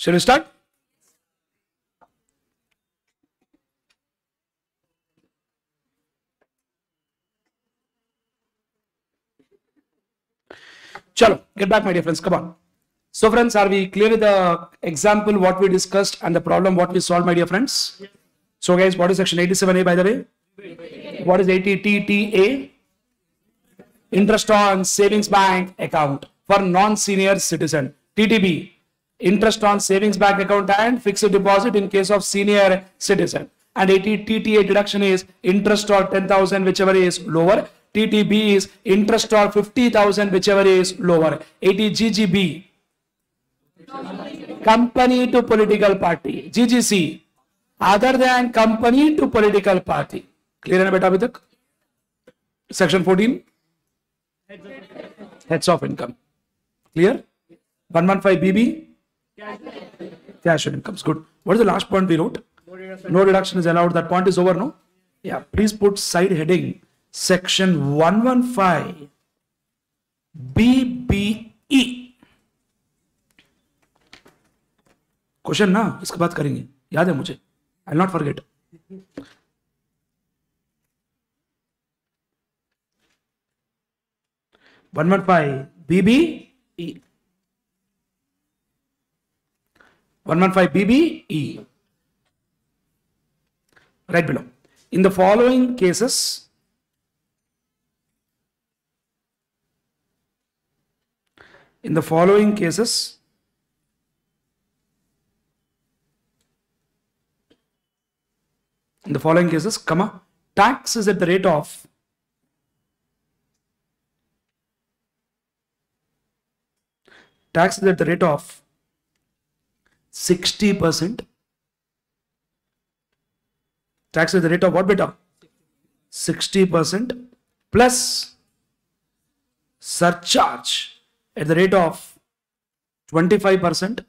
Shall we start? Chalo, get back, my dear friends. Come on. So, friends, are we clear with the example what we discussed and the problem what we solved, my dear friends? So, guys, what is section 87A by the way? What is 80TTA? Interest on savings bank account for non-senior citizen. TTB interest on savings bank account and fixed deposit in case of senior citizen. And AT TTA deduction is interest or 10,000 whichever is lower. TTB is interest or 50,000 whichever is lower. ATGGB company to political party. GGC other than company to political party. Clear and With vidak? Section 14. Heads of income. Clear? 115 BB. Cash and incomes good what is the last point we wrote no reduction is allowed that point is over no yeah please put side heading section 115 bbe question ना इसके बाद करेंगे याद है मुझे I not forget one one five BB 115BBE. Right below. In the following cases, in the following cases, in the following cases, comma, tax is at the rate of tax is at the rate of 60%. Tax at the rate of what beta? 60% plus surcharge at the rate of 25%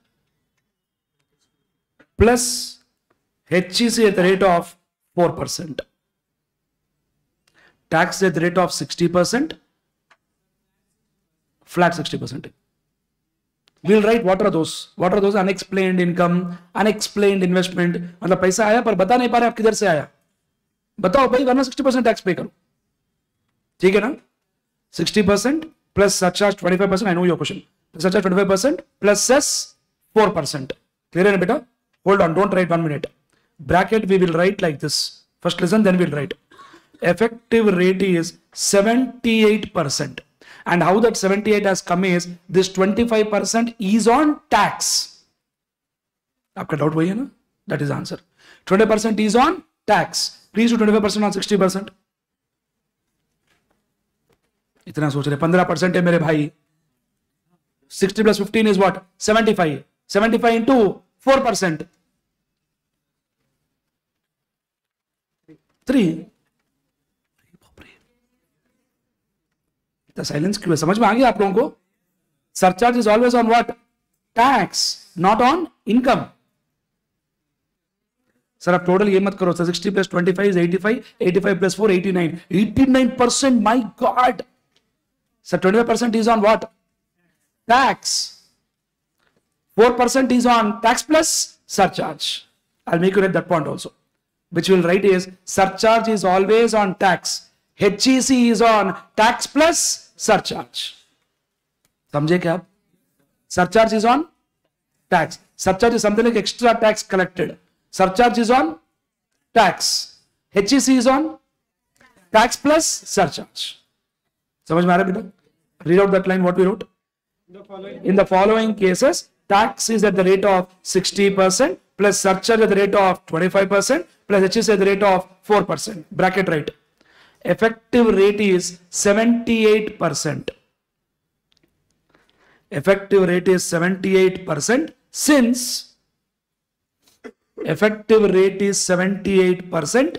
plus HEC at the rate of 4%. Tax at the rate of 60%, flat 60%. Will write what are those what are those unexplained income unexplained investment मतलब पैसा आया पर बता नहीं पा रहे आप किधर से आया? बताओ भाई, वरना सिक्सटी परसेंट टैक्स पे करो। ठीक है ना? Sixty percent plus surcharge twenty five percent I know your question surcharge twenty five percent plus cess four percent clear है ना बेटा? Hold on don't write one minute bracket we will write like this first lesson then will write effective rate is seventy eight percent And how that 78 has come is this 25% is on tax. आपका doubt वही है ना that is answer 20% is on tax. Please do 25% on 60%. इतना सोच रहे 15% है मेरे भाई 60 plus 15 is what 75 75 into 4% Silence क्यों समझ में आ गया आप लोगों को? Surcharge is always on what tax not on income sir आप टोटल ये मत करो. Sir 60 plus 25 my god sir twenty is on what tax four percent is on tax plus surcharge I make you write that point also which will write is surcharge is always on tax HEC is on tax plus surcharge. समझे क्या आप surcharge is on tax. Surcharge is something like extra tax collected. Surcharge is on tax. HEC is on tax plus surcharge. समझ में आ रहा है बेटा read out that line what we wrote in the following cases tax is at the rate of 60% plus surcharge at the rate of 25% plus HEC at the rate of 4% bracket right effective rate is 78% effective rate is 78% since effective rate is 78%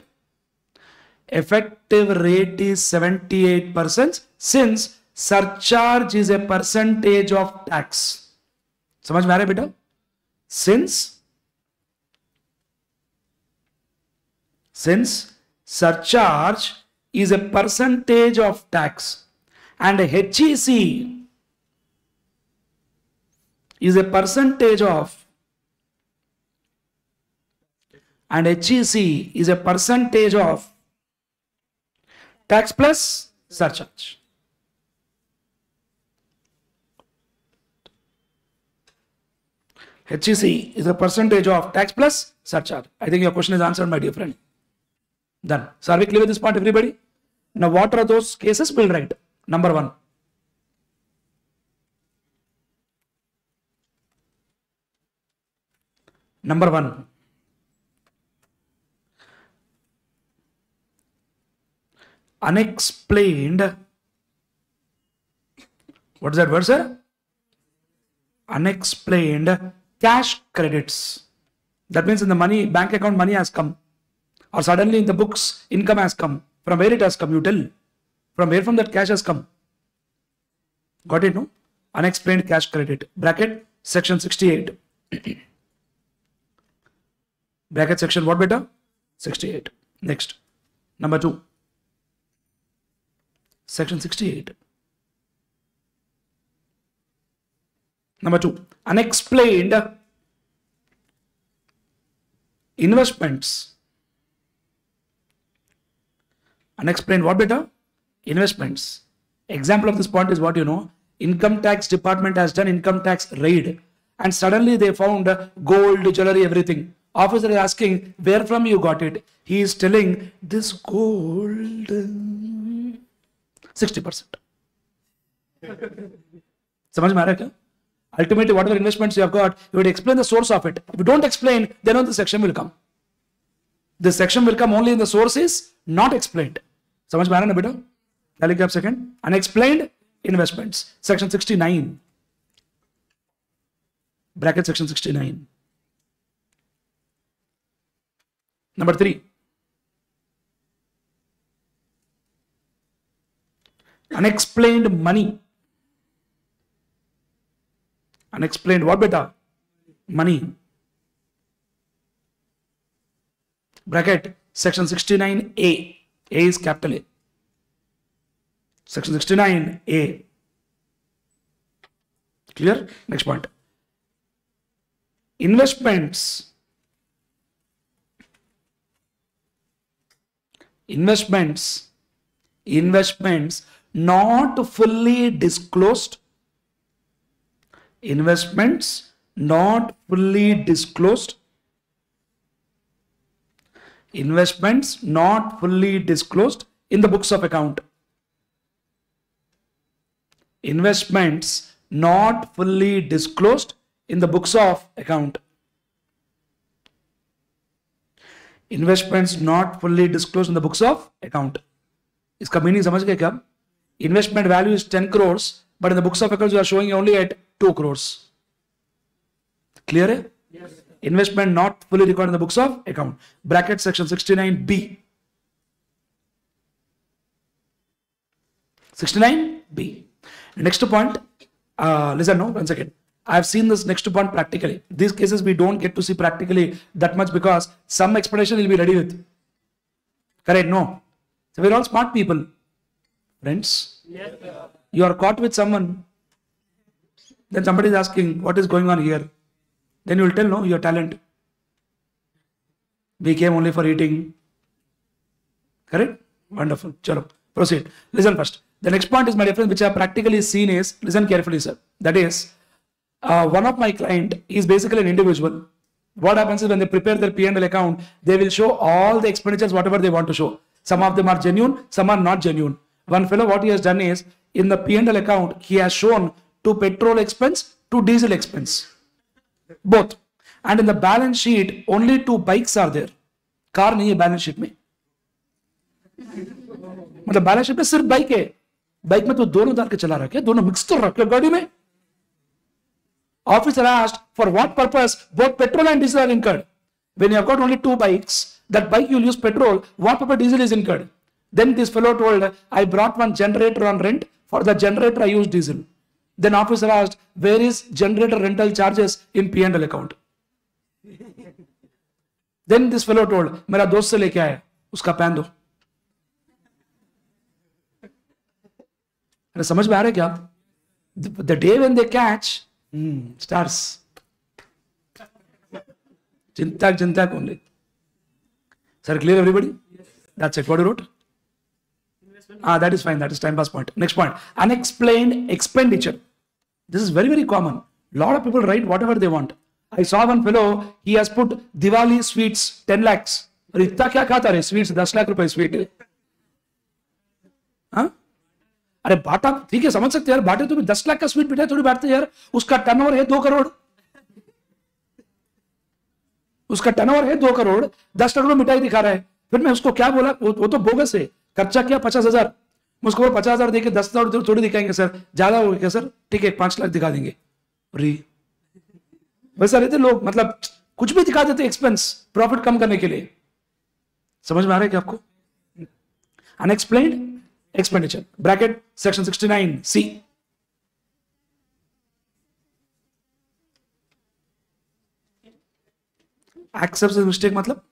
effective rate is 78% since surcharge is a percentage of tax समझ में आ रहा है बेटा since since surcharge is a percentage of tax and HEC is a percentage of and HEC is a percentage of tax plus surcharge. HEC is a percentage of tax plus surcharge. I think your question is answered, my dear friend. Done. So are we clear with this part, everybody? Now, what are those cases? We'll write. Number one. Number one. Unexplained. What is that word, sir? Unexplained cash credits. That means in the money, bank account money has come. Or suddenly in the books, income has come. From where it has come, you tell. From where from that cash has come. Got it, no? Unexplained cash credit. Bracket, section 68. [clears throat] Bracket section what beta? 68. Next. Number 2. Section 68. Number 2. Unexplained investments. Unexplained what beta? Investments. Example of this point is what you know. Income tax department has done income tax raid and suddenly they found gold, jewelry, everything. Officer is asking, where from you got it? He is telling, this gold, 60%. समझ में आ रहा है क्या ultimately whatever investments you have got you would explain the source of it if you don't explain then on the section will come this section will come only in the source is not explained समझ में आ रहा है ना बेटा क्या लिखे आप second unexplained investments section 69 bracket section 69 number 3 unexplained money unexplained what beta money Bracket section 69a a. Is capital a. Section 69a clear? Next point. Investments. Investments. Investments not fully disclosed. Investments not fully disclosed investments not fully disclosed in the books of account investments not fully disclosed in the books of account investments not fully disclosed in the books of account इसका meaning समझ गए क्या investment value is 10 crores but in the books of accounts you are showing only at 2 crores clear है Yes. Investment not fully recorded in the books of account. Bracket section 69b 69b next point uh, listen no one second. I have seen this next point practically. These cases we don't get to see practically that much because some explanation will be ready with. Correct no. So we're all smart people. Friends? Yes. you are caught with someone then somebody is asking what is going on here then you will tell no your talent. We came only for eating. Correct? Wonderful. Chalo. Proceed. Listen first. The next point is my reference which i practically seen is listen carefully sir. That is uh, one of my client is basically an individual. What happens is when they prepare their p&l account they will show all the expenditures whatever they want to show. Some of them are genuine some are not genuine. One fellow what he has done is in the p&l account he has shown to petrol expense to diesel expense both and in the balance sheet only two bikes are there car नहीं है balance sheet में मतलब balance sheet में सिर्फ़ bike है bike में तो दोनों डाल के चला रखे दोनों मिक्स कर रखे गाड़ी में officer asked for what purpose both petrol and diesel are incurred when you have got only two bikes that bike you'll use petrol what purpose diesel is incurred then this fellow told i brought one generator on rent for the generator i use diesel then officer asked where is generator rental charges in p&l account then this fellow told मेरा दोस्त से लेके आया उसका पहन दो अरे समझ में आ रहा है क्या the day when they catch stars चिंता चिंता only Sir, clear everybody? That's it. What you wrote? Ah, that is fine. That is time pass point. Next point. Unexplained expenditure. This is very, very common. lot of people write whatever they want. I saw one fellow, he has put Diwali sweets 10 lakhs. अरे इतना क्या खाता रे sweets दस लाख रुपए sweet हाँ? अरे बाटा ठीक है समझ सकते यार बाटे तो भी दस लाख का स्वीट मिठाई थोड़ी बांटते हैं यार उसका टर्नओवर है दो करोड़। उसका टर्नओवर है दो करोड़ दस करोड़ मिठाई दिखा रहा है। फिर मैं उसको क्या बोला? वो, वो तो बोगस है। खर्चा क्या पचास हज़ार। मैं उसको बोला, पचास हज़ार देके दस हज़ार थोड़ी दिखाएँगे, सर। ज़्यादा हो गया, सर। ठीक है, पाँच लाख दिखा देंगे। वैसा रहते लोग मतलब कुछ भी दिखा देते एक्सपेंस प्रॉफिट कम करने के लिए। समझ में आ रहा है क्या आपको? Unexplained expenditure bracket section 69 C except mistake मतलब?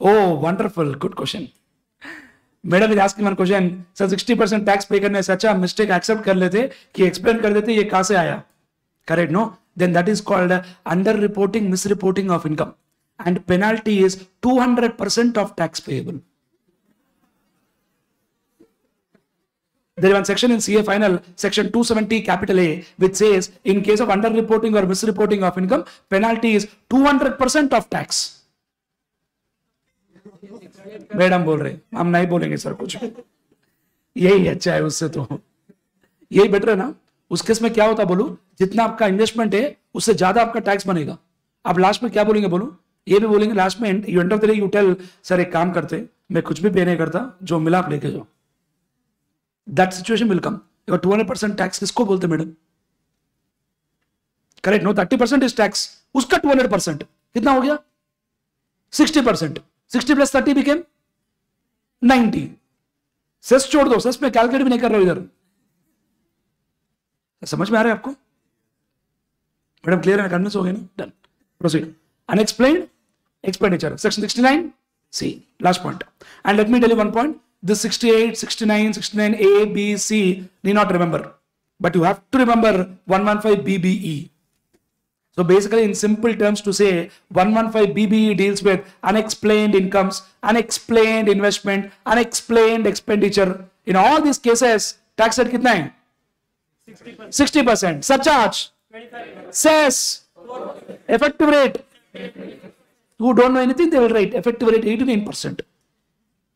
ओ wonderful good question madam is asking one question sir 60 percent tax pay करने से अच्छा मिस्टेक एक्सेप्ट कर लेते कि एक्सप्लेन कर देते ये कहाँ से आया correct no then that is called under reporting misreporting of income and penalty is 200% of tax payable. There is one section in CA final, section 270 capital A, which says in case of underreporting or misreporting of income, penalty is 200% of tax. Madam बोल रहे, हम नहीं बोलेंगे sir कुछ यही अच्छा है उससे तो यही बेटर है ना? उस केस में क्या होता बोलू? जितना आपका इन्वेस्टमेंट है, उससे ज़्यादा आपका टैक्स बनेगा। आप लास्ट में क्या बोलेंगे बोलू? ये भी बोलेंगे लास्ट में you end of the you tell sir एक काम करते, मैं कुछ भी पे नहीं करता, जो मिला आप लेके जाओ। That situation will come two hundred percent tax किसको बोलते madam? Correct no thirty percent is tax उसका टू हंड्रेड परसेंट कितना हो गया? Sixty percent Sixty plus thirty became ninety cess छोड़ दो सेस में कैलकुलेट भी नहीं कर रहे हो इधर समझ में आ रहा है आपको मैडम क्लियर है कन्विंस हो गए ना done proceed unexplained expenditure. Section 69, C, last point. And let me tell you one point. This 68, 69, 69, A, B, C, need not remember. But you have to remember 115 BBE. So basically in simple terms to say 115 BBE deals with unexplained incomes, unexplained investment, unexplained expenditure. In all these cases, tax rate kitna hai? 60%. Surcharge. Cess. Effective rate. who don't know anything, they will write effective rate 89%.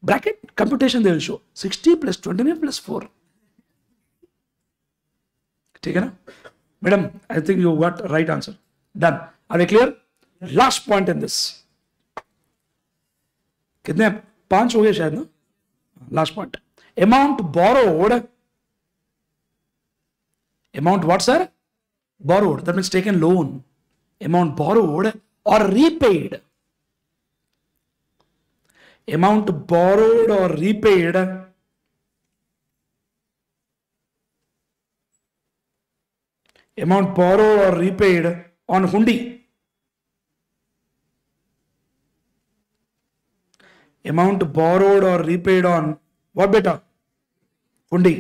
Bracket computation they will show 60 plus 29 plus 4. ठीक है ना madam I think you got right answer Done are we clear last point in this कितने? पाँच हो गए शायद ना? Last point amount borrowed amount what sir borrowed that means taken loan amount borrowed और रीपेड अमाउंट बोरोड और repaid amount borrowed और repaid on hundi amount borrowed or repaid on what beta hundi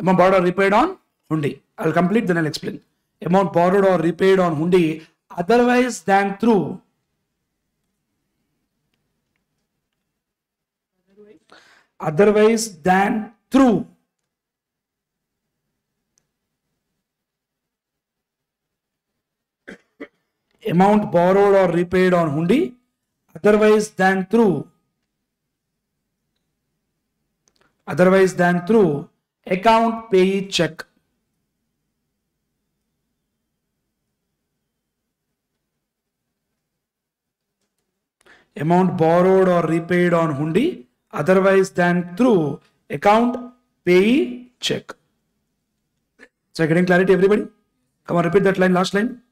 amount borrowed or repaid on hundi i'll complete then i'll explain amount borrowed or repaid on hundi otherwise than through otherwise than through amount borrowed or repaid on hundi otherwise than through otherwise than through account payee check. Amount borrowed or repaid on hundi otherwise than through account payee check. So getting clarity everybody? Come on repeat that line last line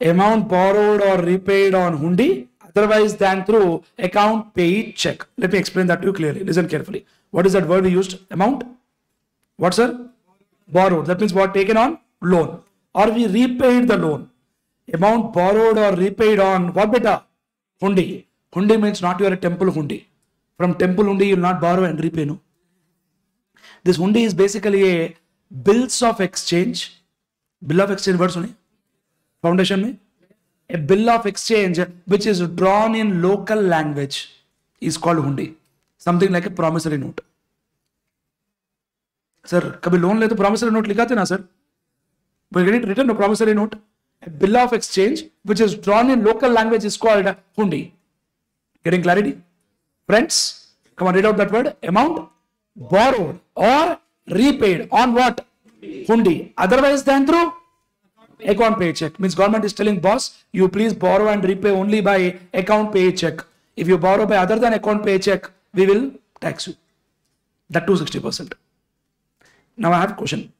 amount borrowed or repaid on hundi otherwise than through account payee check let me explain that to you clearly listen carefully what is that word we used amount what sir borrowed that means what taken on loan or we repaid the loan amount borrowed or repaid on what beta hundi hundi means not your temple hundi from temple hundi you will not borrow and repay no this hundi is basically a bills of exchange bill of exchange word सुनिए foundation में? A bill of exchange which is drawn in local language is called hundi something like a promissory note sir कभी loan ले तो promissory note लिखाते ना sir return promissory note bill of exchange which is drawn in local language is called hundi getting clarity friends come read out that word amount borrowed और repaid on what hundi otherwise than through account pay check means government is telling boss you please borrow and repay only by account pay check if you borrow by other than account pay check we will tax you that too 60% now i have a question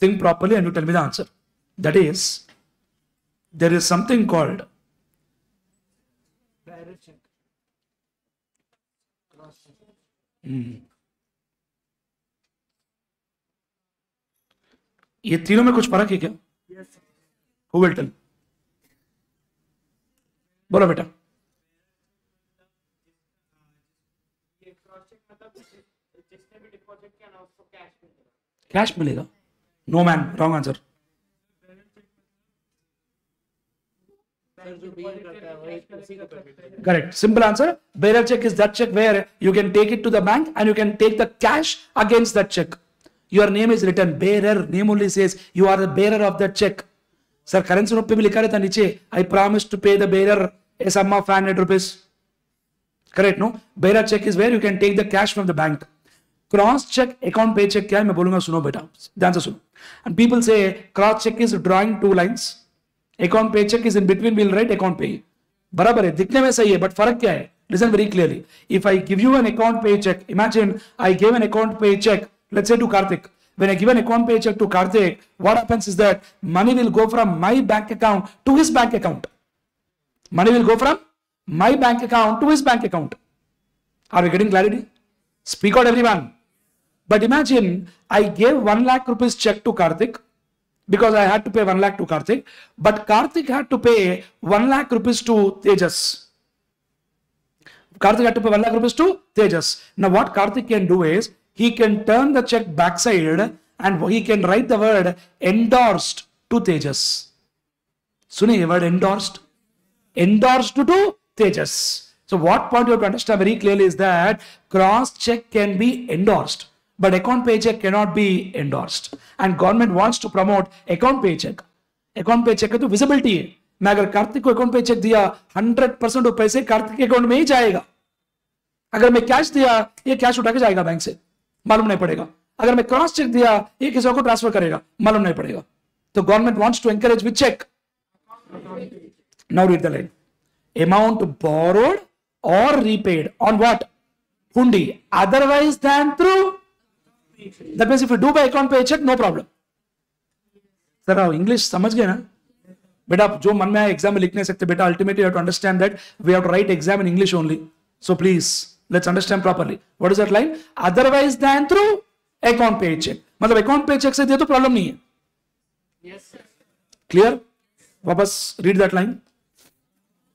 think properly and you tell me the answer that is there is something called Bearer check. Cross check. ये तीनों में कुछ फ़र्क है क्या. हुटन बोलो बेटा। कैश मिलेगा। No man wrong answer correct simple answer bearer cheque is that cheque where you can take it to the bank and you can take the cash against that cheque your name is return bearer name only says you are the bearer of the cheque sir currency note पे भी लिखा रहता नीचे I promise to pay the bearer A of 500 rupees correct no bearer cheque is where you can take the cash from the bank cross cheque account pay cheque क्या है? मैं बोलूँगा, सुनो बेटा, ध्यान से सुनो। एंड पीपल से cross cheque is drawing two lines account pay cheque is in between will write account pay बराबर है, दिखने में सही है बट फ़र्क क्या है? Listen very clearly if I give you an account pay cheque imagine I give an account pay cheque let's say to karthik. When i give an account pay check to karthik what happens is that money will go from my bank account to his bank account money will go from my bank account to his bank account are we getting clarity speak out everyone but imagine i gave 1 lakh rupees check to karthik because I had to pay 1 lakh to Karthik, but Karthik had to pay 1 lakh rupees to Tejas. Karthik had to pay 1 lakh rupees to Tejas. Now, what Karthik can do is he can turn the check backside and he can write the word endorsed to Tejas. Sune, सुनिए word endorsed endorsed to Tejas. So what point you have to understand very clearly is that cross check can be endorsed, but account paycheck cannot be endorsed. And government wants to promote account paycheck. Account paycheck है तो visibility है. मैं अगर कार्तिक को account pay cheque दिया hundred percent पैसे कार्तिक के account में ही जाएगा अगर मैं कैश दिया ये कैश उठा के जाएगा बैंक से मालूम नहीं पड़ेगा अगर मैं क्रॉस चेक दिया ये किसी को ट्रांसफ़र करेगा मालूम नहीं पड़ेगा तो government wants to encourage with cheque Now read the line. Amount borrowed or repaid on what? Hundi. Otherwise than through. That means if you do by account pay check, no problem. Sir आप English समझ गए ना बेटा जो मन में आए exam में लिख नहीं सकते बेटा ultimately to understand that we have to write exam in English only so please let's understand properly what is that line otherwise then through account pay cheque मतलब अकाउंट पे चेक से दिए तो problem नहीं है Yes, sir. Clear वापस read that line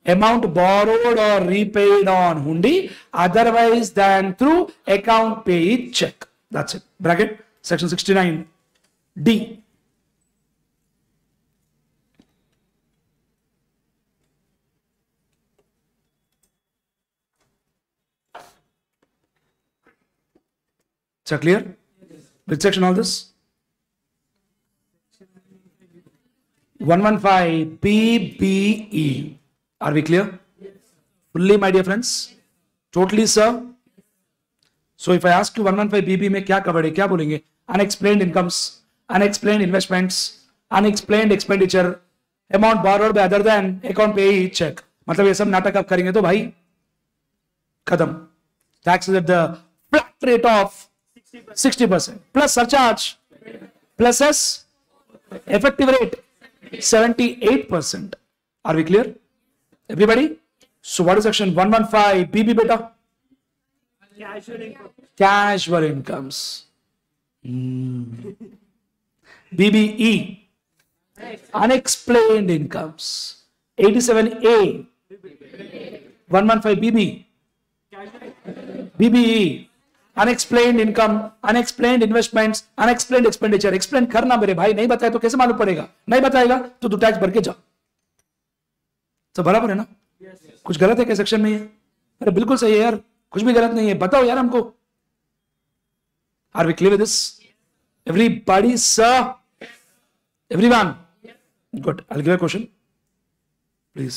amount borrowed or repaid on hundi otherwise than through account paid check that's it bracket section 69 d is that clear which section all this 115 PBE. Are we clear? Fully, my dear friends? Totally, sir? So if I ask you 115 BB में क्या covered है क्या बोलेंगे unexplained incomes, unexplained investments, unexplained expenditure, amount borrowed by other than account pay check. मतलब ये सब नाटक आप करेंगे तो भाई खत्म is at the flat rate of 60% plus surcharge plus S effective rate 78%. Are we clear? Everybody? So what is section 115 BB beta? Casual income. Casual incomes. Hmm. BBE. Unexplained incomes. 87A. 115 BB. BBE. Unexplained income unexplain investments unexplained expenditure explain करना मेरे भाई, नहीं बताए तो कैसे मालूम पड़ेगा? नहीं बताएगा तो तू टैक्स भर के जा। तो बराबर है ना? कुछ गलत है क्या सेक्शन में ये? अरे बिल्कुल सही है यार। कुछ भी गलत नहीं है। बताओ यार हमको। Are we clear this everybody sir everyone good I give question please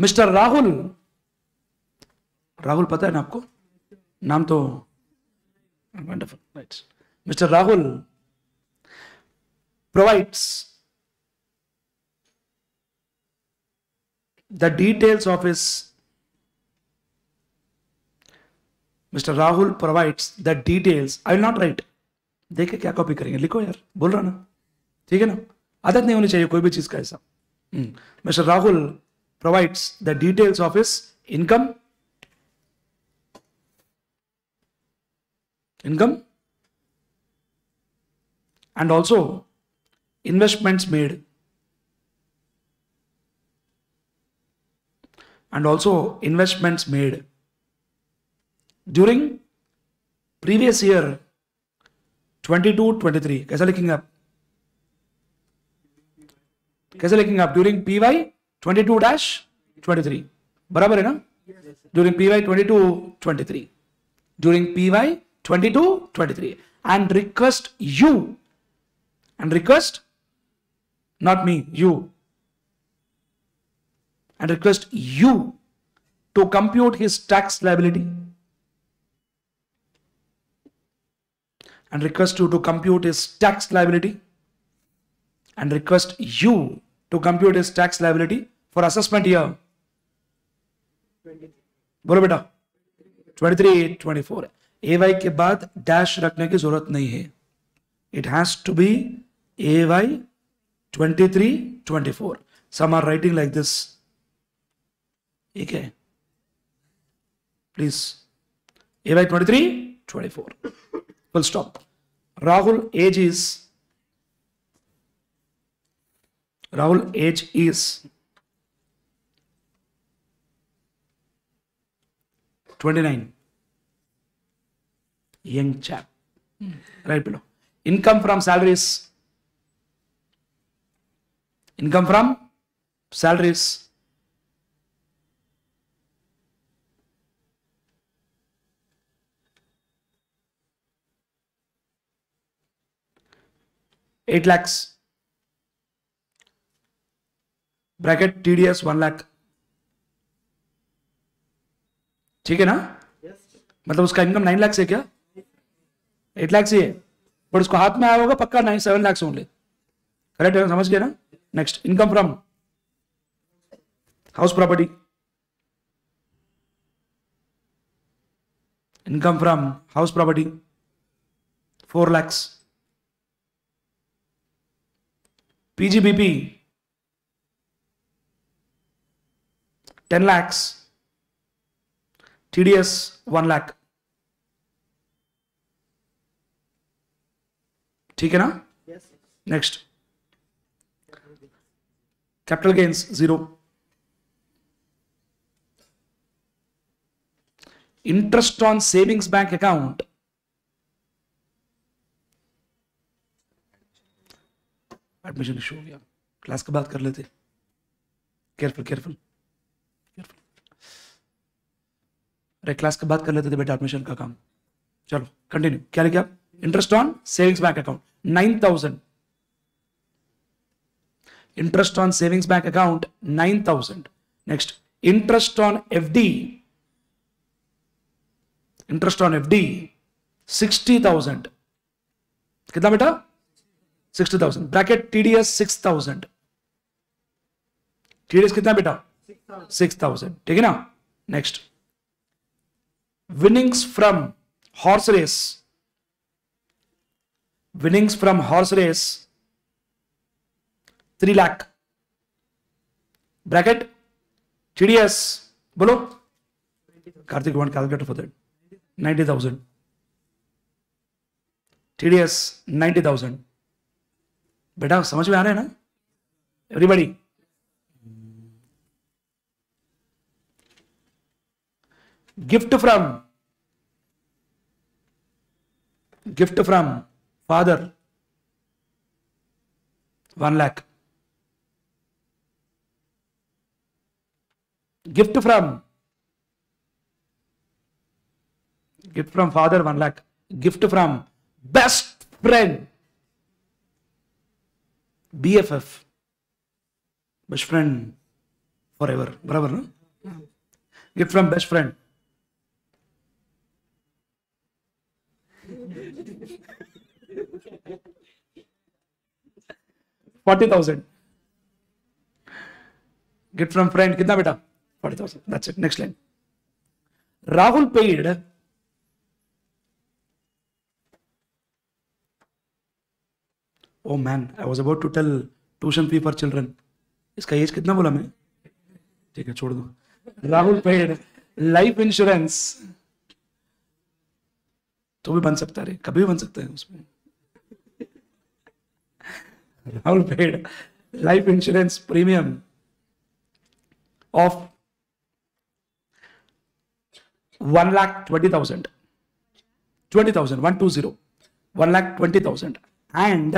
mister Rahul Rahul पता है ना आपको नाम तो wonderful right mister Rahul provides the details of his Mr. Rahul provides the details. I will not write. देखे क्या copy करेंगे लिखो यार बोल रहा ना ठीक है ना आदत नहीं होनी चाहिए कोई भी चीज़ का ऐसा mister Rahul provides the details of his income income and also investments made and also investments made during previous year 22 23 कैसा लिखेंगे आप कैसे लिखेंगे आप during P Y twenty two dash twenty three बराबर है ना during P Y twenty two twenty three during P Y twenty two twenty three and request you and request not me you and request you to compute his tax liability and request you to compute his tax liability and request you to compute his tax liability for assessment year बोलो बेटा 23 24 A Y के बाद dash रखने की ज़रूरत नहीं है it has to be AY 23 24 some are writing like this okay please AY 23 24 full stop Rahul age is Rahul age is 29 young chap Mm. right below income from salaries income from salaries eight lakhs bracket TDS one lakh ठीक है ना? मतलब उसका income nine lakh से क्या? Eight lakh से है। But उसको हाथ में आया होगा पक्का nine seven lakh only correct है समझ गया ना? Next income from house property income from house property four lakhs. PGBP 10 lakhs. TDS 1 lakh. ठीक है ना? Next capital gains zero interest on savings bank account admission issue हो गया। Class के बात कर लेते। केयरफुल केयरफुल अरे क्लास के बाद कर लेते थे बेटा एडमिशन का काम। चलो कंटिन्यू क्या लिखे? Interest on savings bank account nine thousand interest on savings bank account nine thousand next interest on F D interest on F D sixty thousand कितना बेटा? 60000 ब्रैकेट टीडीएस 6000 टीडीएस कितना बेटा? 6000 ठीक है ना? Next winnings from horse race winnings from horse race 3 lakh bracket TDS बोलो Kartik one calculator for that 90000 TDS 90000 बेटा समझ में आ रहा है ना everybody gift from. Gift from father. 1 lakh. Gift from. Gift from father 1 lakh. Gift from best friend. Bff best friend forever. Brother no? Hmm. gift from best friend. Forty thousand gift from friend कितना बेटा forty thousand that's next line Rahul paid oh man I was about to tell tuition fee for children इसका age कितना बोला मैं ठीक है छोड़ दो राहुल पेड लाइफ इंश्योरेंस तो भी बन सकता है कभी भी बन सकता है उसमें। Rahul paid life insurance premium of one lakh twenty thousand twenty thousand one two zero one lakh twenty thousand and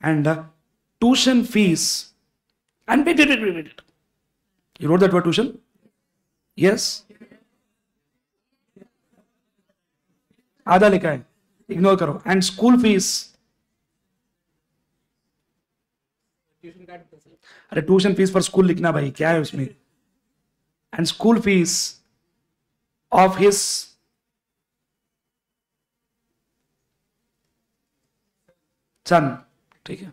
and tuition fees and you wrote that were tuition yes आधा लिखा है इग्नोर करो। And school fees अरे tuition fees for school लिखना भाई, क्या है उसमें? And school fees of his son ठीक है?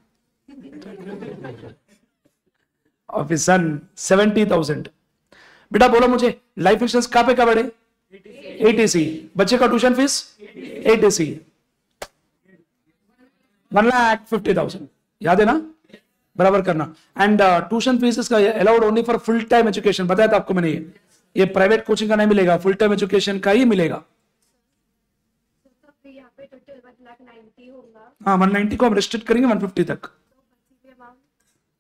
Of his son seventy thousand बेटा बोलो मुझे लाइफ इंश्योरेंस कहाँ पे कवर्ड है? एटीसी बच्चे का tuition fees ETC one lakh fifty thousand याद है ना? बराबर करना। एंड ट्यूशन फ़ीस का allowed only for full time education बताया था आपको मैंने ये। ये प्राइवेट कोचिंग का नहीं मिलेगा। फुल टाइम एजुकेशन का ही मिलेगा। हाँ वन नाइनटी को हम रिस्ट्रिक्ट करेंगे वन फिफ्टी तक।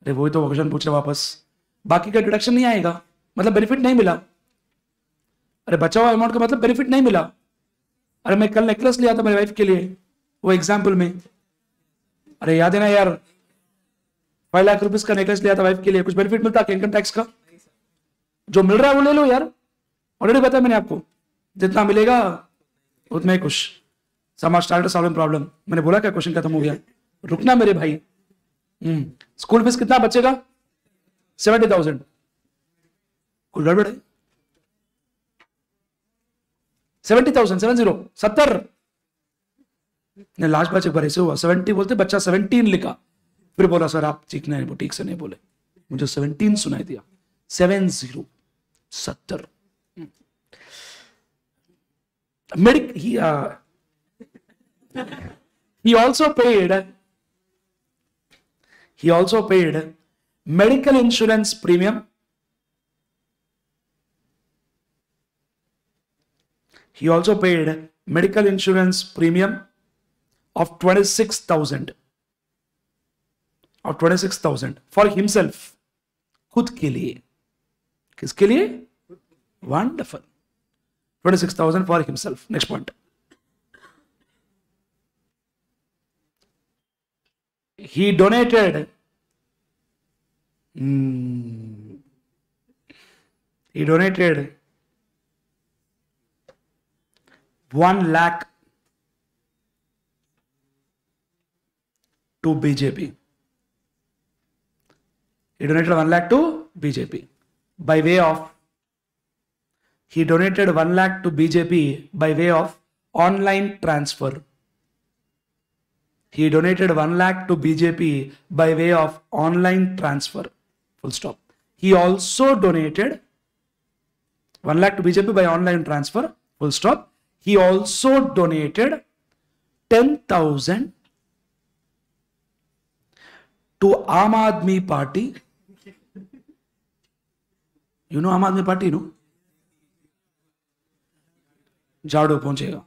अरे, वही तो क्वेश्चन पूछ रहे वापस। बाकी का डिडक्शन नहीं आएगा। मतलब बेनिफिट नहीं मिला। अरे बचा हुआ अमाउंट का मतलब बेनिफिट नहीं मिला। अरे मैं कल नेकलेस लिया था मेरी वाइफ के लिए, वो एग्ज़ाम्पल में। अरे याद है ना यार फाइव लाख रुपीज़ का नेकलेस लिया था वाइफ के लिए, कुछ बेनिफिट मिलता है इनकम टैक्स का? जो मिल रहा है वो ले लो यार। ऑलरेडी बताया मैंने आपको, जितना मिलेगा उतना ही खुश। समाज स्टार्ट सॉल्विंग प्रॉब्लम मैंने बोला क्या क्वेश्चन खत्म हो गया? रुकना मेरे भाई। हम्म स्कूल फ़ीस कितना बचेगा? सेवेंटी थाउज़ेंड कुछ गड़बड़ है? सेवेंटी थाउज़ेंड, सेवन ज़ीरो, सत्तर। लास्ट बैच एक बार हुआ, सेवेंटी बोलते, बच्चा सेवनटीन लिखा। फिर बोला, सर, आप ठीक नहीं ठीक से नहीं बोले। मुझे सेवनटीन सुनाई दिया। सेवन ज़ीरो, सत्तर। Medic he also paid, he also paid medical insurance premium he also paid medical insurance premium of 26000 of 26000 for himself खुद के लिए किसके लिए wonderful 26000 for himself next point he donated Hmm. he donated 1 lakh to bjp he donated 1 lakh to bjp by way of he donated 1 lakh to bjp by way of online transfer he donated 1 lakh to BJP by way of online transfer. Full stop. He also donated 1 lakh to BJP by online transfer. Full stop. He also donated 10,000 to Aam Aadmi Party. You know Aam Aadmi Party, no? झाड़ू पहुंचेगा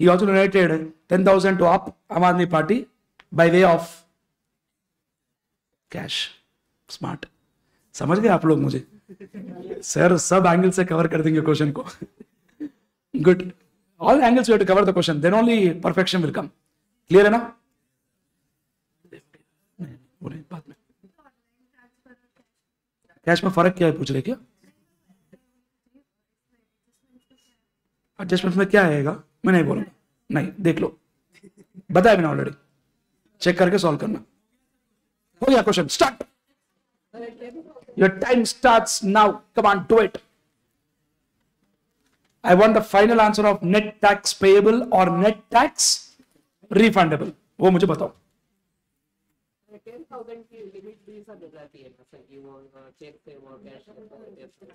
he also donated 10,000 to Aam Aadmi Party by way of cash. Smart. समझ गए आप लोग मुझे sir सब angle से cover कर देंगे क्वेश्चन को you to cover the question then only perfection will come clear है ना बोले बाद में कैश में फ़र्क क्या है? पूछ रहे क्या? एडजस्टमेंट में क्या आएगा? मैं नहीं बोलूँगा। नहीं, देख लो। बताया मैंने ऑलरेडी चेक करके सॉल्व करना। हो गया question start your time starts now come on do it I want the final answer of net tax payable or net tax refundable. वो मुझे बताओ।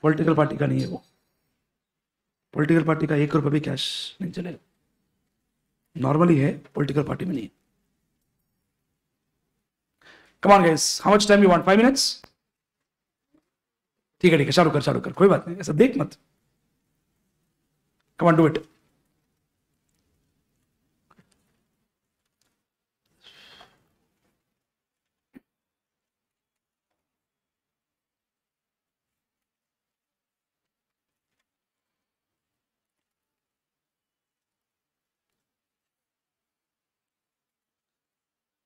पॉलिटिकल पार्टी का नहीं है वो। पॉलिटिकल पार्टी का एक रुपये भी कैश नहीं चलेगा। नॉर्मली है पॉलिटिकल पार्टी में नहीं come on guys how much time you want five minutes ठीक है ठीक है चालू कर चालू कर, कोई बात नहीं, ऐसा देख मत। Come on do it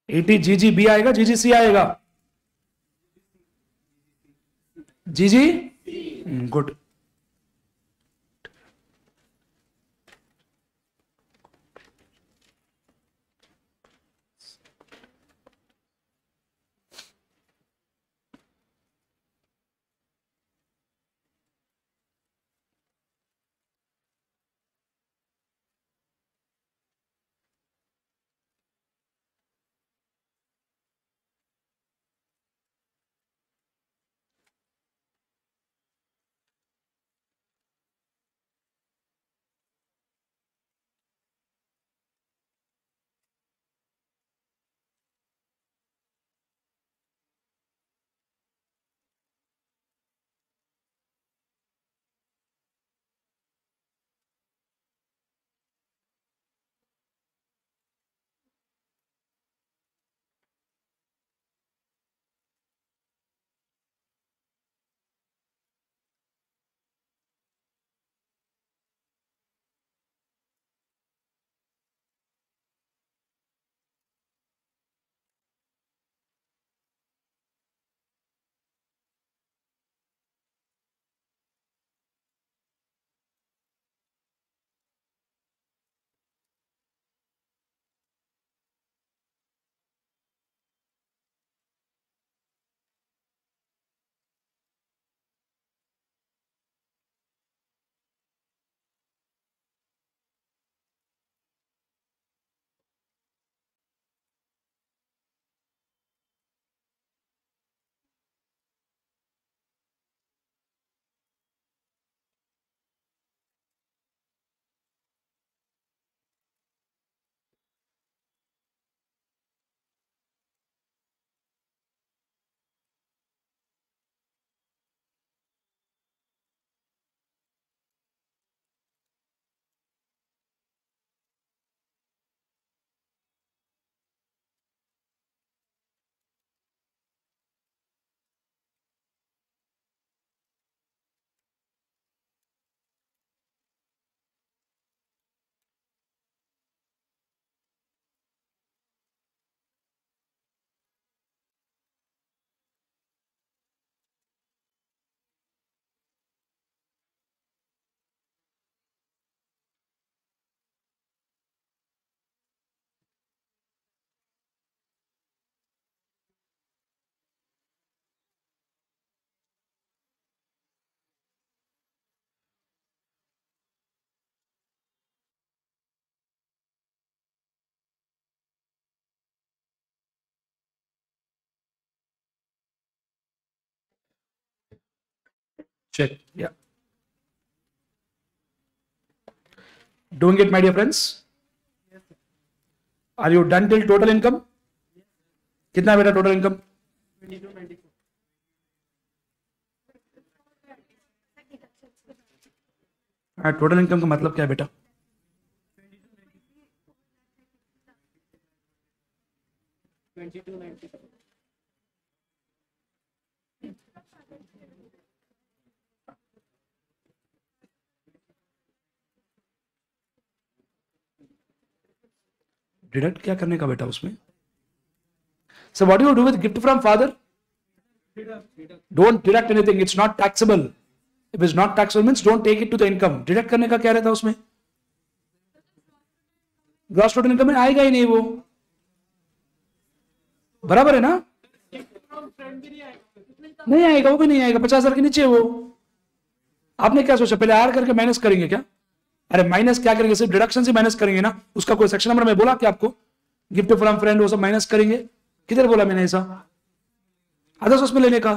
eighty G G B आएगा जी जी सी आएगा। G G good check yeah doing it my dear friends yes, sir. are you done till total income yes, कितना है बेटा टोटल इनकम टोटल इनकम का मतलब क्या है बेटा ट्वेंटी टू नाइन्टी डिडक्ट क्या करने का बेटा उसमें? So what you do with gift from father don't deduct anything it's not taxable if is not taxable means don't take it to the income deduct करने का क्या रहता है उसमें? ग्रॉस टोटल इनकम में आएगा ही नहीं वो। बराबर है ना? नहीं आएगा, वो भी नहीं आएगा। पचास हज़ार के नीचे वो। आपने क्या सोचा? पहले आर करके माइनस करेंगे क्या? अरे माइनस क्या करेंगे? सिर्फ़ डिडक्शन से माइनस करेंगे ना? उसका कोई सेक्शन नंबर में बोला क्या आपको? गिफ्ट फ्रॉम फ्रेंड वो सब माइनस करेंगे। किधर बोला मैंने ऐसा? अदर्स उसमें लेने का।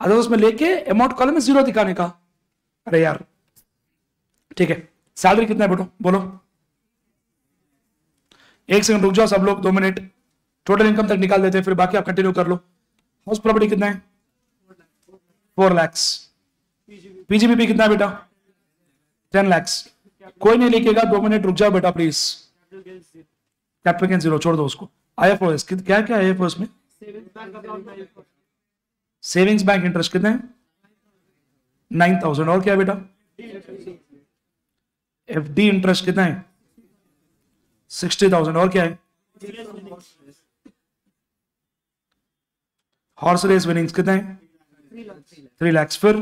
अदर्स उसमें लेके अमाउंट कॉलम में ज़ीरो दिखाने का। अरे यार। ठीक है। सैलरी कितना है बेटो? बोलो। एक सेकंड रुक जाओ सब लोग, दो मिनट टोटल इनकम तक निकाल देते हैं, फिर बाकी आप कंटिन्यू कर लो। हाउस प्रॉपर्टी कितना है? फोर लैक्स पीजीबीपी कितना है बेटा? टेन लैक्स कोई नहीं लिखेगा, दो मिनट रुक जाओ बेटा प्लीज़ कैपिटल गेन ज़ीरो छोड़ दो उसको. आईएफओएस क्या क्या आईएफओएस में? सेविंग्स बैंक इंटरेस्ट कितने नाइन थाउज़ेंड और क्या बेटा? एफ़ डी इंटरेस्ट कितना है? सिक्सटी थाउज़ेंड और क्या है? हॉर्स रेस विनिंग्स कितने थ्री लैक्स फिर?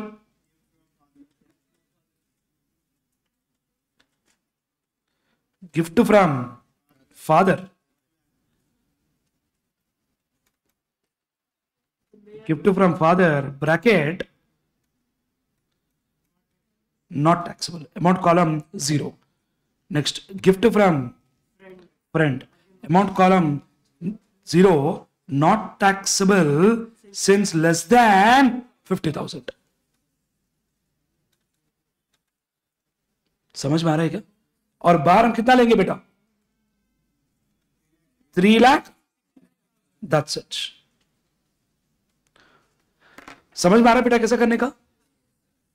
gift from father gift from father bracket not taxable amount column zero next gift from friend amount column zero not taxable since less than 50000 समझ में आ रहा है क्या और बाहर हम कितना लेंगे बेटा? थ्री लाख दैट्स इट समझ में आ रहा बेटा कैसे करने का?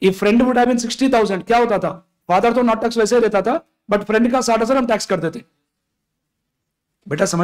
If friend would been sixty 60000 क्या होता था? फादर तो नॉट टैक्स वैसे ही देता था बट फ्रेंड का साठ हज़ार हम टैक्स कर देते। बेटा समझ